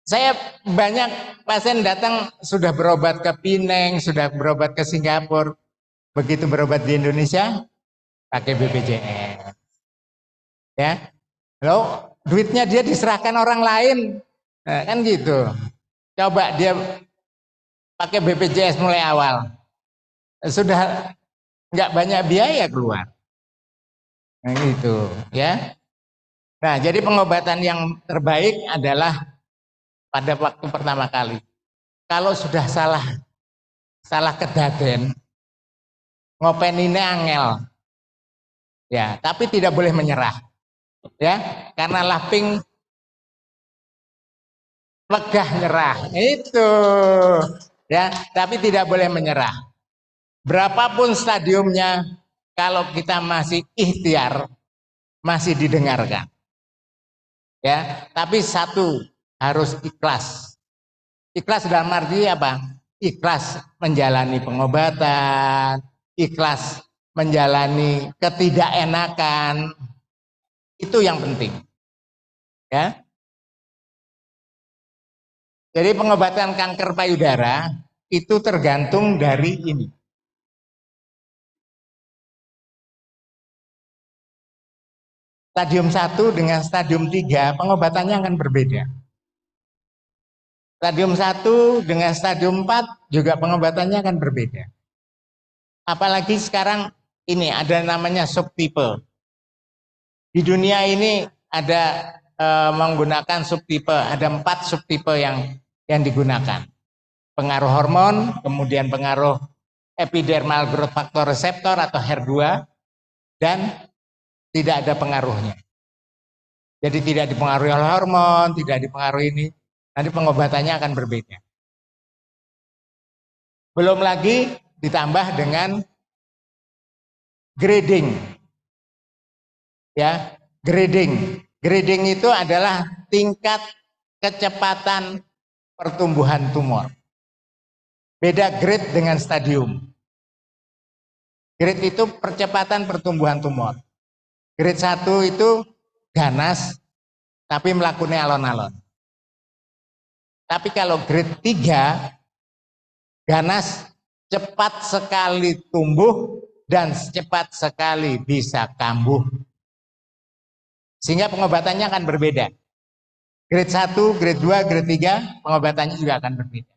Saya banyak pasien datang sudah berobat ke Pineng, sudah berobat ke Singapura. Begitu berobat di Indonesia, pakai BPJS. Ya. Lalu duitnya dia diserahkan orang lain. Nah, kan gitu. Coba dia pakai BPJS mulai awal. sudah nggak banyak biaya keluar. Nah gitu ya. Nah jadi pengobatan yang terbaik adalah pada waktu pertama kali. Kalau sudah salah salah kedaden, ngopen ini angel. Ya, tapi tidak boleh menyerah. Ya, karena laping legah nyerah. Itu. Ya, tapi tidak boleh menyerah. Berapapun stadiumnya, kalau kita masih ikhtiar, masih didengarkan. Ya, tapi satu harus ikhlas. Ikhlas dalam arti apa? Ikhlas menjalani pengobatan, ikhlas menjalani ketidakenakan. Itu yang penting. Ya. Jadi pengobatan kanker payudara itu tergantung dari ini. Stadium 1 dengan stadium 3 pengobatannya akan berbeda. Stadium 1 dengan stadium 4 juga pengobatannya akan berbeda. Apalagi sekarang ini ada namanya subtipe. Di dunia ini ada e, menggunakan subtipe, ada empat subtipe yang yang digunakan. Pengaruh hormon, kemudian pengaruh epidermal growth factor receptor atau HER2 dan tidak ada pengaruhnya. Jadi tidak dipengaruhi oleh hormon, tidak dipengaruhi ini, nanti pengobatannya akan berbeda. Belum lagi ditambah dengan grading. Ya, grading. Grading itu adalah tingkat kecepatan pertumbuhan tumor. Beda grade dengan stadium. Grade itu percepatan pertumbuhan tumor. Grade 1 itu ganas, tapi melakukan alon-alon. Tapi kalau grade 3, ganas cepat sekali tumbuh dan cepat sekali bisa kambuh. Sehingga pengobatannya akan berbeda. Grade 1, grade 2, grade 3 pengobatannya juga akan berbeda.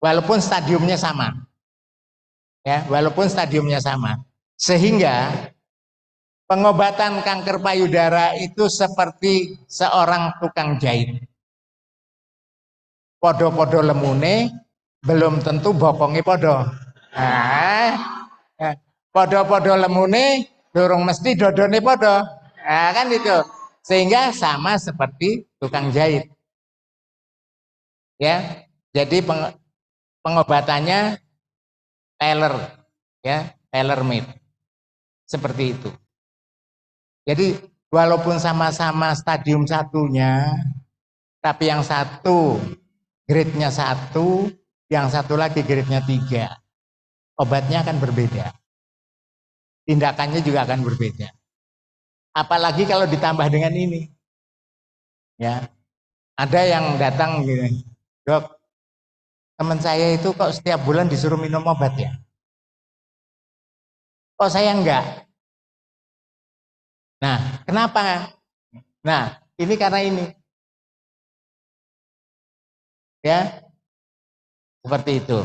Walaupun stadiumnya sama. Ya, walaupun stadiumnya sama. Sehingga pengobatan kanker payudara itu seperti seorang tukang jahit. Podo-podo lemune belum tentu bokongi podo. Nah, podo-podo lemune durung mesti dodone podo. Nah, kan itu. Sehingga sama seperti tukang jahit. Ya, jadi peng, pengobatannya tailor, ya, tailor made. Seperti itu. Jadi walaupun sama-sama stadium satunya, tapi yang satu grade-nya satu, yang satu lagi grade-nya tiga. Obatnya akan berbeda. Tindakannya juga akan berbeda. Apalagi kalau ditambah dengan ini. Ya. Ada yang datang gini, "Dok, teman saya itu kok setiap bulan disuruh minum obat ya?" Kok saya enggak? Nah, kenapa? Nah, ini karena ini. Ya. Seperti itu.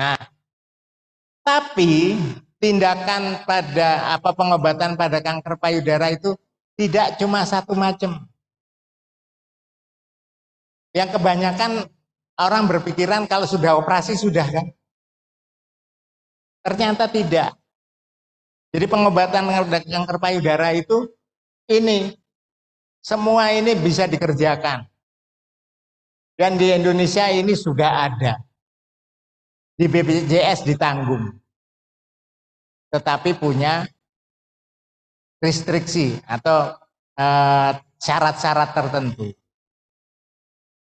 Nah, tapi tindakan pada apa pengobatan pada kanker payudara itu tidak cuma satu macam. Yang kebanyakan orang berpikiran kalau sudah operasi sudah kan. Ternyata tidak. Jadi pengobatan kanker payudara itu ini semua ini bisa dikerjakan. Dan di Indonesia ini sudah ada. Di BPJS ditanggung tetapi punya restriksi atau eh, syarat-syarat tertentu.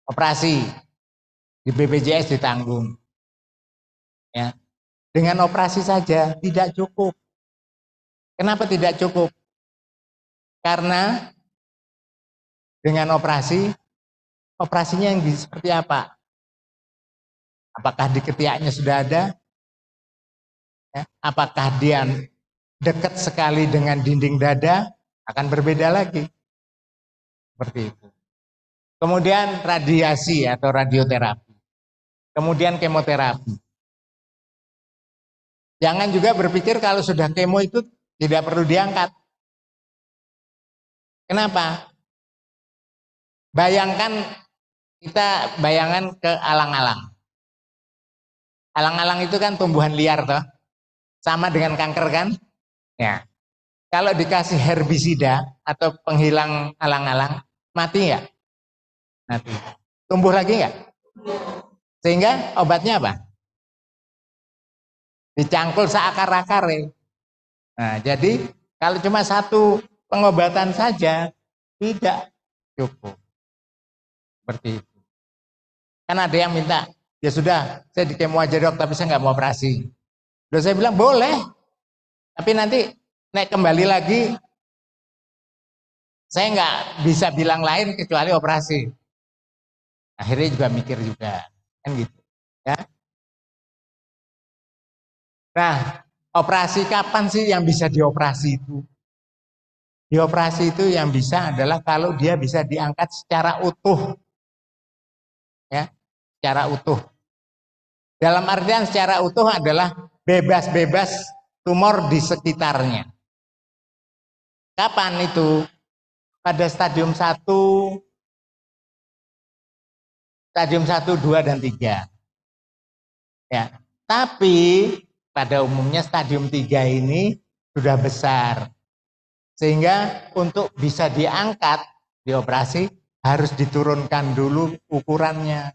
Operasi di BPJS ditanggung. Ya. Dengan operasi saja tidak cukup. Kenapa tidak cukup? Karena dengan operasi, operasinya yang seperti apa? Apakah di ketiaknya sudah ada? Ya, apakah dia dekat sekali dengan dinding dada akan berbeda lagi. Seperti itu. Kemudian radiasi atau radioterapi. Kemudian kemoterapi. Jangan juga berpikir kalau sudah kemo itu tidak perlu diangkat. Kenapa? Bayangkan kita bayangan ke alang-alang. Alang-alang itu kan tumbuhan liar toh. Sama dengan kanker kan? Ya. Kalau dikasih herbisida atau penghilang alang-alang, mati nggak? Mati. Tumbuh lagi nggak? Sehingga obatnya apa? Dicangkul seakar-akar ya. Nah, jadi kalau cuma satu pengobatan saja tidak cukup. Seperti itu. Kan ada yang minta, ya sudah, saya di kemo aja dok, tapi saya nggak mau operasi. Udah saya bilang boleh, tapi nanti naik kembali lagi, saya nggak bisa bilang lain kecuali operasi. Akhirnya juga mikir juga, kan gitu. Ya. Nah, operasi kapan sih yang bisa dioperasi itu? Dioperasi itu yang bisa adalah kalau dia bisa diangkat secara utuh. Ya, secara utuh. Dalam artian secara utuh adalah bebas-bebas tumor di sekitarnya. Kapan itu? Pada stadium 1, stadium 1, 2, dan 3. Ya. Tapi pada umumnya stadium 3 ini sudah besar. Sehingga untuk bisa diangkat, dioperasi, harus diturunkan dulu ukurannya.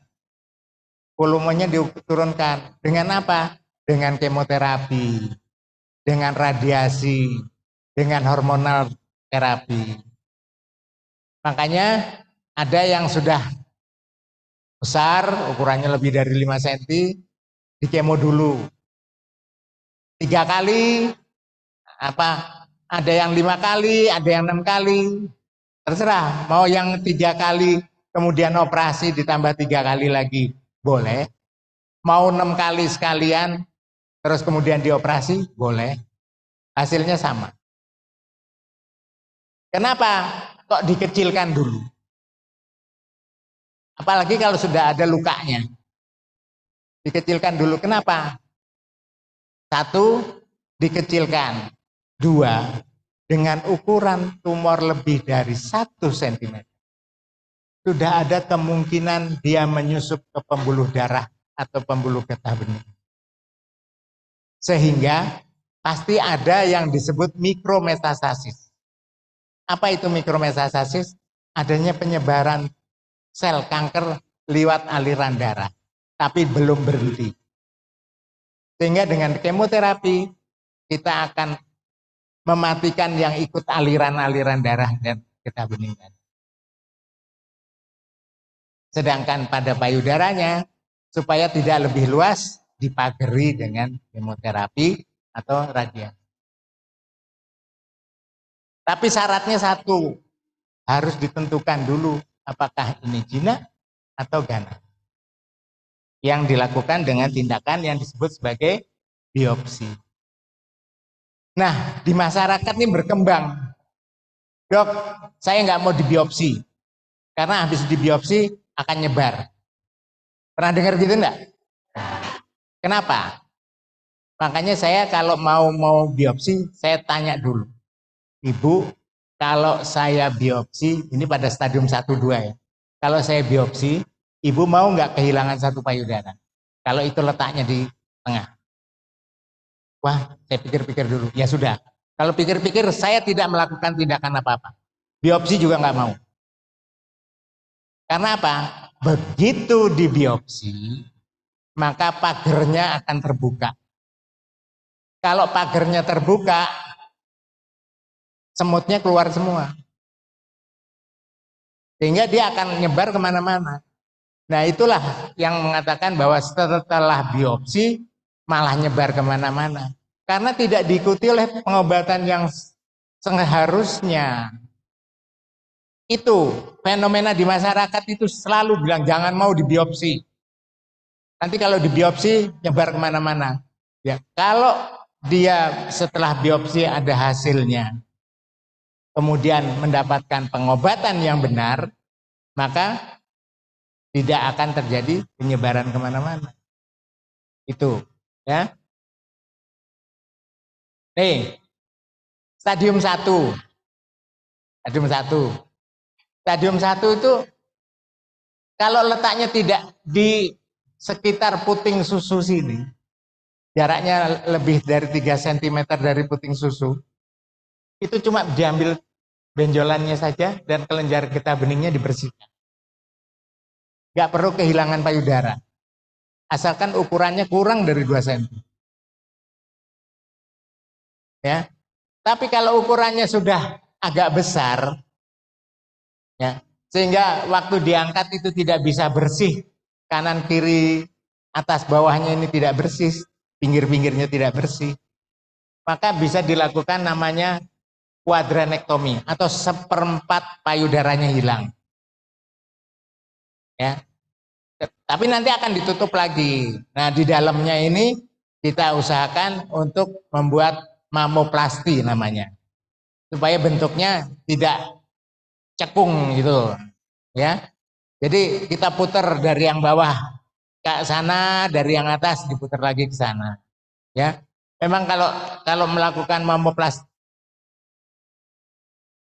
Volumenya diturunkan. Dengan apa? Dengan kemoterapi, dengan radiasi, dengan hormonal terapi. Makanya ada yang sudah besar, ukurannya lebih dari 5 cm, di kemo dulu. Tiga kali, apa ada yang lima kali, ada yang enam kali, terserah. Mau yang tiga kali, kemudian operasi ditambah tiga kali lagi, boleh. Mau enam kali sekalian, terus kemudian dioperasi, boleh. Hasilnya sama. Kenapa? Kok dikecilkan dulu? Apalagi kalau sudah ada lukanya. Dikecilkan dulu. Kenapa? Satu, dikecilkan. Dua, dengan ukuran tumor lebih dari satu cm. Sudah ada kemungkinan dia menyusup ke pembuluh darah atau pembuluh getah bening. Sehingga pasti ada yang disebut mikrometastasis. Apa itu mikrometastasis? Adanya penyebaran sel kanker lewat aliran darah, tapi belum berhenti. Sehingga dengan kemoterapi kita akan mematikan yang ikut aliran-aliran darah dan getah bening Sedangkan pada payudaranya supaya tidak lebih luas dipagari dengan kemoterapi atau radiasi. Tapi syaratnya satu, harus ditentukan dulu apakah ini jinak atau ganas. Yang dilakukan dengan tindakan yang disebut sebagai biopsi. Nah, di masyarakat ini berkembang. Dok, saya nggak mau dibiopsi. Karena habis dibiopsi akan nyebar. Pernah dengar gitu enggak? Kenapa? Makanya saya kalau mau mau biopsi, saya tanya dulu. Ibu, kalau saya biopsi, ini pada stadium 1-2 ya. Kalau saya biopsi, ibu mau nggak kehilangan satu payudara? Kalau itu letaknya di tengah. Wah, saya pikir-pikir dulu. Ya sudah. Kalau pikir-pikir, saya tidak melakukan tindakan apa-apa. Biopsi juga nggak mau. Karena apa? Begitu dibiopsi, maka pagernya akan terbuka. Kalau pagernya terbuka, semutnya keluar semua. Sehingga dia akan nyebar ke mana-mana. Nah itulah yang mengatakan bahwa setelah biopsi malah nyebar ke mana-mana. Karena tidak diikuti oleh pengobatan yang seharusnya. Itu fenomena di masyarakat itu selalu bilang jangan mau dibiopsi. Nanti kalau dibiopsi nyebar ke mana-mana. Ya, kalau dia setelah biopsi ada hasilnya, kemudian mendapatkan pengobatan yang benar, maka tidak akan terjadi penyebaran ke mana-mana. Itu, ya. Nih, stadium 1. Stadium 1. Stadium 1 itu kalau letaknya tidak di sekitar puting susu sini, jaraknya lebih dari 3 cm dari puting susu, itu cuma diambil benjolannya saja dan kelenjar getah beningnya dibersihkan. Gak perlu kehilangan payudara. Asalkan ukurannya kurang dari 2 cm. Ya. Tapi kalau ukurannya sudah agak besar, ya, sehingga waktu diangkat itu tidak bisa bersih, kanan kiri atas bawahnya ini tidak bersih, pinggir-pinggirnya tidak bersih, maka bisa dilakukan namanya quadranectomy atau seperempat payudaranya hilang. Ya. Tapi nanti akan ditutup lagi. Nah, di dalamnya ini kita usahakan untuk membuat mamoplasti namanya. Supaya bentuknya tidak cekung gitu. Ya. Jadi kita putar dari yang bawah ke sana, dari yang atas diputar lagi ke sana. Ya. Memang kalau kalau melakukan mamoplasti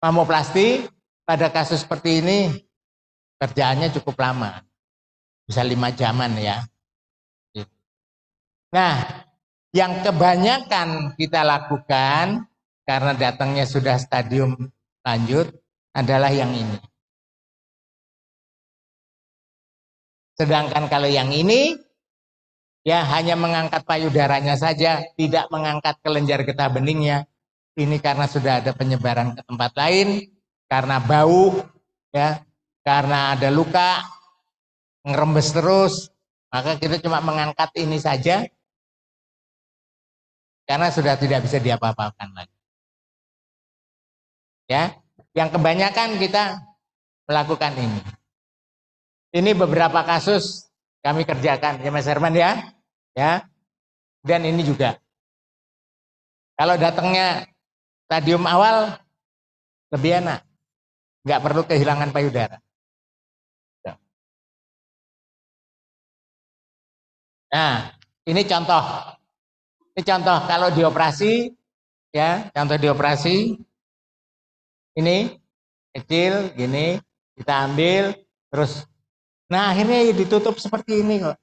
mamoplasti pada kasus seperti ini kerjaannya cukup lama. Bisa lima jaman ya. Nah, yang kebanyakan kita lakukan karena datangnya sudah stadium lanjut adalah yang ini. Sedangkan kalau yang ini ya hanya mengangkat payudaranya saja, tidak mengangkat kelenjar getah beningnya. Ini karena sudah ada penyebaran ke tempat lain, karena bau, ya, karena ada luka, ngerembes terus, maka kita cuma mengangkat ini saja karena sudah tidak bisa diapa-apakan lagi. Ya, yang kebanyakan kita melakukan ini. Ini beberapa kasus kami kerjakan ya Mas Herman ya. Ya. Dan ini juga. Kalau datangnya stadium awal lebih enak. Nggak perlu kehilangan payudara. Nah, ini contoh. Ini contoh kalau dioperasi, ya, contoh dioperasi. Ini kecil, gini, kita ambil, terus, nah akhirnya ditutup seperti ini kok.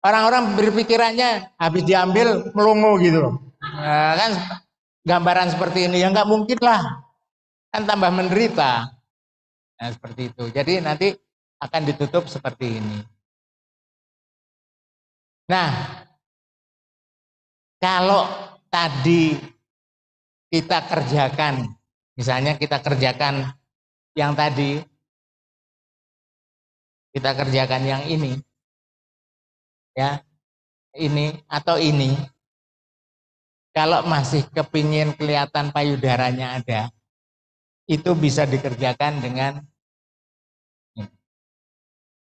Orang-orang berpikirannya habis diambil melongo gitu. Nah, kan gambaran seperti ini ya nggak mungkin lah, kan tambah menderita. Nah seperti itu. Jadi nanti akan ditutup seperti ini. Nah, kalau tadi kita kerjakan, misalnya kita kerjakan yang tadi, kita kerjakan yang ini, ya, ini atau ini, kalau masih kepingin kelihatan payudaranya ada, itu bisa dikerjakan dengan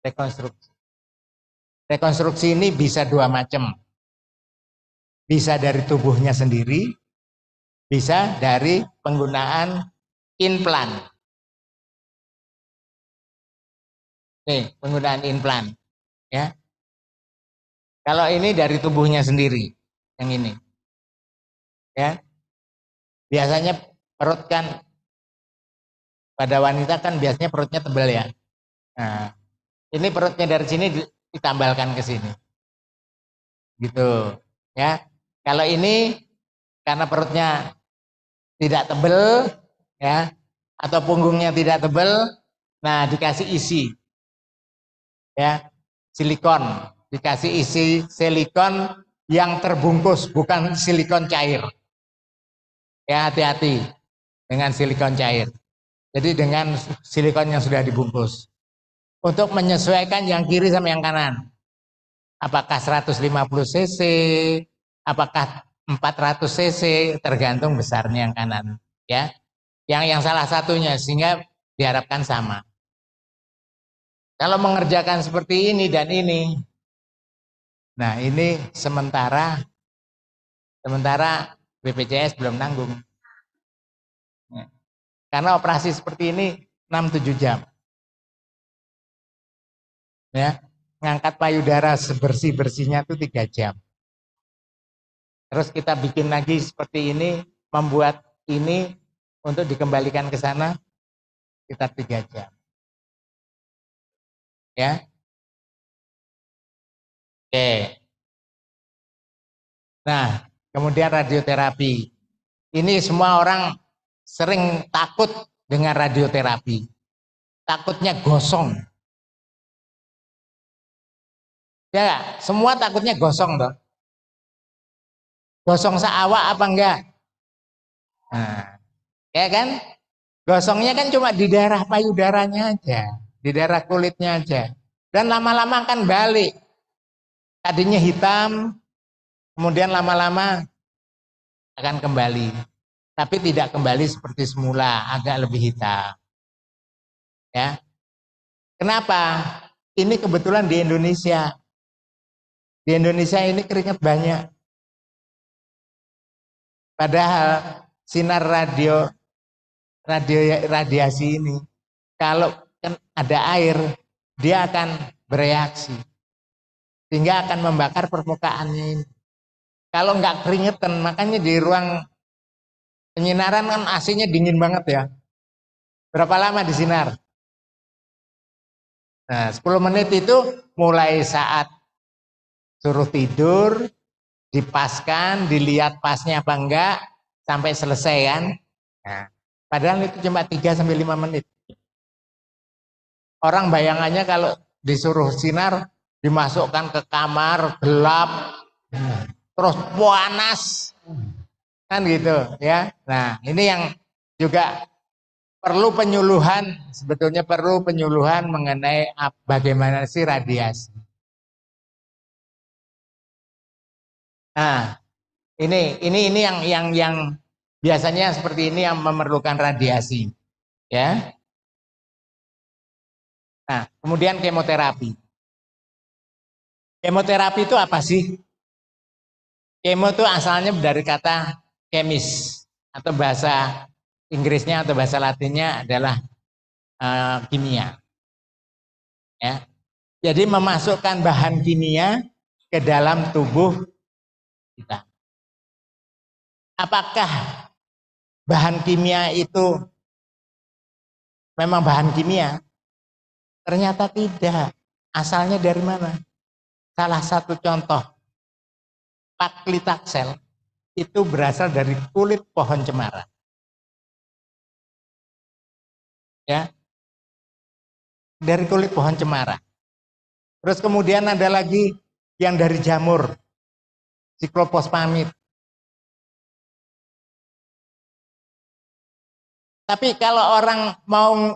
rekonstruksi. Rekonstruksi ini bisa dua macam. Bisa dari tubuhnya sendiri, bisa dari penggunaan implan. Nih, penggunaan implan. Ya. Kalau ini dari tubuhnya sendiri, yang ini. Ya. Biasanya perut kan pada wanita kan biasanya perutnya tebal ya. Nah, ini perutnya dari sini ditambalkan ke sini. Gitu, ya. Kalau ini karena perutnya tidak tebel ya atau punggungnya tidak tebel, nah dikasih isi. Ya, silikon, dikasih isi silikon yang terbungkus bukan silikon cair. Ya, hati-hati dengan silikon cair. Jadi dengan silikon yang sudah dibungkus untuk menyesuaikan yang kiri sama yang kanan. Apakah 150 cc, apakah 400 cc, tergantung besarnya yang kanan. Ya, yang yang salah satunya sehingga diharapkan sama. Kalau mengerjakan seperti ini dan ini, nah ini sementara sementara BPJS belum nanggung. Ya. Karena operasi seperti ini 6-7 jam ya ngangkat payudara sebersih bersihnya itu tiga jam Terus kita bikin lagi seperti ini, membuat ini untuk dikembalikan ke sana sekitar tiga jam. Ya. Oke. Nah, kemudian radioterapi. Ini semua orang sering takut dengan radioterapi. Takutnya gosong. Ya, semua takutnya gosong dong. Gosong seawak apa enggak? Nah, ya kan? Gosongnya kan cuma di daerah payudaranya aja, di daerah kulitnya aja. Dan lama-lama kan balik. Tadinya hitam, kemudian lama-lama akan kembali. Tapi tidak kembali seperti semula, agak lebih hitam. Ya. Kenapa? Ini kebetulan di Indonesia. Di Indonesia ini keringat banyak. Padahal sinar radio radio radiasi ini kalau ada air dia akan bereaksi sehingga akan membakar permukaannya ini. Kalau nggak keringetan, makanya di ruang penyinaran kan AC-nya dingin banget ya. Berapa lama di sinar? Nah, 10 menit itu mulai saat suruh tidur, dipaskan, dilihat pasnya apa enggak, sampai selesai kan. Nah, padahal itu cuma 3 sampai 5 menit. Orang bayangannya kalau disuruh sinar, dimasukkan ke kamar, gelap, terus panas. Kan gitu ya. Nah, ini yang juga perlu penyuluhan, sebetulnya perlu penyuluhan mengenai bagaimana sih radiasi. Nah, ini ini ini yang yang yang biasanya seperti ini yang memerlukan radiasi, ya. Nah, kemudian kemoterapi. Kemoterapi itu apa sih? Kemo itu asalnya dari kata kemis atau bahasa Inggrisnya atau bahasa Latinnya adalah uh, kimia. Ya. Jadi memasukkan bahan kimia ke dalam tubuh kita. Apakah bahan kimia itu memang bahan kimia? Ternyata tidak. Asalnya dari mana? Salah satu contoh, paklitaksel itu berasal dari kulit pohon cemara. ya dari kulit pohon cemara. Terus kemudian ada lagi yang dari jamur, siklopospamid. Tapi kalau orang mau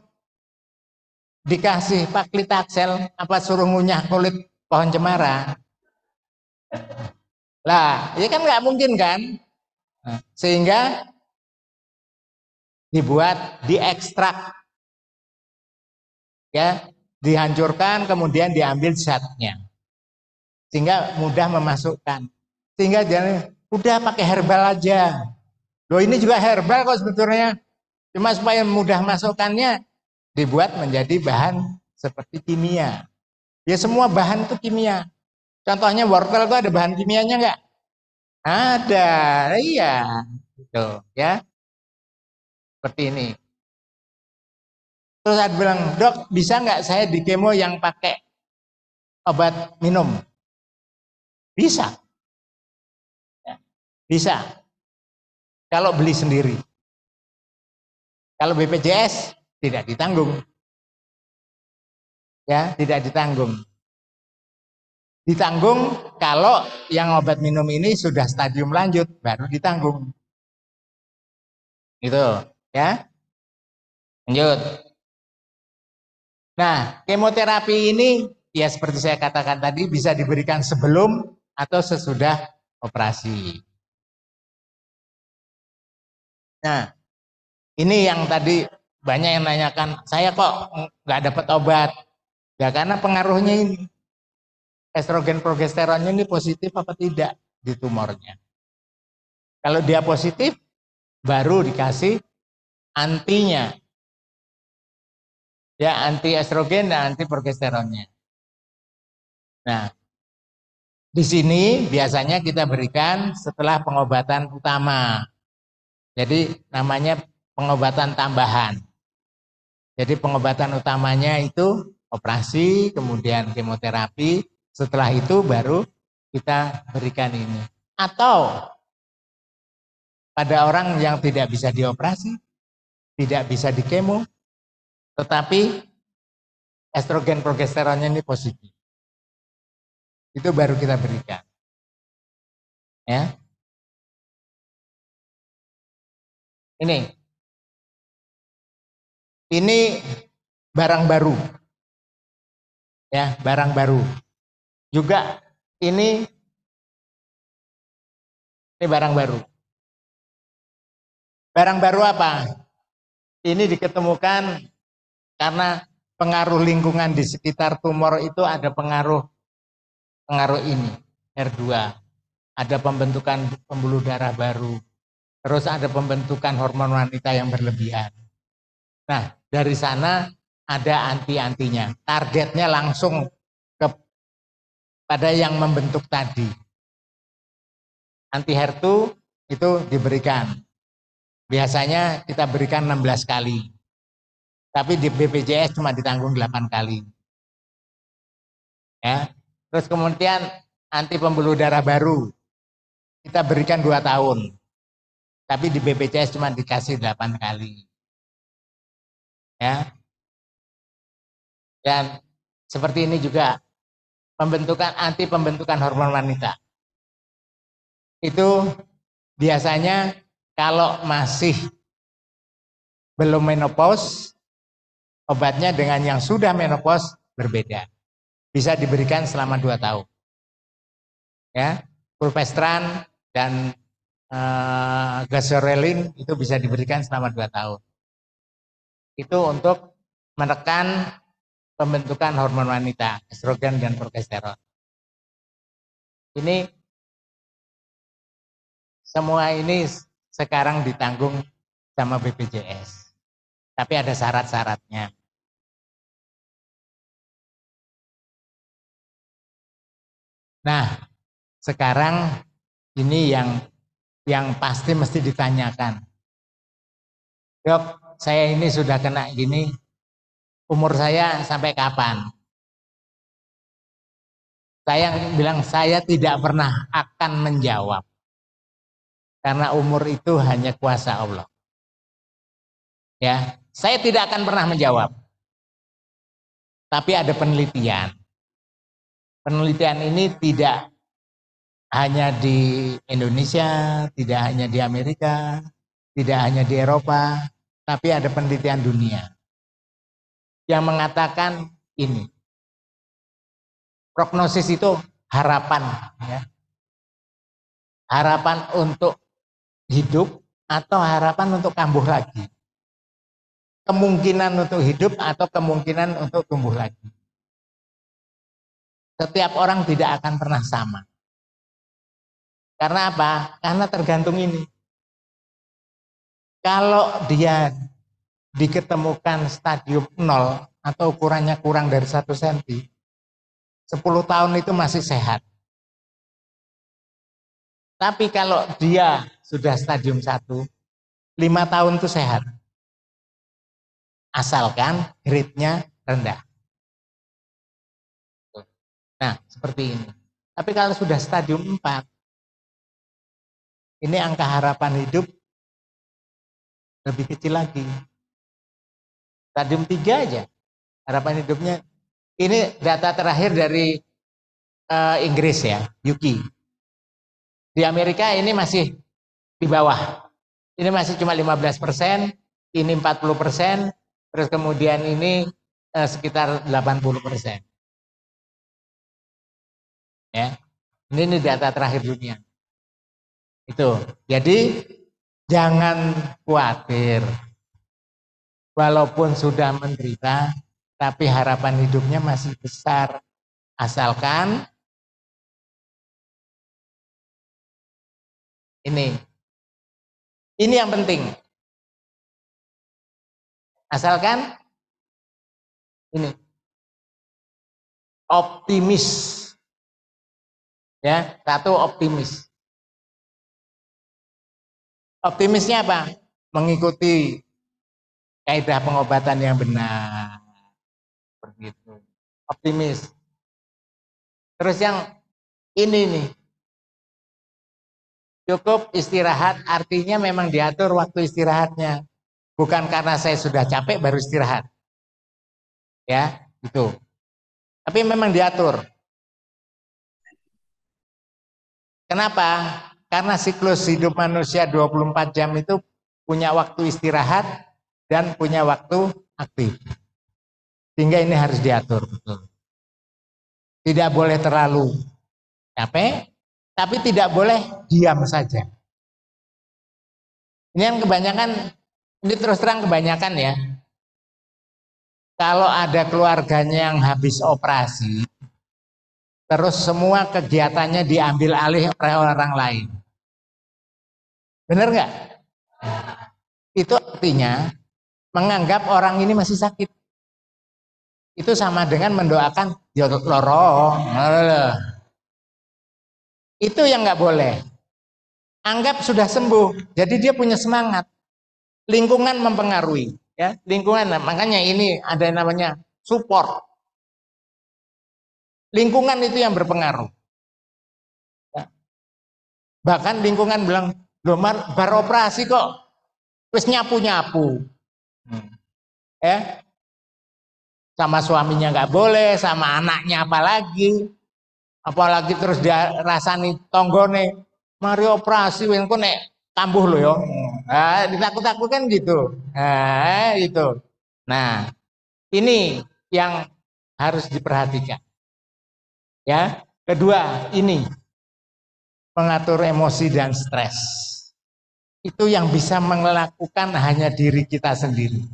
dikasih paklitaksel, apa suruh ngunyah kulit pohon cemara? Lah, ya kan nggak mungkin kan? Sehingga dibuat, diekstrak. Ya dihancurkan kemudian diambil zatnya. Sehingga mudah memasukkan. Sehingga jangan udah pakai herbal aja. Loh ini juga herbal kok sebetulnya. Cuma supaya mudah masukkannya dibuat menjadi bahan seperti kimia ya semua bahan itu kimia contohnya wortel itu ada bahan kimianya enggak ada iya gitu ya seperti ini Terus saya bilang, dok bisa nggak saya di kemo yang pakai obat minum? Bisa. Ya, bisa. Kalau beli sendiri. Kalau BPJS tidak ditanggung. Ya, tidak ditanggung. Ditanggung kalau yang obat minum ini sudah stadium lanjut, baru ditanggung. Itu, ya. Lanjut. Nah, kemoterapi ini ya seperti saya katakan tadi bisa diberikan sebelum atau sesudah operasi. Nah, ini yang tadi banyak yang nanyakan, saya kok nggak dapat obat? Ya karena pengaruhnya ini. Estrogen progesteronnya ini positif apa tidak di tumornya. Kalau dia positif, baru dikasih antinya ya anti estrogen dan anti progesteronnya. Nah, di sini biasanya kita berikan setelah pengobatan utama. Jadi namanya pengobatan tambahan. Jadi pengobatan utamanya itu operasi, kemudian kemoterapi, setelah itu baru kita berikan ini. Atau pada orang yang tidak bisa dioperasi, tidak bisa dikemo, tetapi estrogen progesteronnya ini positif. Itu baru kita berikan. Ya. Ini. Ini barang baru. Ya, barang baru. Juga ini ini barang baru. Barang baru apa? Ini diketemukan karena pengaruh lingkungan di sekitar tumor itu ada pengaruh pengaruh ini R2 ada pembentukan pembuluh darah baru terus ada pembentukan hormon wanita yang berlebihan nah dari sana ada anti-antinya targetnya langsung ke pada yang membentuk tadi anti HER2 itu diberikan biasanya kita berikan 16 kali tapi di BPJS cuma ditanggung 8 kali ya Terus kemudian anti pembuluh darah baru. Kita berikan dua tahun. Tapi di BPJS cuma dikasih 8 kali. Ya. Dan seperti ini juga pembentukan anti pembentukan hormon wanita. Itu biasanya kalau masih belum menopause, obatnya dengan yang sudah menopause berbeda bisa diberikan selama dua tahun. Ya, fulvestran dan uh, gasorelin itu bisa diberikan selama dua tahun. Itu untuk menekan pembentukan hormon wanita, estrogen dan progesteron. Ini semua ini sekarang ditanggung sama BPJS. Tapi ada syarat-syaratnya. Nah, sekarang ini yang yang pasti mesti ditanyakan. Dok, saya ini sudah kena gini, umur saya sampai kapan? Saya bilang saya tidak pernah akan menjawab. Karena umur itu hanya kuasa Allah. Ya, saya tidak akan pernah menjawab. Tapi ada penelitian penelitian ini tidak hanya di Indonesia, tidak hanya di Amerika, tidak hanya di Eropa, tapi ada penelitian dunia yang mengatakan ini. Prognosis itu harapan ya. Harapan untuk hidup atau harapan untuk kambuh lagi. Kemungkinan untuk hidup atau kemungkinan untuk tumbuh lagi. Setiap orang tidak akan pernah sama. Karena apa? Karena tergantung ini. Kalau dia diketemukan stadium 0 atau ukurannya kurang dari 1 cm, 10 tahun itu masih sehat. Tapi kalau dia sudah stadium 1, 5 tahun itu sehat. Asalkan grade-nya rendah. Nah, seperti ini. Tapi kalau sudah stadium 4, ini angka harapan hidup lebih kecil lagi. Stadium 3 aja harapan hidupnya. Ini data terakhir dari uh, Inggris ya, Yuki. Di Amerika ini masih di bawah. Ini masih cuma 15 persen, ini 40 persen, terus kemudian ini uh, sekitar 80 persen. Ya. Ini, ini data terakhir dunia. Itu. Jadi jangan khawatir. Walaupun sudah menderita, tapi harapan hidupnya masih besar. Asalkan ini. Ini yang penting. Asalkan ini optimis Ya, satu optimis. Optimisnya apa? Mengikuti kaidah pengobatan yang benar. Begitu. Optimis. Terus yang ini nih. Cukup istirahat artinya memang diatur waktu istirahatnya. Bukan karena saya sudah capek baru istirahat. Ya, itu. Tapi memang diatur. Kenapa? Karena siklus hidup manusia 24 jam itu punya waktu istirahat dan punya waktu aktif. Sehingga ini harus diatur betul. Tidak boleh terlalu capek, tapi tidak boleh diam saja. Ini yang kebanyakan, ini terus terang kebanyakan ya. Kalau ada keluarganya yang habis operasi, terus semua kegiatannya diambil alih oleh orang lain. Benar nggak? Itu artinya menganggap orang ini masih sakit. Itu sama dengan mendoakan ya loro. Itu yang nggak boleh. Anggap sudah sembuh, jadi dia punya semangat. Lingkungan mempengaruhi, ya. Lingkungan, makanya ini ada yang namanya support. Lingkungan itu yang berpengaruh. Ya. Bahkan lingkungan bilang, loh bar operasi kok, terus nyapu-nyapu. Hmm. Ya, sama suaminya nggak boleh, sama anaknya apalagi. Apalagi terus dia rasani tonggone mari operasi wong nek kambuh lo yo. Nah, ditakut kan gitu. Nah itu. Nah ini yang harus diperhatikan. Ya kedua ini. Mengatur emosi dan stres itu yang bisa melakukan hanya diri kita sendiri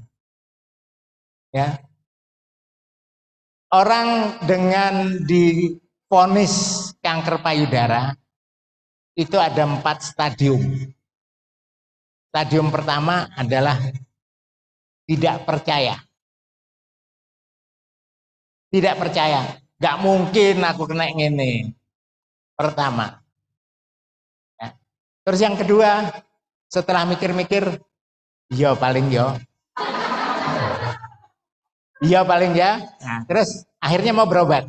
ya orang dengan di Ponis kanker payudara itu ada empat stadium. Stadium pertama adalah tidak percaya. Tidak percaya. Gak mungkin aku kena ini. Pertama. Ya. Terus yang kedua, setelah mikir-mikir, yo paling yo. Iya paling ya. Nah, terus akhirnya mau berobat.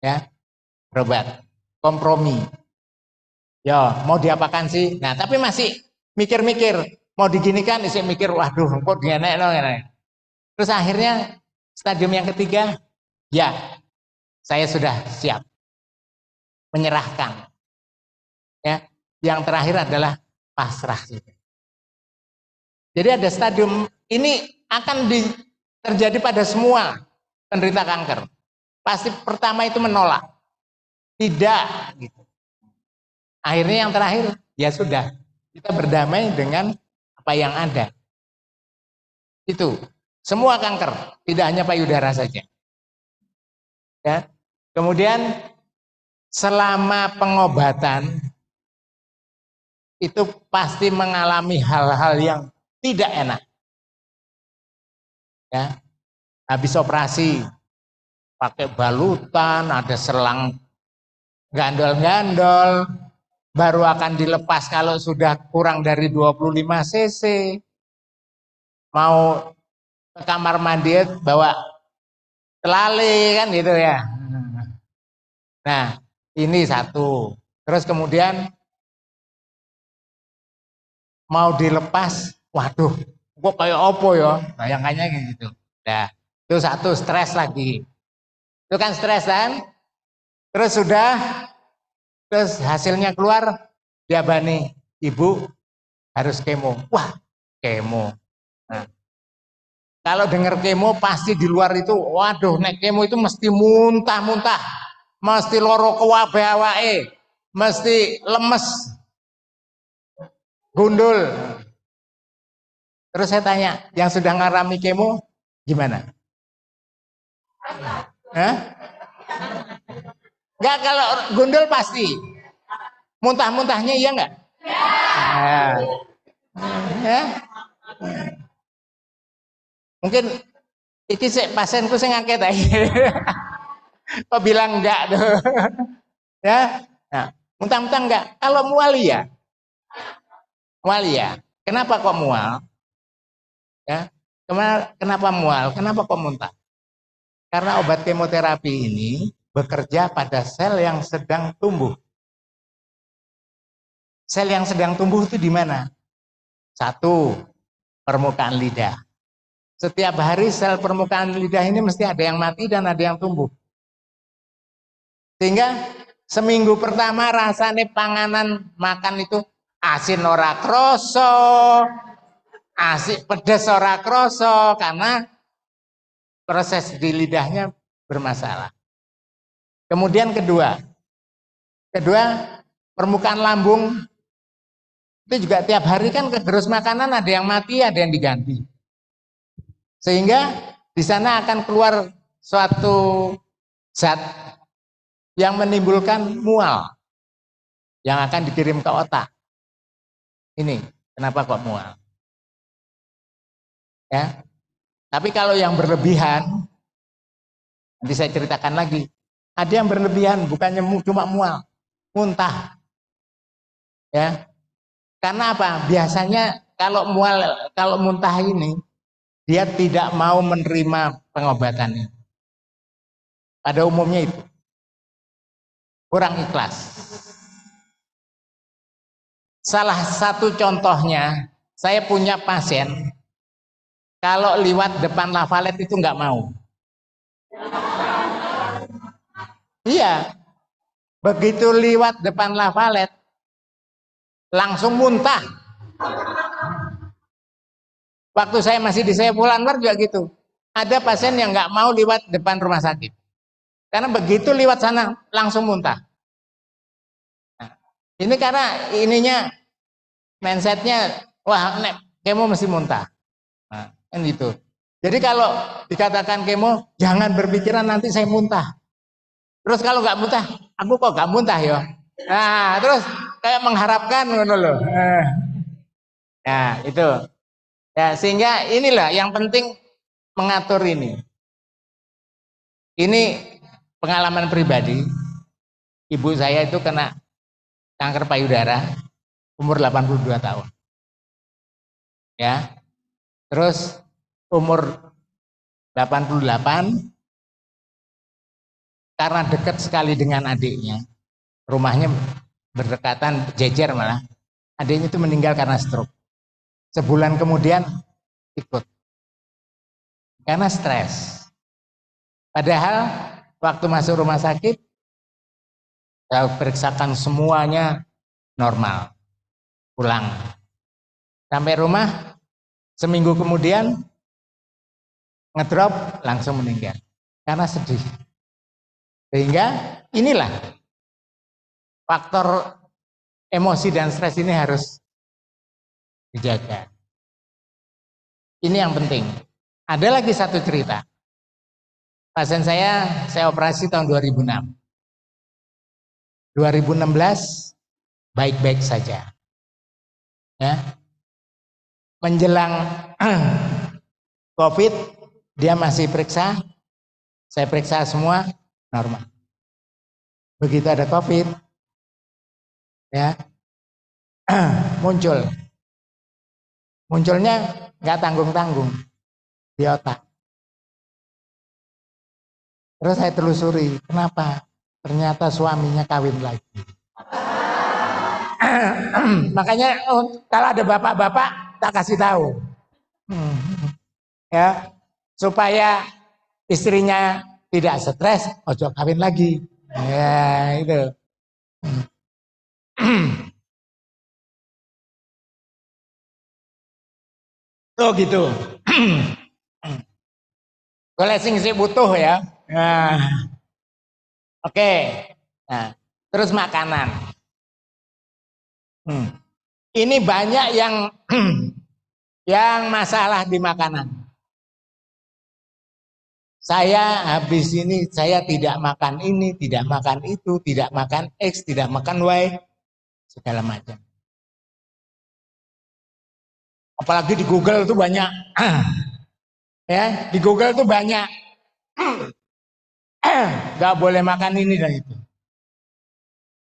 Ya berobat. Kompromi. Ya mau diapakan sih? Nah tapi masih mikir-mikir. Mau diginikan isi mikir waduh kok dia naik no, terus akhirnya stadium yang ketiga ya saya sudah siap. Menyerahkan. Ya yang terakhir adalah pasrah jadi ada stadium ini akan di, terjadi pada semua penderita kanker pasti pertama itu menolak. Tidak gitu. Akhirnya yang terakhir, ya sudah, kita berdamai dengan apa yang ada. Itu. Semua kanker, tidak hanya payudara saja. Ya. Kemudian selama pengobatan itu pasti mengalami hal-hal yang tidak enak. Ya. Habis operasi, pakai balutan, ada selang gandol-gandol, baru akan dilepas kalau sudah kurang dari 25 cc. Mau ke kamar mandi bawa telale kan gitu ya. Nah, ini satu. Terus kemudian mau dilepas, waduh, kok kayak opo ya, bayangannya gitu. Nah, itu satu stres lagi. Itu kan stres kan? Terus sudah, terus hasilnya keluar, dia bani, ibu harus kemo. Wah, kemo. Nah, kalau dengar kemo pasti di luar itu, waduh, nek kemo itu mesti muntah-muntah, mesti loro kewabe mesti lemes, gundul. Terus saya tanya, yang sudah ngarami kemo gimana? Hah? Enggak kalau gundul pasti. Muntah-muntahnya iya enggak? Ya. ya. Mungkin iki sih pasienku sing ngangket aja. Kok bilang enggak tuh. Ya, nah, muntah-muntah enggak. Kalau mual ya, mual ya. Kenapa kok mual? Ya, kenapa mual? Kenapa kok muntah? Karena obat kemoterapi ini bekerja pada sel yang sedang tumbuh. Sel yang sedang tumbuh itu di mana? Satu, permukaan lidah. Setiap hari sel permukaan lidah ini mesti ada yang mati dan ada yang tumbuh. Sehingga seminggu pertama rasanya panganan makan itu asin ora kroso, asik pedes ora kroso karena proses di lidahnya bermasalah. Kemudian kedua, kedua permukaan lambung itu juga tiap hari kan kegerus makanan ada yang mati, ada yang diganti. Sehingga di sana akan keluar suatu zat yang menimbulkan mual yang akan dikirim ke otak. Ini kenapa kok mual? Ya. Tapi kalau yang berlebihan nanti saya ceritakan lagi. Ada yang berlebihan bukannya cuma mual, muntah. Ya. Karena apa? Biasanya kalau mual, kalau muntah ini, dia tidak mau menerima pengobatan Pada umumnya itu. Kurang ikhlas. Salah satu contohnya, saya punya pasien, kalau liwat depan lafalet itu nggak mau. Iya, begitu liwat depan lafalet, langsung muntah. Waktu saya masih di Saiful Anwar juga gitu. Ada pasien yang nggak mau lewat depan rumah sakit. Karena begitu lewat sana langsung muntah. Ini karena ininya mindsetnya wah nek kemo mesti muntah. Nah, kan gitu. Jadi kalau dikatakan kemo jangan berpikiran nanti saya muntah. Terus kalau nggak muntah, aku kok nggak muntah ya? Nah, terus kayak mengharapkan ngono loh. Eh. Nah, itu. Ya, sehingga inilah yang penting mengatur ini. Ini pengalaman pribadi. Ibu saya itu kena kanker payudara umur 82 tahun. Ya. Terus umur 88 karena dekat sekali dengan adiknya rumahnya berdekatan jejer malah adiknya itu meninggal karena stroke sebulan kemudian ikut karena stres padahal waktu masuk rumah sakit saya periksakan semuanya normal pulang sampai rumah seminggu kemudian ngedrop langsung meninggal karena sedih sehingga inilah faktor emosi dan stres ini harus dijaga. Ini yang penting. Ada lagi satu cerita. Pasien saya, saya operasi tahun 2006. 2016 baik-baik saja. Ya. Menjelang COVID, dia masih periksa, saya periksa semua normal. Begitu ada COVID, ya muncul munculnya nggak tanggung tanggung di otak terus saya telusuri kenapa ternyata suaminya kawin lagi makanya oh, kalau ada bapak-bapak tak kasih tahu ya supaya istrinya tidak stres ojo kawin lagi ya itu oh gitu. Kalau sing sih butuh ya. Nah. Oke. Nah, terus makanan. Hmm. Ini banyak yang yang masalah di makanan. Saya habis ini saya tidak makan ini, tidak makan itu, tidak makan X, tidak makan Y segala macam. Apalagi di Google itu banyak. ya, di Google itu banyak. Gak boleh makan ini dan itu.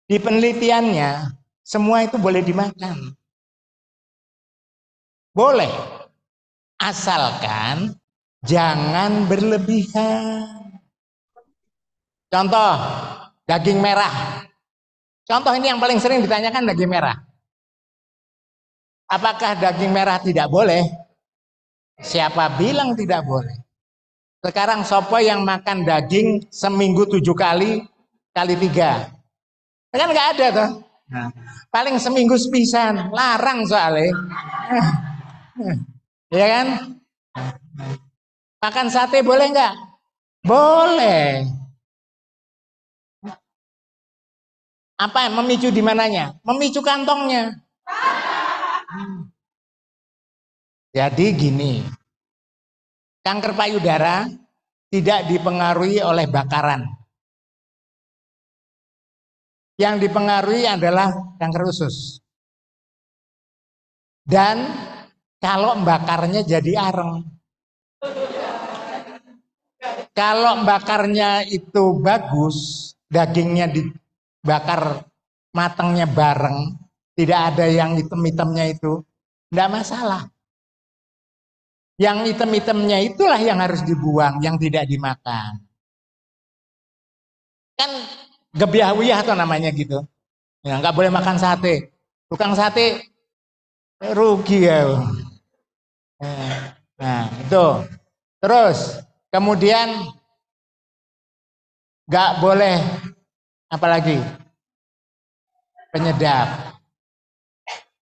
Di penelitiannya, semua itu boleh dimakan. Boleh. Asalkan jangan berlebihan. Contoh, daging merah. Contoh ini yang paling sering ditanyakan daging merah. Apakah daging merah tidak boleh? Siapa bilang tidak boleh? Sekarang sopo yang makan daging seminggu tujuh kali kali tiga, kan nggak ada tuh. Nah, paling seminggu sepisan, larang soalnya. ya kan? Makan sate boleh nggak? Boleh. Apa memicu di mananya? Memicu kantongnya. Jadi gini, kanker payudara tidak dipengaruhi oleh bakaran. Yang dipengaruhi adalah kanker usus. Dan kalau bakarnya jadi areng. Kalau bakarnya itu bagus, dagingnya dibakar matangnya bareng, tidak ada yang hitam-hitamnya itu, tidak masalah. Yang hitam-hitamnya itulah yang harus dibuang, yang tidak dimakan. Kan gebiahwiyah atau namanya gitu. Ya, nggak boleh makan sate. Tukang sate rugi ya. Nah, itu. Terus kemudian nggak boleh apalagi penyedap.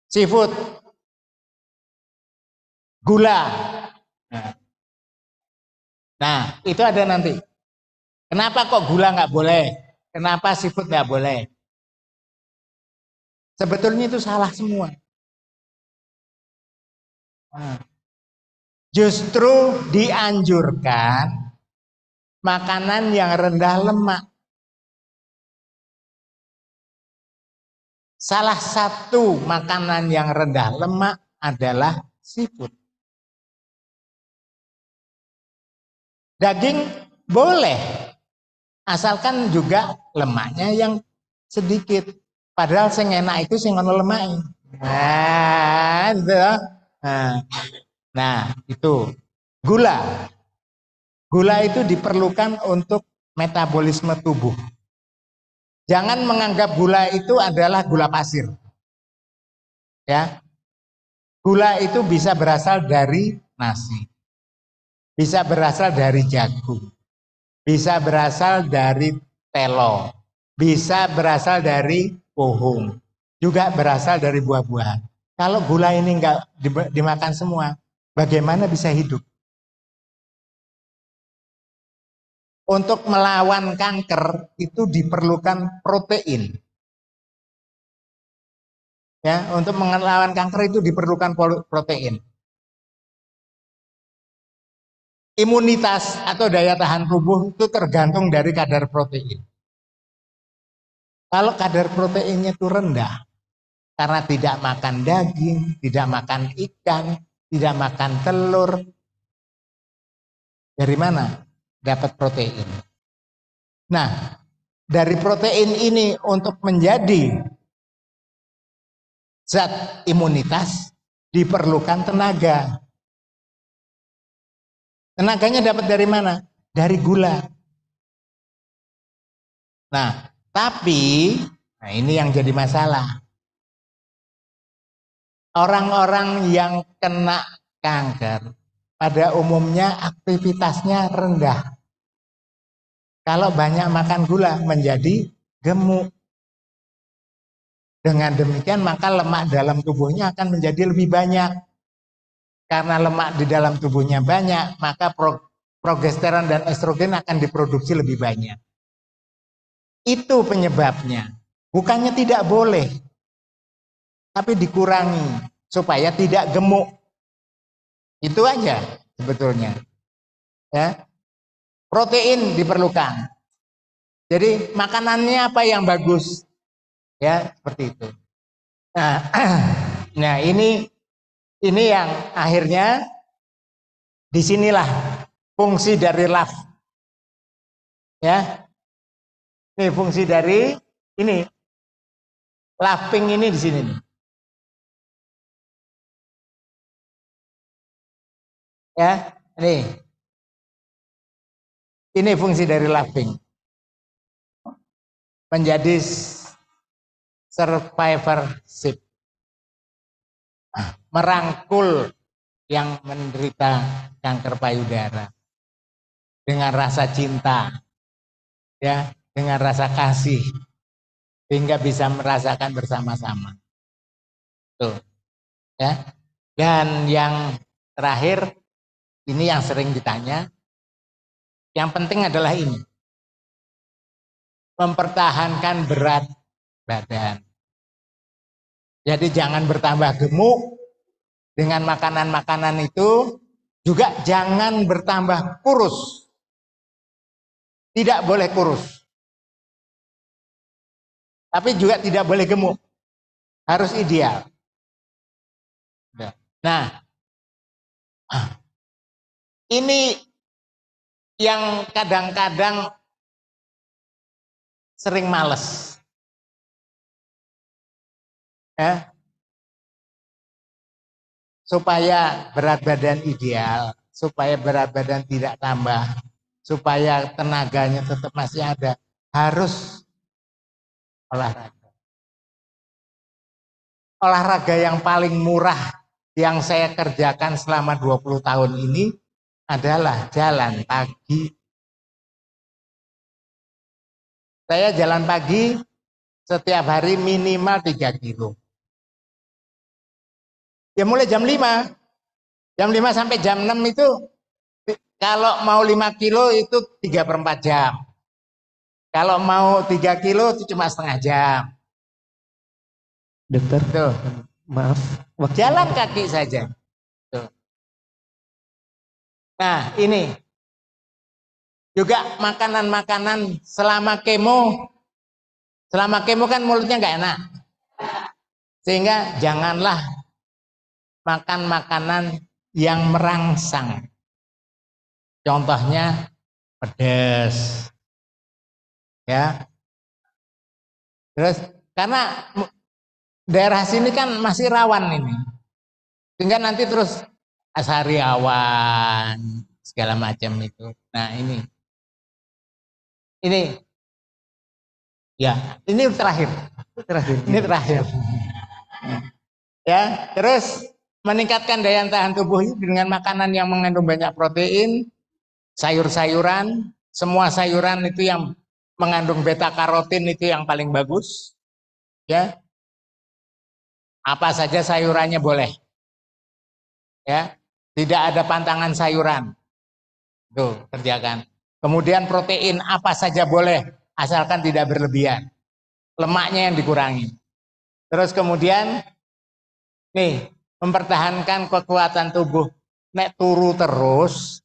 Seafood. Gula. Nah. nah, itu ada nanti. Kenapa kok gula nggak boleh? Kenapa seafood nggak boleh? Sebetulnya itu salah semua. Nah, justru dianjurkan makanan yang rendah lemak. Salah satu makanan yang rendah lemak adalah seafood. Daging boleh, Asalkan juga lemaknya yang sedikit. Padahal sing enak itu sing ono lemak. Nah, itu. Nah, nah, itu gula. Gula itu diperlukan untuk metabolisme tubuh. Jangan menganggap gula itu adalah gula pasir. Ya. Gula itu bisa berasal dari nasi. Bisa berasal dari jagung bisa berasal dari telo, bisa berasal dari pohon, juga berasal dari buah-buahan. Kalau gula ini enggak dimakan semua, bagaimana bisa hidup? Untuk melawan kanker itu diperlukan protein. Ya, untuk melawan kanker itu diperlukan protein. Imunitas atau daya tahan tubuh itu tergantung dari kadar protein. Kalau kadar proteinnya itu rendah, karena tidak makan daging, tidak makan ikan, tidak makan telur, dari mana dapat protein? Nah, dari protein ini untuk menjadi zat imunitas diperlukan tenaga. Tenaganya dapat dari mana? Dari gula. Nah, tapi nah ini yang jadi masalah. Orang-orang yang kena kanker pada umumnya aktivitasnya rendah. Kalau banyak makan gula menjadi gemuk. Dengan demikian maka lemak dalam tubuhnya akan menjadi lebih banyak. Karena lemak di dalam tubuhnya banyak, maka progesteron dan estrogen akan diproduksi lebih banyak. Itu penyebabnya. Bukannya tidak boleh, tapi dikurangi supaya tidak gemuk. Itu aja sebetulnya. Ya. Protein diperlukan. Jadi makanannya apa yang bagus? Ya, seperti itu. Nah, nah ini ini yang akhirnya di sinilah fungsi dari laf. Ya, ini fungsi dari ini Laughing ini di sini. Ya, ini. Ini fungsi dari laughing. Menjadi survivorship. Merangkul yang menderita kanker payudara. Dengan rasa cinta ya dengan rasa kasih sehingga bisa merasakan bersama-sama. Tuh ya. Dan yang terakhir ini yang sering ditanya yang penting adalah ini. Mempertahankan berat badan jadi jangan bertambah gemuk dengan makanan-makanan itu juga jangan bertambah kurus. Tidak boleh kurus. Tapi juga tidak boleh gemuk. Harus ideal. Nah, ini yang kadang-kadang sering males. Ya, supaya berat badan ideal, supaya berat badan tidak tambah, supaya tenaganya tetap masih ada, harus olahraga. Olahraga yang paling murah yang saya kerjakan selama 20 tahun ini adalah jalan pagi. Saya jalan pagi setiap hari minimal 3 kilo. Ya mulai jam 5. Jam 5 sampai jam 6 itu kalau mau 5 kilo itu 3 per 4 jam. Kalau mau 3 kilo itu cuma setengah jam. Dokter, Tuh. maaf. Waktu Jalan kaki saja. Tuh. Nah ini. Juga makanan-makanan selama kemo. Selama kemo kan mulutnya nggak enak. Sehingga janganlah makan makanan yang merangsang. Contohnya pedas. Ya. Terus karena daerah sini kan masih rawan ini. Sehingga nanti terus asariawan segala macam itu. Nah, ini. Ini ya, ini terakhir. terakhir. Ini terakhir. Ya, terus meningkatkan daya tahan tubuh dengan makanan yang mengandung banyak protein, sayur-sayuran, semua sayuran itu yang mengandung beta karotin itu yang paling bagus. Ya. Apa saja sayurannya boleh. Ya. Tidak ada pantangan sayuran. Tuh, kerjakan. Kemudian protein apa saja boleh asalkan tidak berlebihan. Lemaknya yang dikurangi. Terus kemudian nih, mempertahankan kekuatan tubuh. Nek turu terus,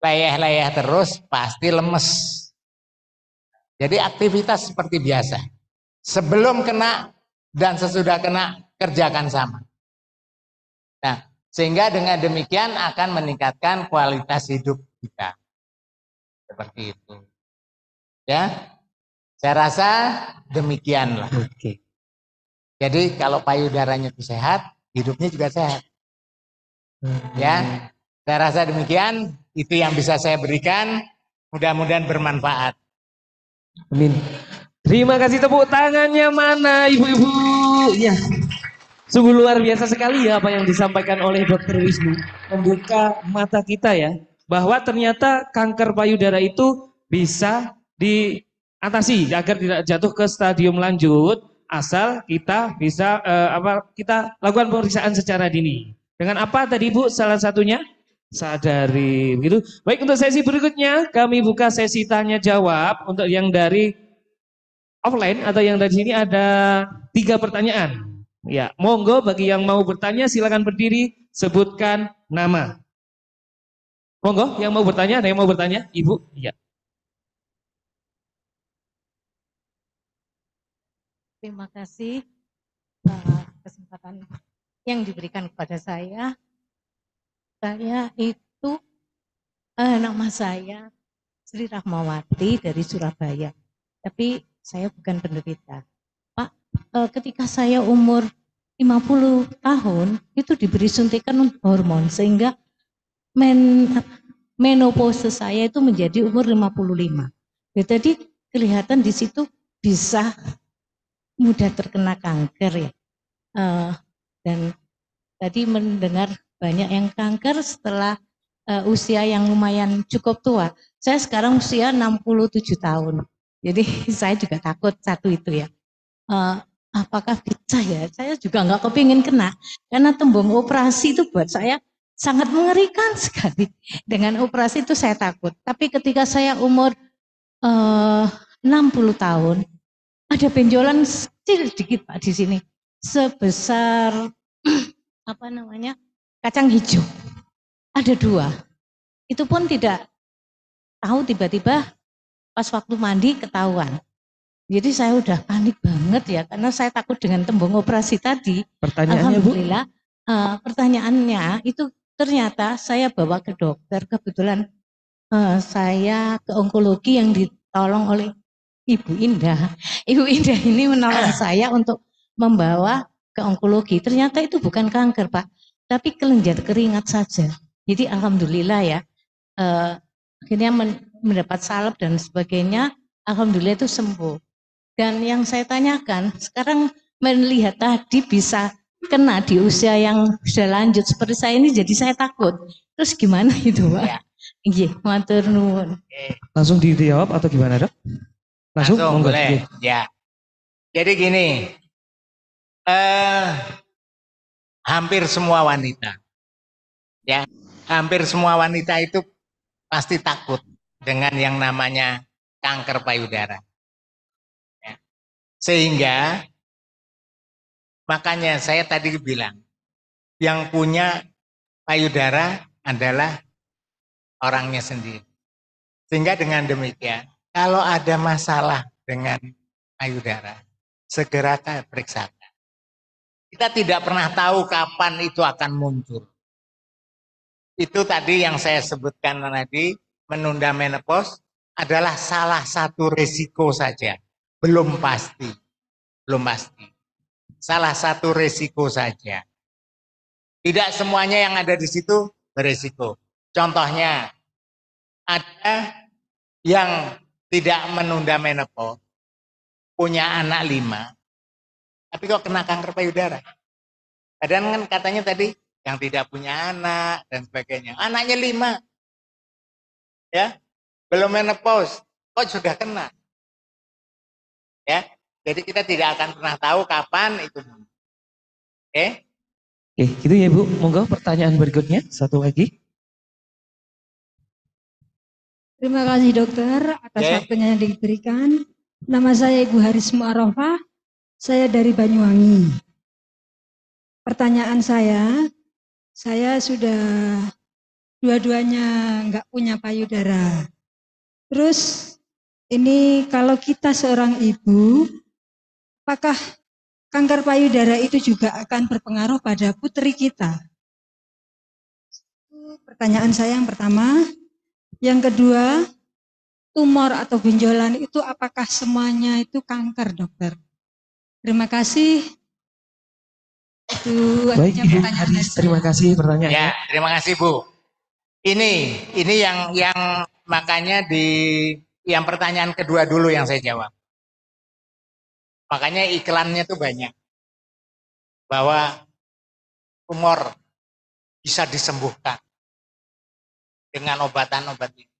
leyeh-leyeh terus, pasti lemes. Jadi aktivitas seperti biasa. Sebelum kena dan sesudah kena, kerjakan sama. Nah, sehingga dengan demikian akan meningkatkan kualitas hidup kita. Seperti itu. Ya, saya rasa demikianlah. Oke. Jadi kalau payudaranya itu sehat, hidupnya juga sehat. Ya, saya rasa demikian. Itu yang bisa saya berikan. Mudah-mudahan bermanfaat. Amin. Terima kasih tepuk tangannya mana ibu-ibu. Ya. Sungguh luar biasa sekali ya apa yang disampaikan oleh Dr. Wisnu. Membuka mata kita ya. Bahwa ternyata kanker payudara itu bisa diatasi agar tidak jatuh ke stadium lanjut asal kita bisa eh, apa kita lakukan pemeriksaan secara dini. Dengan apa tadi Bu salah satunya? Sadari begitu. Baik untuk sesi berikutnya kami buka sesi tanya jawab untuk yang dari offline atau yang dari sini ada tiga pertanyaan. Ya, monggo bagi yang mau bertanya silakan berdiri sebutkan nama. Monggo yang mau bertanya, ada yang mau bertanya? Ibu? Iya. Terima kasih uh, kesempatan yang diberikan kepada saya. Saya itu uh, nama saya Sri Rahmawati dari Surabaya. Tapi saya bukan penderita. Pak, eh, ketika saya umur 50 tahun itu diberi suntikan hormon sehingga men, menopause saya itu menjadi umur 55. Ya, jadi kelihatan di situ bisa mudah terkena kanker ya. Eh, dan tadi mendengar banyak yang kanker setelah eh, usia yang lumayan cukup tua. Saya sekarang usia 67 tahun. Jadi saya juga takut satu itu ya. Eh, apakah bisa ya? Saya juga nggak kepingin kena karena tembung operasi itu buat saya sangat mengerikan sekali. Dengan operasi itu saya takut. Tapi ketika saya umur eh, 60 tahun, ada benjolan kecil sedikit Pak di sini. Sebesar apa namanya? kacang hijau. Ada dua. Itu pun tidak tahu tiba-tiba pas waktu mandi ketahuan. Jadi saya udah panik banget ya karena saya takut dengan tembung operasi tadi. Pertanyaannya Bu, Alhamdulillah eh, pertanyaannya itu ternyata saya bawa ke dokter kebetulan eh, saya ke onkologi yang ditolong oleh Ibu Indah. Ibu Indah ini menolong saya untuk membawa ke onkologi. Ternyata itu bukan kanker Pak, tapi kelenjar keringat saja. Jadi alhamdulillah ya eh, akhirnya men- mendapat salep dan sebagainya. Alhamdulillah itu sembuh. Dan yang saya tanyakan, sekarang melihat tadi bisa kena di usia yang sudah lanjut seperti saya ini jadi saya takut. Terus gimana itu, Pak? Ya. Iya, matur nuwun. langsung dijawab atau gimana dok? Langsung, Langsung monggo. boleh. Oke. Ya. Jadi gini, eh, hampir semua wanita, ya, hampir semua wanita itu pasti takut dengan yang namanya kanker payudara. Ya. Sehingga makanya saya tadi bilang, yang punya payudara adalah orangnya sendiri. Sehingga dengan demikian, kalau ada masalah dengan payudara, segera periksakan. Kita tidak pernah tahu kapan itu akan muncul. Itu tadi yang saya sebutkan tadi, menunda menopause adalah salah satu resiko saja. Belum pasti. Belum pasti. Salah satu resiko saja. Tidak semuanya yang ada di situ beresiko. Contohnya, ada yang tidak menunda menopause, punya anak lima, tapi kok kena kanker payudara. Kadang kan katanya tadi yang tidak punya anak dan sebagainya. Anaknya lima, ya belum menopause, kok sudah kena. Ya, jadi kita tidak akan pernah tahu kapan itu. Oke, Oke, gitu ya Bu. Monggo pertanyaan berikutnya satu lagi. Terima kasih dokter atas Oke. waktunya yang diberikan. Nama saya Ibu Haris Mu'arofah, saya dari Banyuwangi. Pertanyaan saya, saya sudah dua-duanya nggak punya payudara. Terus ini kalau kita seorang ibu, apakah kanker payudara itu juga akan berpengaruh pada putri kita? Pertanyaan saya yang pertama. Yang kedua, tumor atau benjolan itu apakah semuanya itu kanker, dokter? Terima kasih. Itu Baik Ibu pertanyaan saya. terima kasih pertanyaannya. ya terima kasih Bu. Ini, ini yang yang makanya di yang pertanyaan kedua dulu yang saya jawab. Makanya iklannya tuh banyak. Bahwa tumor bisa disembuhkan dengan obatan-obat ini.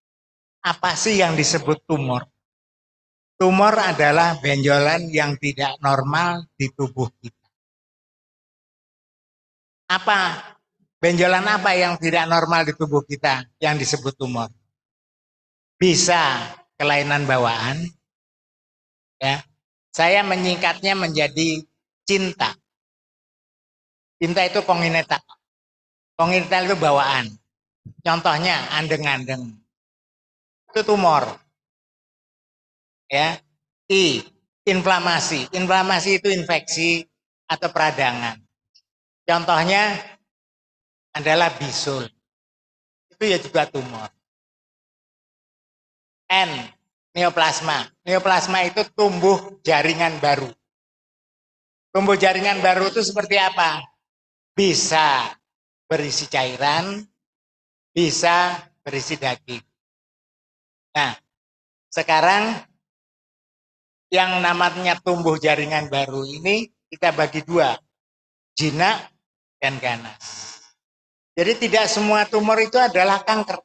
Apa sih yang disebut tumor? Tumor adalah benjolan yang tidak normal di tubuh kita. Apa benjolan apa yang tidak normal di tubuh kita yang disebut tumor? Bisa kelainan bawaan, ya. Saya menyingkatnya menjadi cinta. Cinta itu kongenital. Kongenital itu bawaan. Contohnya andeng-andeng. Itu tumor. Ya. I, inflamasi. Inflamasi itu infeksi atau peradangan. Contohnya adalah bisul. Itu ya juga tumor. N, neoplasma. Neoplasma itu tumbuh jaringan baru. tumbuh jaringan baru itu seperti apa? Bisa berisi cairan, bisa berisi daging. Nah, sekarang yang namanya tumbuh jaringan baru ini kita bagi dua, jinak dan ganas. Jadi tidak semua tumor itu adalah kanker.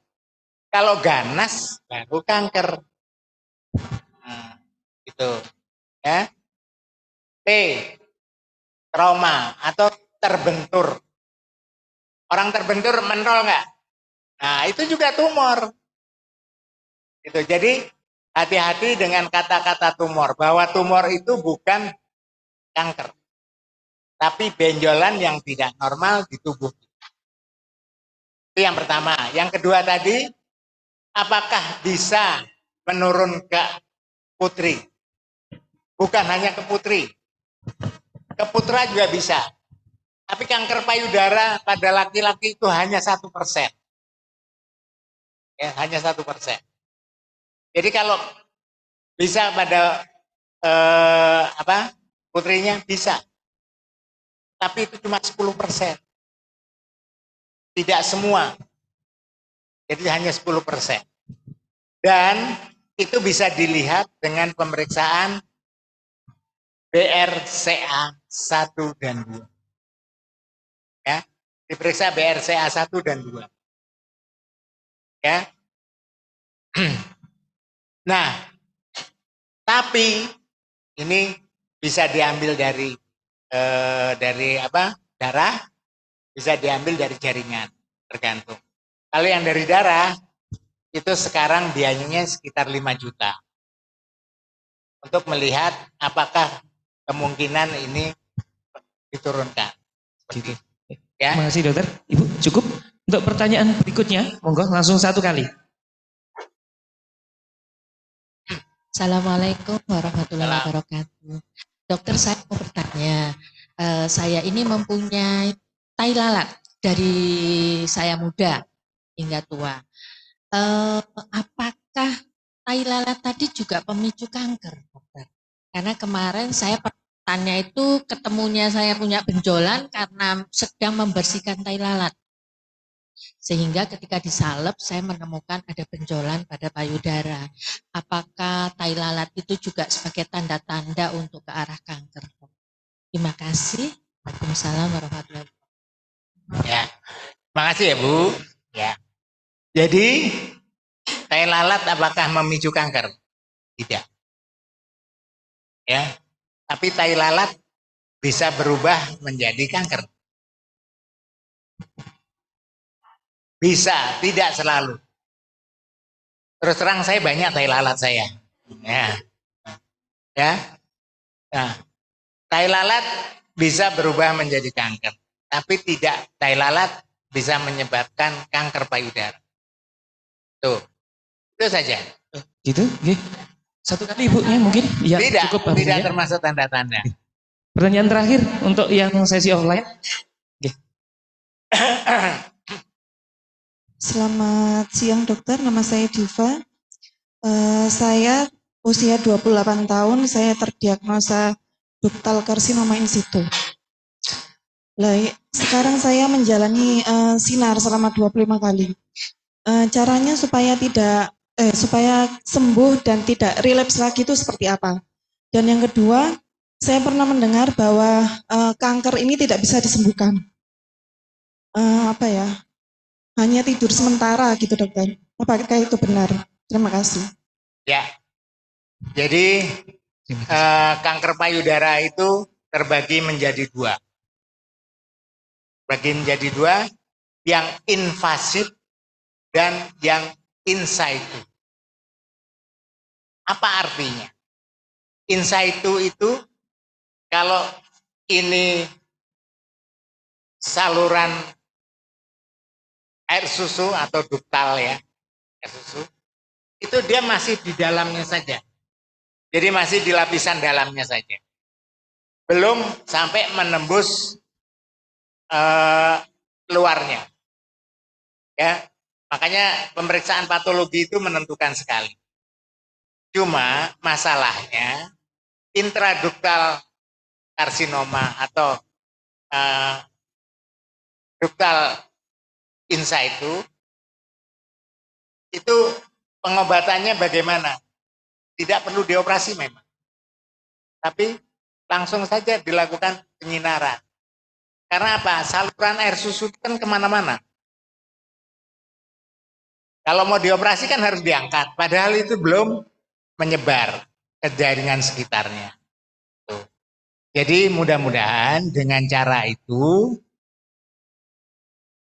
Kalau ganas baru kanker. Nah, itu ya. T trauma atau terbentur. Orang terbentur menrol nggak? Nah, itu juga tumor. Itu jadi hati-hati dengan kata-kata tumor bahwa tumor itu bukan kanker. Tapi benjolan yang tidak normal di tubuh kita. Itu yang pertama. Yang kedua tadi, apakah bisa menurun ke putri? Bukan hanya ke putri, ke putra juga bisa. Tapi kanker payudara pada laki-laki itu hanya satu persen. Ya, hanya satu persen. Jadi kalau bisa pada eh, apa putrinya bisa, tapi itu cuma 10 persen. Tidak semua. Jadi hanya 10 persen. Dan itu bisa dilihat dengan pemeriksaan BRCA 1 dan 2. Ya, diperiksa BRCA 1 dan 2. Ya. Nah, tapi ini bisa diambil dari eh, dari apa? darah, bisa diambil dari jaringan, tergantung. Kalau yang dari darah itu sekarang biayanya sekitar 5 juta. Untuk melihat apakah kemungkinan ini diturunkan. Gitu. Ya. Terima kasih dokter. Ibu cukup untuk pertanyaan berikutnya. Monggo langsung satu kali. Assalamualaikum warahmatullahi wabarakatuh. Dokter saya mau bertanya, eh, saya ini mempunyai tai lalat dari saya muda hingga tua. Eh, apakah tai lalat tadi juga pemicu kanker, dokter? Karena kemarin saya tanya itu ketemunya saya punya benjolan karena sedang membersihkan tai lalat. Sehingga ketika disalep saya menemukan ada benjolan pada payudara. Apakah tai lalat itu juga sebagai tanda-tanda untuk ke arah kanker? Terima kasih. Waalaikumsalam warahmatullahi wabarakatuh. Ya. Makasih ya, Bu. Ya. Jadi tai lalat apakah memicu kanker? Tidak. Ya. Tapi tai lalat bisa berubah menjadi kanker. Bisa, tidak selalu. Terus terang saya banyak tai lalat saya. Ya. Ya. Nah, tai lalat bisa berubah menjadi kanker, tapi tidak tai lalat bisa menyebabkan kanker payudara. Tuh. Itu saja. Gitu, Oke. Satu kali ibunya mungkin? Ya, tidak, cukup tidak Buya. termasuk tanda-tanda. Pertanyaan terakhir untuk yang sesi offline. Selamat siang dokter, nama saya Diva. Eh, saya usia 28 tahun, saya terdiagnosa ductal karsinoma in situ. Lah, sekarang saya menjalani eh, sinar selama 25 kali. Eh, caranya supaya tidak eh supaya sembuh dan tidak relapse lagi itu seperti apa? Dan yang kedua, saya pernah mendengar bahwa eh, kanker ini tidak bisa disembuhkan. Eh, apa ya? Hanya tidur sementara gitu dokter. Apakah itu benar? Terima kasih. Ya. Jadi eh, kanker payudara itu terbagi menjadi dua. Bagi menjadi dua, yang invasif dan yang in situ. Apa artinya? In situ itu kalau ini saluran air susu atau duktal ya, air susu, itu dia masih di dalamnya saja. Jadi masih di lapisan dalamnya saja. Belum sampai menembus eh, luarnya. Ya, makanya pemeriksaan patologi itu menentukan sekali. Cuma masalahnya intraduktal karsinoma atau uh, ductal in situ, itu pengobatannya bagaimana? Tidak perlu dioperasi memang. Tapi langsung saja dilakukan penyinaran. Karena apa? Saluran air susu kan ke mana-mana. Kalau mau dioperasi kan harus diangkat. Padahal itu belum menyebar ke jaringan sekitarnya. Jadi mudah-mudahan dengan cara itu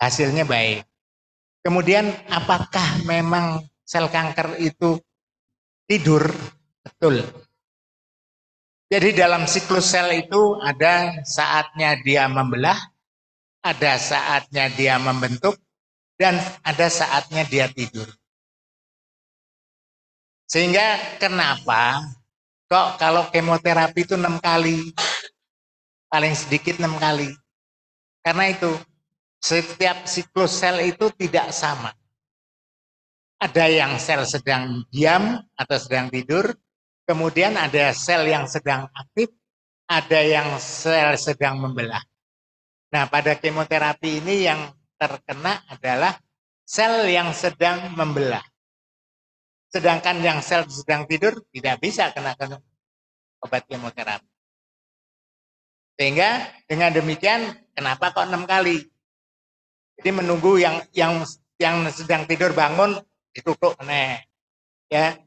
hasilnya baik. Kemudian apakah memang sel kanker itu tidur? Betul. Jadi dalam siklus sel itu ada saatnya dia membelah, ada saatnya dia membentuk, dan ada saatnya dia tidur. Sehingga kenapa kok kalau kemoterapi itu enam kali, paling sedikit enam kali. Karena itu setiap siklus sel itu tidak sama. Ada yang sel sedang diam atau sedang tidur, kemudian ada sel yang sedang aktif, ada yang sel sedang membelah. Nah, pada kemoterapi ini yang terkena adalah sel yang sedang membelah. Sedangkan yang sel sedang tidur tidak bisa kena obat kemoterapi. Sehingga dengan demikian kenapa kok enam kali? Jadi menunggu yang yang yang sedang tidur bangun ditutup nih. Ya.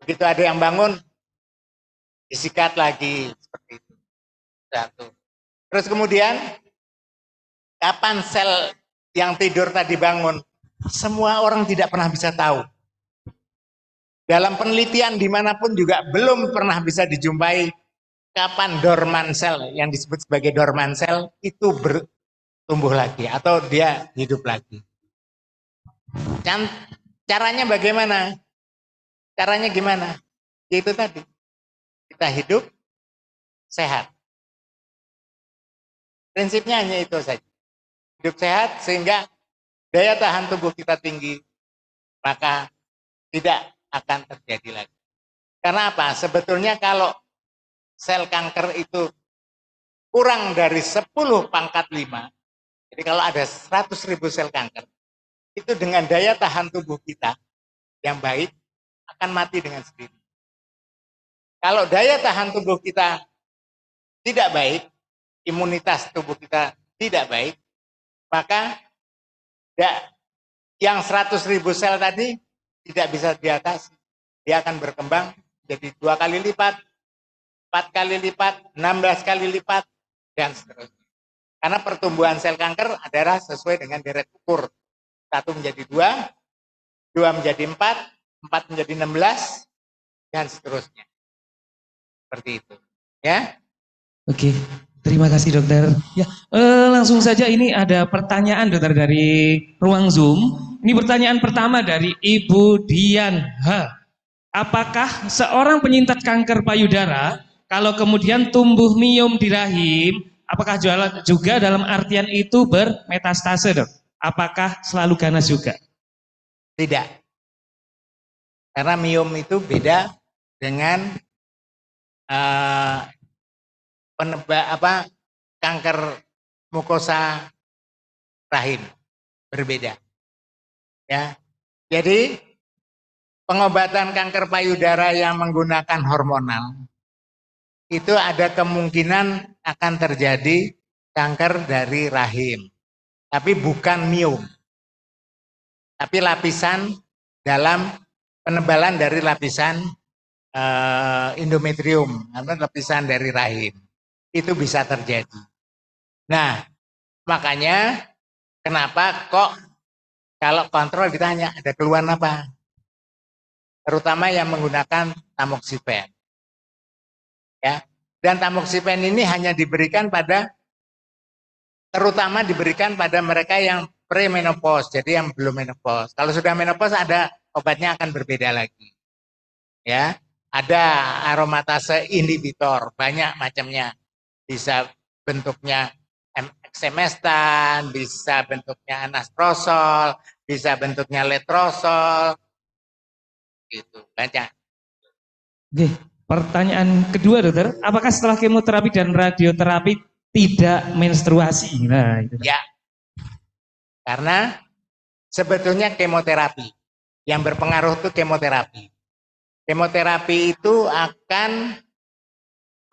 Begitu ada yang bangun disikat lagi seperti itu. Satu. Terus kemudian kapan sel yang tidur tadi bangun, semua orang tidak pernah bisa tahu. Dalam penelitian di mana pun juga belum pernah bisa dijumpai kapan dorman sel yang disebut sebagai dorman sel itu bertumbuh lagi atau dia hidup lagi. Caranya bagaimana? Caranya gimana? Yaitu tadi kita hidup sehat. Prinsipnya hanya itu saja hidup sehat sehingga daya tahan tubuh kita tinggi, maka tidak akan terjadi lagi. Karena apa? Sebetulnya kalau sel kanker itu kurang dari 10 pangkat 5, jadi kalau ada 100 ribu sel kanker, itu dengan daya tahan tubuh kita yang baik akan mati dengan sendiri. Kalau daya tahan tubuh kita tidak baik, imunitas tubuh kita tidak baik, maka ya, yang 100 ribu sel tadi tidak bisa diatasi. Dia akan berkembang jadi dua kali lipat, empat kali lipat, 16 kali lipat, dan seterusnya. Karena pertumbuhan sel kanker adalah sesuai dengan deret ukur. Satu menjadi dua, dua menjadi empat, empat menjadi enam belas, dan seterusnya. Seperti itu. Ya. Oke. Terima kasih dokter. Ya, eh, langsung saja ini ada pertanyaan dokter dari ruang Zoom. Ini pertanyaan pertama dari Ibu Dian H. Apakah seorang penyintas kanker payudara kalau kemudian tumbuh miom di rahim, apakah juga dalam artian itu bermetastase dok? Apakah selalu ganas juga? Tidak. Karena miom itu beda dengan uh, penebak apa kanker mukosa rahim berbeda. Ya. Jadi pengobatan kanker payudara yang menggunakan hormonal itu ada kemungkinan akan terjadi kanker dari rahim. Tapi bukan miom. Tapi lapisan dalam penebalan dari lapisan uh, endometrium, atau lapisan dari rahim itu bisa terjadi. Nah, makanya kenapa kok kalau kontrol ditanya ada keluhan apa? Terutama yang menggunakan tamoxifen. Ya. Dan tamoxifen ini hanya diberikan pada terutama diberikan pada mereka yang premenopause, jadi yang belum menopause. Kalau sudah menopause ada obatnya akan berbeda lagi. Ya, ada aromatase inhibitor, banyak macamnya bisa bentuknya eksemestan, bisa bentuknya anastrosol, bisa bentuknya letrosol, gitu banyak. Oke, Pertanyaan kedua dokter, apakah setelah kemoterapi dan radioterapi tidak menstruasi? Nah, itu. Ya. Karena sebetulnya kemoterapi yang berpengaruh itu kemoterapi. Kemoterapi itu akan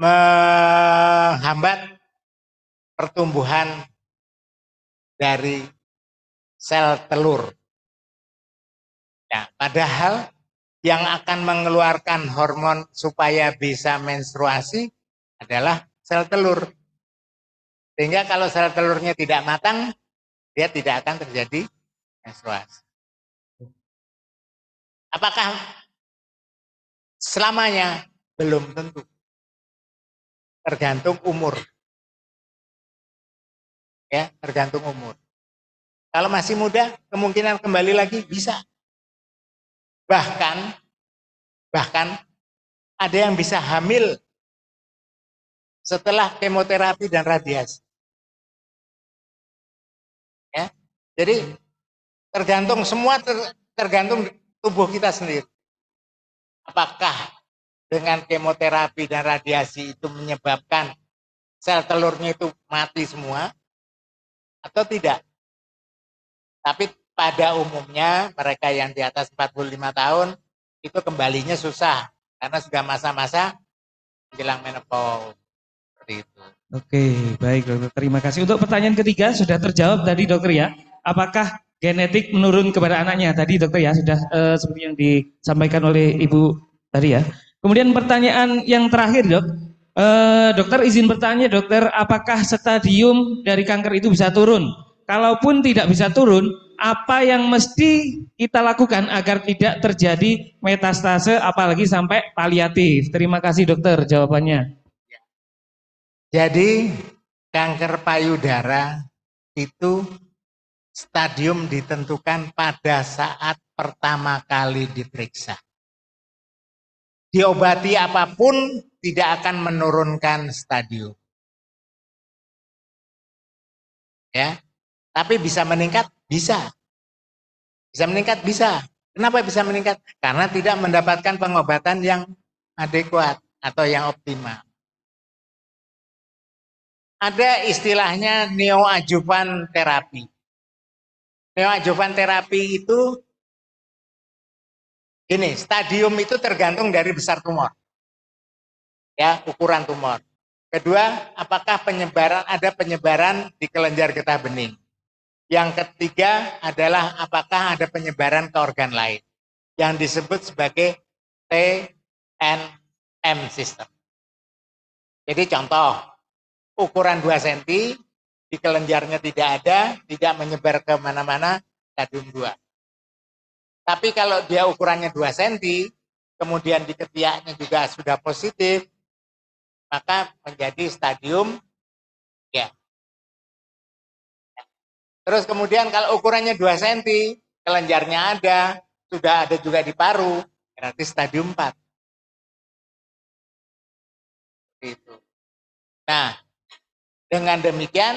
menghambat pertumbuhan dari sel telur. Nah, padahal yang akan mengeluarkan hormon supaya bisa menstruasi adalah sel telur. Sehingga kalau sel telurnya tidak matang, dia tidak akan terjadi menstruasi. Apakah selamanya? Belum tentu. Tergantung umur. Ya, tergantung umur. Kalau masih muda, kemungkinan kembali lagi bisa. Bahkan, bahkan ada yang bisa hamil setelah kemoterapi dan radiasi. Ya, jadi tergantung semua ter, tergantung tubuh kita sendiri. Apakah dengan kemoterapi dan radiasi itu menyebabkan sel telurnya itu mati semua atau tidak? Tapi pada umumnya mereka yang di atas 45 tahun itu kembalinya susah karena sudah masa-masa menjelang menopause. Seperti itu. Oke, baik dokter. Terima kasih. Untuk pertanyaan ketiga sudah terjawab tadi dokter ya. Apakah genetik menurun kepada anaknya? Tadi dokter ya sudah eh, seperti yang disampaikan oleh ibu tadi ya. Kemudian pertanyaan yang terakhir dok. Eh, dokter izin bertanya dokter, apakah stadium dari kanker itu bisa turun? Kalaupun tidak bisa turun, apa yang mesti kita lakukan agar tidak terjadi metastase apalagi sampai paliatif? Terima kasih dokter jawabannya. Jadi kanker payudara itu stadium ditentukan pada saat pertama kali diperiksa. Diobati apa pun tidak akan menurunkan stadium. Ya. Tapi bisa meningkat bisa. Bisa meningkat? Bisa. Kenapa bisa meningkat? Karena tidak mendapatkan pengobatan yang adekuat atau yang optimal. Ada istilahnya neoadjuvan terapi. Neoadjuvan terapi itu ini stadium itu tergantung dari besar tumor. Ya, ukuran tumor. Kedua, apakah penyebaran ada penyebaran di kelenjar getah bening? Yang ketiga adalah apakah ada penyebaran ke organ lain yang disebut sebagai TNM system. Jadi contoh, ukuran 2 cm, di kelenjarnya tidak ada, tidak menyebar ke mana-mana, stadium 2. Tapi kalau dia ukurannya 2 cm, kemudian di ketiaknya juga sudah positif, maka menjadi stadium ya Terus kemudian kalau ukurannya 2 cm, kelenjarnya ada, sudah ada juga di paru, berarti stadium 4. Itu. Nah, dengan demikian,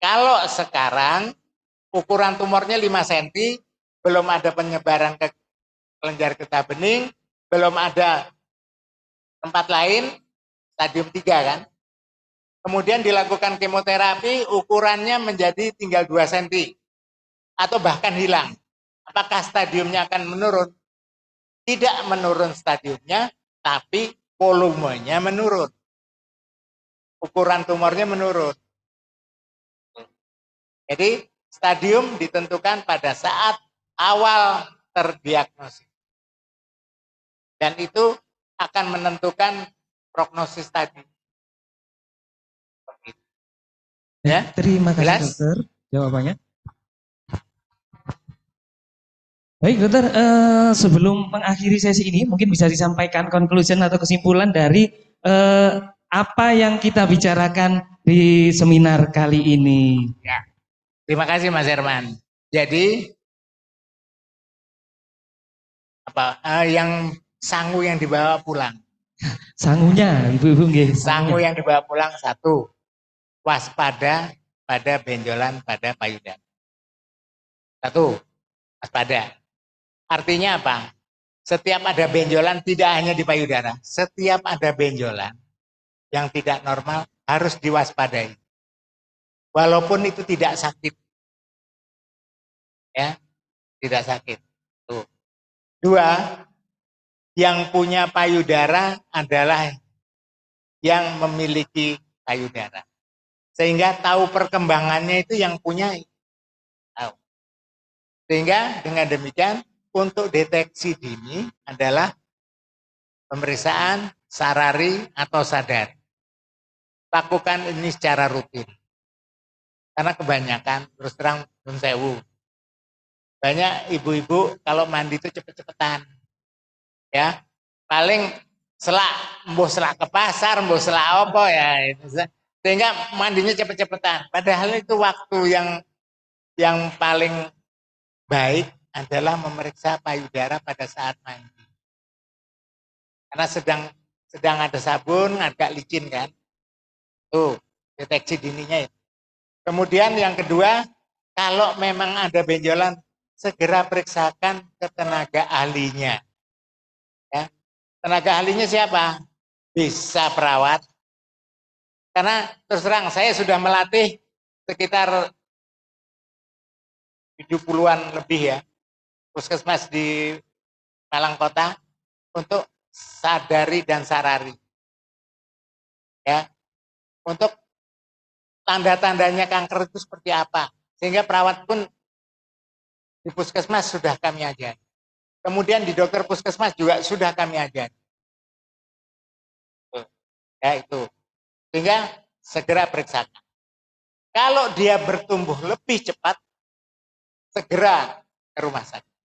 kalau sekarang ukuran tumornya 5 cm, belum ada penyebaran ke kelenjar getah bening, belum ada tempat lain, stadium 3 kan, kemudian dilakukan kemoterapi, ukurannya menjadi tinggal 2 cm atau bahkan hilang. Apakah stadiumnya akan menurun? Tidak menurun stadiumnya, tapi volumenya menurun. Ukuran tumornya menurun. Jadi stadium ditentukan pada saat awal terdiagnosis. Dan itu akan menentukan prognosis tadi. Ya, terima kasih Jelas? dokter jawabannya. Baik dokter, eh, sebelum mengakhiri sesi ini mungkin bisa disampaikan conclusion atau kesimpulan dari eh, apa yang kita bicarakan di seminar kali ini. Ya. Terima kasih Mas Herman. Jadi apa eh, yang sangu yang dibawa pulang. Sangunya, ibu-ibu nggih. Sangu yang dibawa pulang satu, waspada pada benjolan pada payudara. Satu, waspada. Artinya apa? setiap ada benjolan tidak hanya di payudara, setiap ada benjolan yang tidak normal harus diwaspadai. Walaupun itu tidak sakit. Ya, tidak sakit. Tuh. Dua, yang punya payudara adalah yang memiliki payudara. Sehingga tahu perkembangannya itu yang punya tahu. Sehingga dengan demikian untuk deteksi dini adalah pemeriksaan sarari atau sadar. Lakukan ini secara rutin. Karena kebanyakan, terus terang nun sewu. Banyak ibu-ibu kalau mandi itu cepet-cepetan. Ya, paling selak, mbuh selak ke pasar, mbuh selak apa ya. Sehingga mandinya cepet-cepetan. Padahal itu waktu yang yang paling baik adalah memeriksa payudara pada saat mandi. Karena sedang sedang ada sabun, agak licin kan. Tuh, deteksi dininya itu. Kemudian yang kedua, kalau memang ada benjolan, segera periksakan ke tenaga ahlinya. Ya. Tenaga ahlinya siapa? Bisa perawat. Karena terus terang saya sudah melatih sekitar 70-an lebih ya puskesmas di Malang Kota untuk sadari dan sarari. Ya. Untuk tanda-tandanya kanker itu seperti apa. Sehingga perawat pun di puskesmas sudah kami ajari. Kemudian di dokter puskesmas juga sudah kami ajari. Ya itu. Sehingga segera periksakan. Kalau dia bertumbuh lebih cepat, segera ke rumah sakit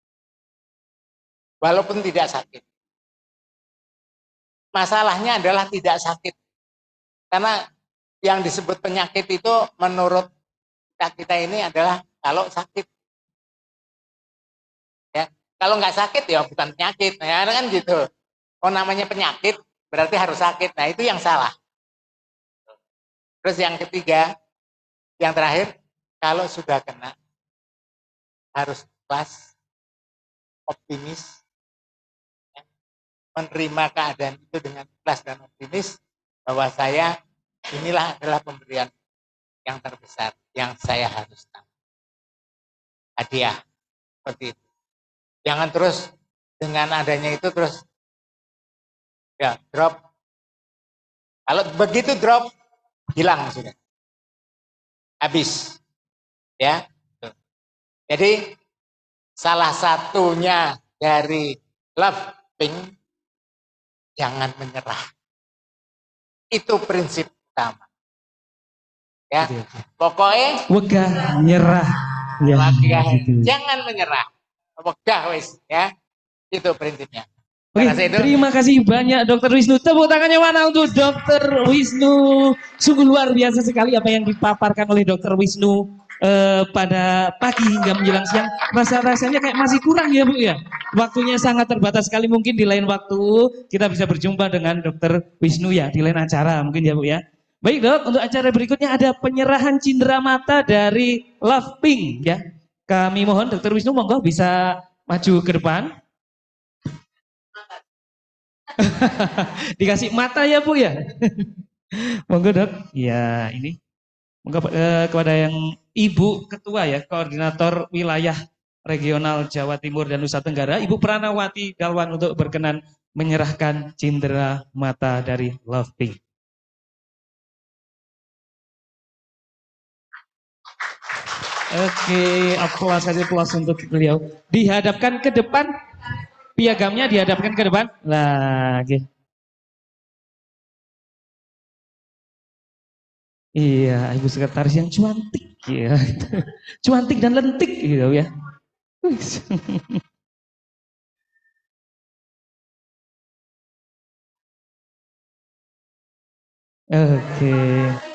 walaupun tidak sakit. Masalahnya adalah tidak sakit. Karena yang disebut penyakit itu menurut kita, ini adalah kalau sakit. Ya, kalau nggak sakit ya bukan penyakit. Ya kan gitu. Oh namanya penyakit berarti harus sakit. Nah itu yang salah. Terus yang ketiga, yang terakhir, kalau sudah kena harus ikhlas, optimis, menerima keadaan itu dengan ikhlas dan optimis bahwa saya inilah adalah pemberian yang terbesar yang saya harus tahu. Hadiah seperti itu. Jangan terus dengan adanya itu terus ya drop. Kalau begitu drop hilang sudah. Habis. Ya. Jadi salah satunya dari love pink jangan menyerah. Itu prinsip utama. Ya, pokoknya wegah nyerah. Ya, wegah, gitu. jangan menyerah. Wegah wis ya. Itu prinsipnya. Oke, terima kasih banyak Dokter Wisnu. Tepuk tangannya mana untuk Dokter Wisnu. Sungguh luar biasa sekali apa yang dipaparkan oleh Dokter Wisnu eh, pada pagi hingga menjelang siang. Rasa-rasanya kayak masih kurang ya Bu ya. Waktunya sangat terbatas sekali mungkin di lain waktu kita bisa berjumpa dengan Dokter Wisnu ya di lain acara mungkin ya Bu ya. Baik dok, untuk acara berikutnya ada penyerahan cindera mata dari Love Pink ya. Kami mohon Dokter Wisnu monggo bisa maju ke depan. Dikasih mata ya Bu ya. Monggo dok. Ya ini. Monggo eh, kepada yang Ibu Ketua ya, Koordinator Wilayah Regional Jawa Timur dan Nusa Tenggara, Ibu Pranawati Galwan untuk berkenan menyerahkan cindera mata dari Love Pink. Oke, aplaus saja aplaus untuk beliau. Dihadapkan ke depan piagamnya dihadapkan ke depan. Lagi. Iya, ibu sekretaris yang cuantik, ya. cuantik dan lentik, gitu ya. Oke. Okay.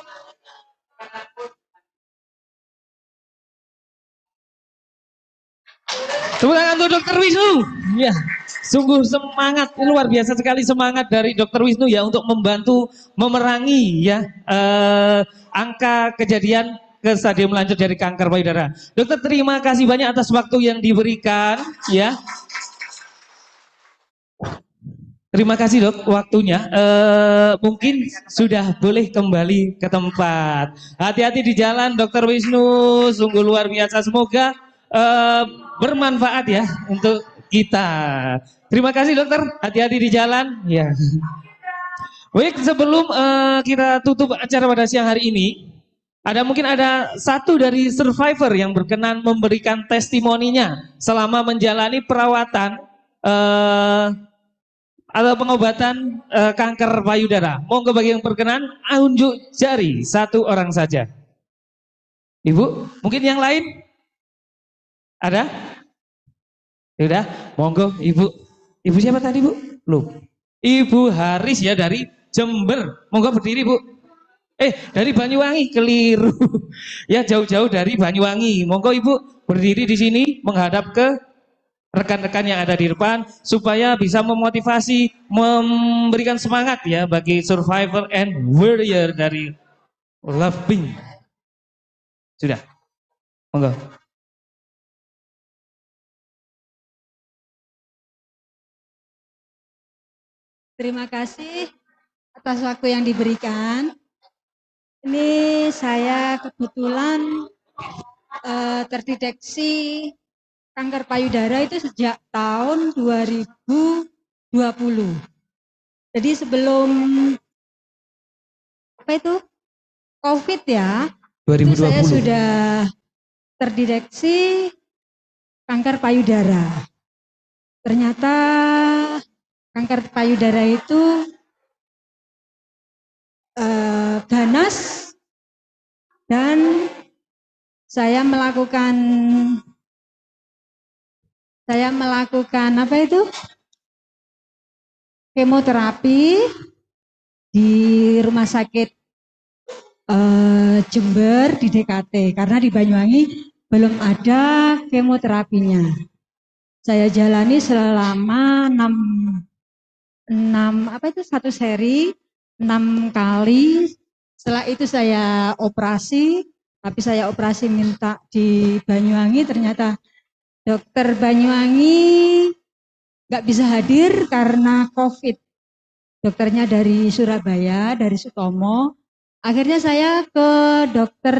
Tepuk tangan untuk Dokter Wisnu. Ya, sungguh semangat luar biasa sekali semangat dari Dokter Wisnu ya untuk membantu memerangi ya eh, angka kejadian ke stadium lanjut dari kanker payudara. Dokter. Terima kasih banyak atas waktu yang diberikan ya. Terima kasih dok waktunya. Eh, mungkin sudah boleh kembali ke tempat. Hati-hati di jalan, Dokter Wisnu. Sungguh luar biasa. Semoga eh, bermanfaat ya untuk kita. Terima kasih dokter. Hati-hati di jalan. Ya. Baik, sebelum eh, kita tutup acara pada siang hari ini, ada mungkin ada satu dari survivor yang berkenan memberikan testimoninya selama menjalani perawatan eh, atau pengobatan eh, kanker payudara. Monggo bagi yang berkenan, unjuk jari satu orang saja. Ibu, mungkin yang lain? Ada? Sudah, monggo Ibu. Ibu siapa tadi Bu? Lu. Ibu Haris ya dari Jember. Monggo berdiri Bu. Eh, dari Banyuwangi keliru. ya jauh-jauh dari Banyuwangi. Monggo Ibu berdiri di sini menghadap ke rekan-rekan yang ada di depan supaya bisa memotivasi, memberikan semangat ya bagi survivor and warrior dari Love. Sudah. Monggo. Terima kasih atas waktu yang diberikan. Ini saya kebetulan eh, terdeteksi kanker payudara itu sejak tahun 2020. Jadi sebelum apa itu COVID ya, itu saya 2020. sudah terdeteksi kanker payudara. Ternyata kanker payudara itu eh, ganas dan saya melakukan saya melakukan apa itu kemoterapi di rumah sakit eh, Jember di DKT karena di Banyuwangi belum ada kemoterapinya. Saya jalani selama enam enam apa itu satu seri enam kali. Setelah itu saya operasi, tapi saya operasi minta di Banyuwangi ternyata dokter Banyuwangi nggak bisa hadir karena COVID. Dokternya dari Surabaya, dari Sutomo. Akhirnya saya ke dokter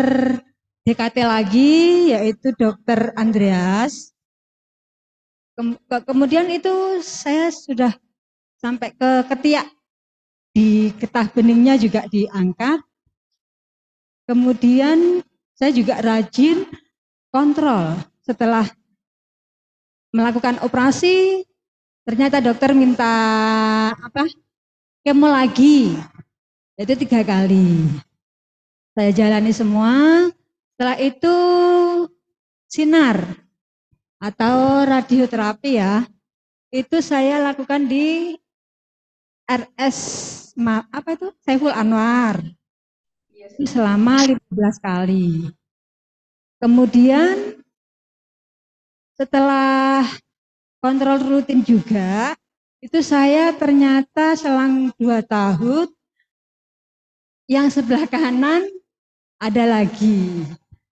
DKT lagi, yaitu dokter Andreas. Kem- ke- kemudian itu saya sudah sampai ke ketiak. Di getah beningnya juga diangkat. Kemudian saya juga rajin kontrol setelah melakukan operasi. Ternyata dokter minta apa kemo lagi. Itu tiga kali. Saya jalani semua. Setelah itu sinar atau radioterapi ya. Itu saya lakukan di RS apa itu Saiful Anwar selama 15 kali. Kemudian setelah kontrol rutin juga, itu saya ternyata selang dua tahun yang sebelah kanan ada lagi.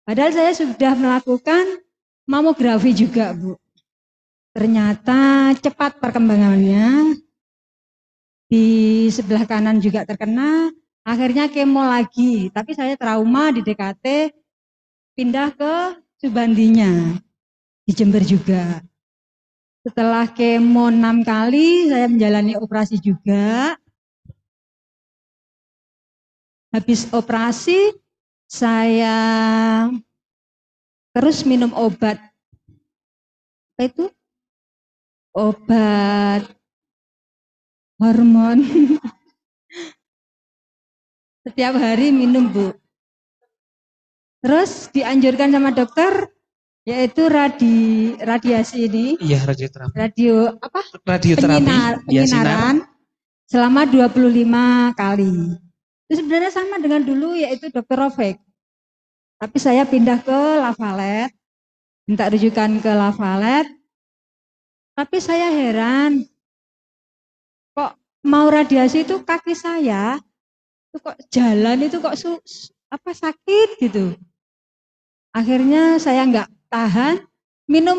Padahal saya sudah melakukan mamografi juga, Bu. Ternyata cepat perkembangannya. Di sebelah kanan juga terkena, akhirnya kemo lagi. Tapi saya trauma di DKT, pindah ke Subandinya. Di Jember juga. Setelah kemo enam kali, saya menjalani operasi juga. Habis operasi, saya terus minum obat. Apa itu? Obat hormon. Setiap hari minum, Bu. Terus dianjurkan sama dokter yaitu radi radiasi ini, Iya radioterapi. radio apa? Radioterapi. Penyinar, Ya, sinar. selama 25 kali. Itu sebenarnya sama dengan dulu yaitu dokter Rofek. Tapi saya pindah ke Lavalet, minta rujukan ke Lavalet. Tapi saya heran, mau radiasi itu kaki saya, itu kok jalan itu kok su, su- apa sakit gitu. Akhirnya saya nggak tahan, minum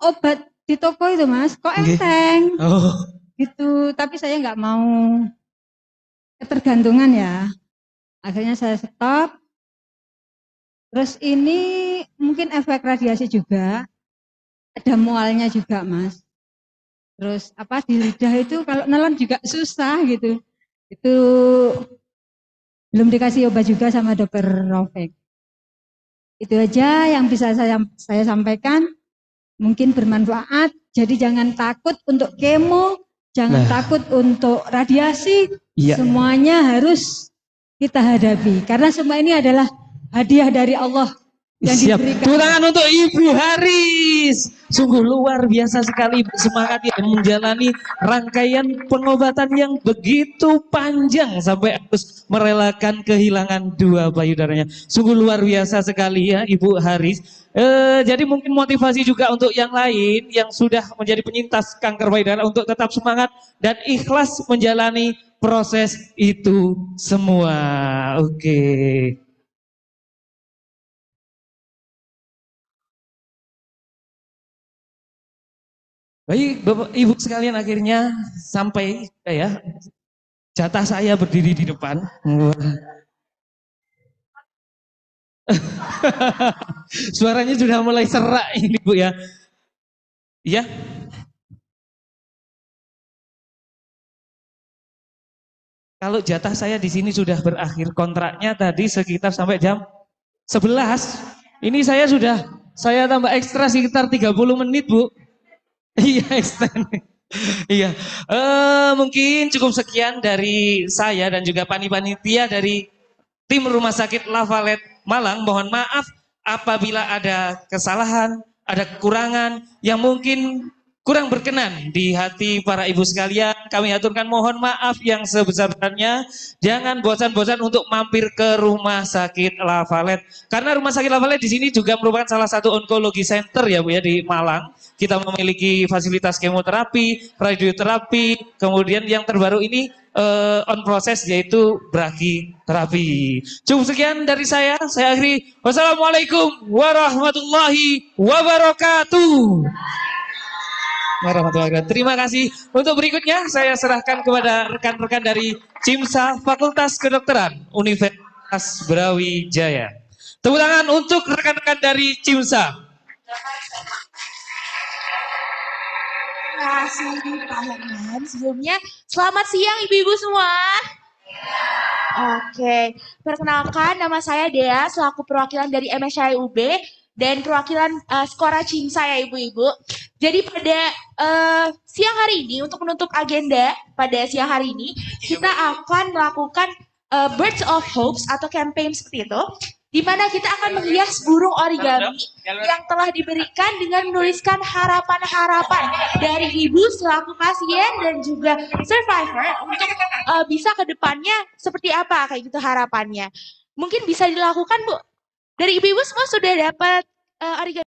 obat di toko itu mas, kok enteng. Oh, gitu. Tapi saya nggak mau. Ketergantungan ya. Akhirnya saya stop. Terus ini mungkin efek radiasi juga. Ada mualnya juga mas terus apa di lidah itu kalau nelan juga susah gitu itu belum dikasih obat juga sama dokter Rofek itu aja yang bisa saya saya sampaikan mungkin bermanfaat jadi jangan takut untuk kemo Jangan Nah. takut untuk radiasi, Iya. semuanya harus kita hadapi. Karena semua ini adalah hadiah dari Allah yang Siap. diberikan. Tepuk tangan untuk Ibu Haris. Sungguh luar biasa sekali semangat yang menjalani rangkaian pengobatan yang begitu panjang sampai harus merelakan kehilangan dua payudaranya. Sungguh luar biasa sekali ya Ibu Haris. Eh, jadi mungkin motivasi juga untuk yang lain yang sudah menjadi penyintas kanker payudara untuk tetap semangat dan ikhlas menjalani proses itu semua. Oke. Baik, Bapak Ibu sekalian akhirnya sampai eh, ya jatah saya berdiri di depan. Suaranya sudah mulai serak ini Bu ya. Iya. Kalau jatah saya di sini sudah berakhir kontraknya tadi sekitar sampai jam 11. Ini saya sudah saya tambah ekstra sekitar 30 menit, Bu. Iya, extend. Iya, Eh, mungkin cukup sekian dari saya dan juga panitia dari tim Rumah Sakit Lavalet Malang. Mohon maaf apabila ada kesalahan, ada kekurangan yang mungkin kurang berkenan di hati para ibu sekalian. Kami aturkan mohon maaf yang sebesar-besarnya. Jangan bosan-bosan untuk mampir ke Rumah Sakit Lavalet. Karena Rumah Sakit Lavalet di sini juga merupakan salah satu onkologi center ya Bu ya di Malang. Kita memiliki fasilitas kemoterapi, radioterapi, kemudian yang terbaru ini eh, on proses yaitu brachyterapi. Cukup sekian dari saya. Saya akhiri. Wassalamualaikum warahmatullahi wabarakatuh. Warahmatullahi wabarakatuh. Terima kasih. Untuk berikutnya saya serahkan kepada rekan-rekan dari CIMSA Fakultas Kedokteran Universitas Brawijaya. Tepuk tangan untuk rekan-rekan dari CIMSA. Terima kasih Pak Herman. Sebelumnya, selamat siang ibu-ibu semua. Oke, perkenalkan nama saya Dea selaku perwakilan dari MSCI UB dan perwakilan eh, Skora Cimsa ya ibu-ibu. Jadi pada eh, siang hari ini untuk menutup agenda pada siang hari ini kita akan melakukan eh, Birds of Hopes atau campaign seperti itu di mana kita akan menghias burung origami yang telah diberikan dengan menuliskan harapan-harapan dari ibu selaku pasien dan juga survivor untuk eh, bisa ke depannya seperti apa kayak gitu harapannya. Mungkin bisa dilakukan Bu. Dari ibu-ibu semua sudah dapat eh, origami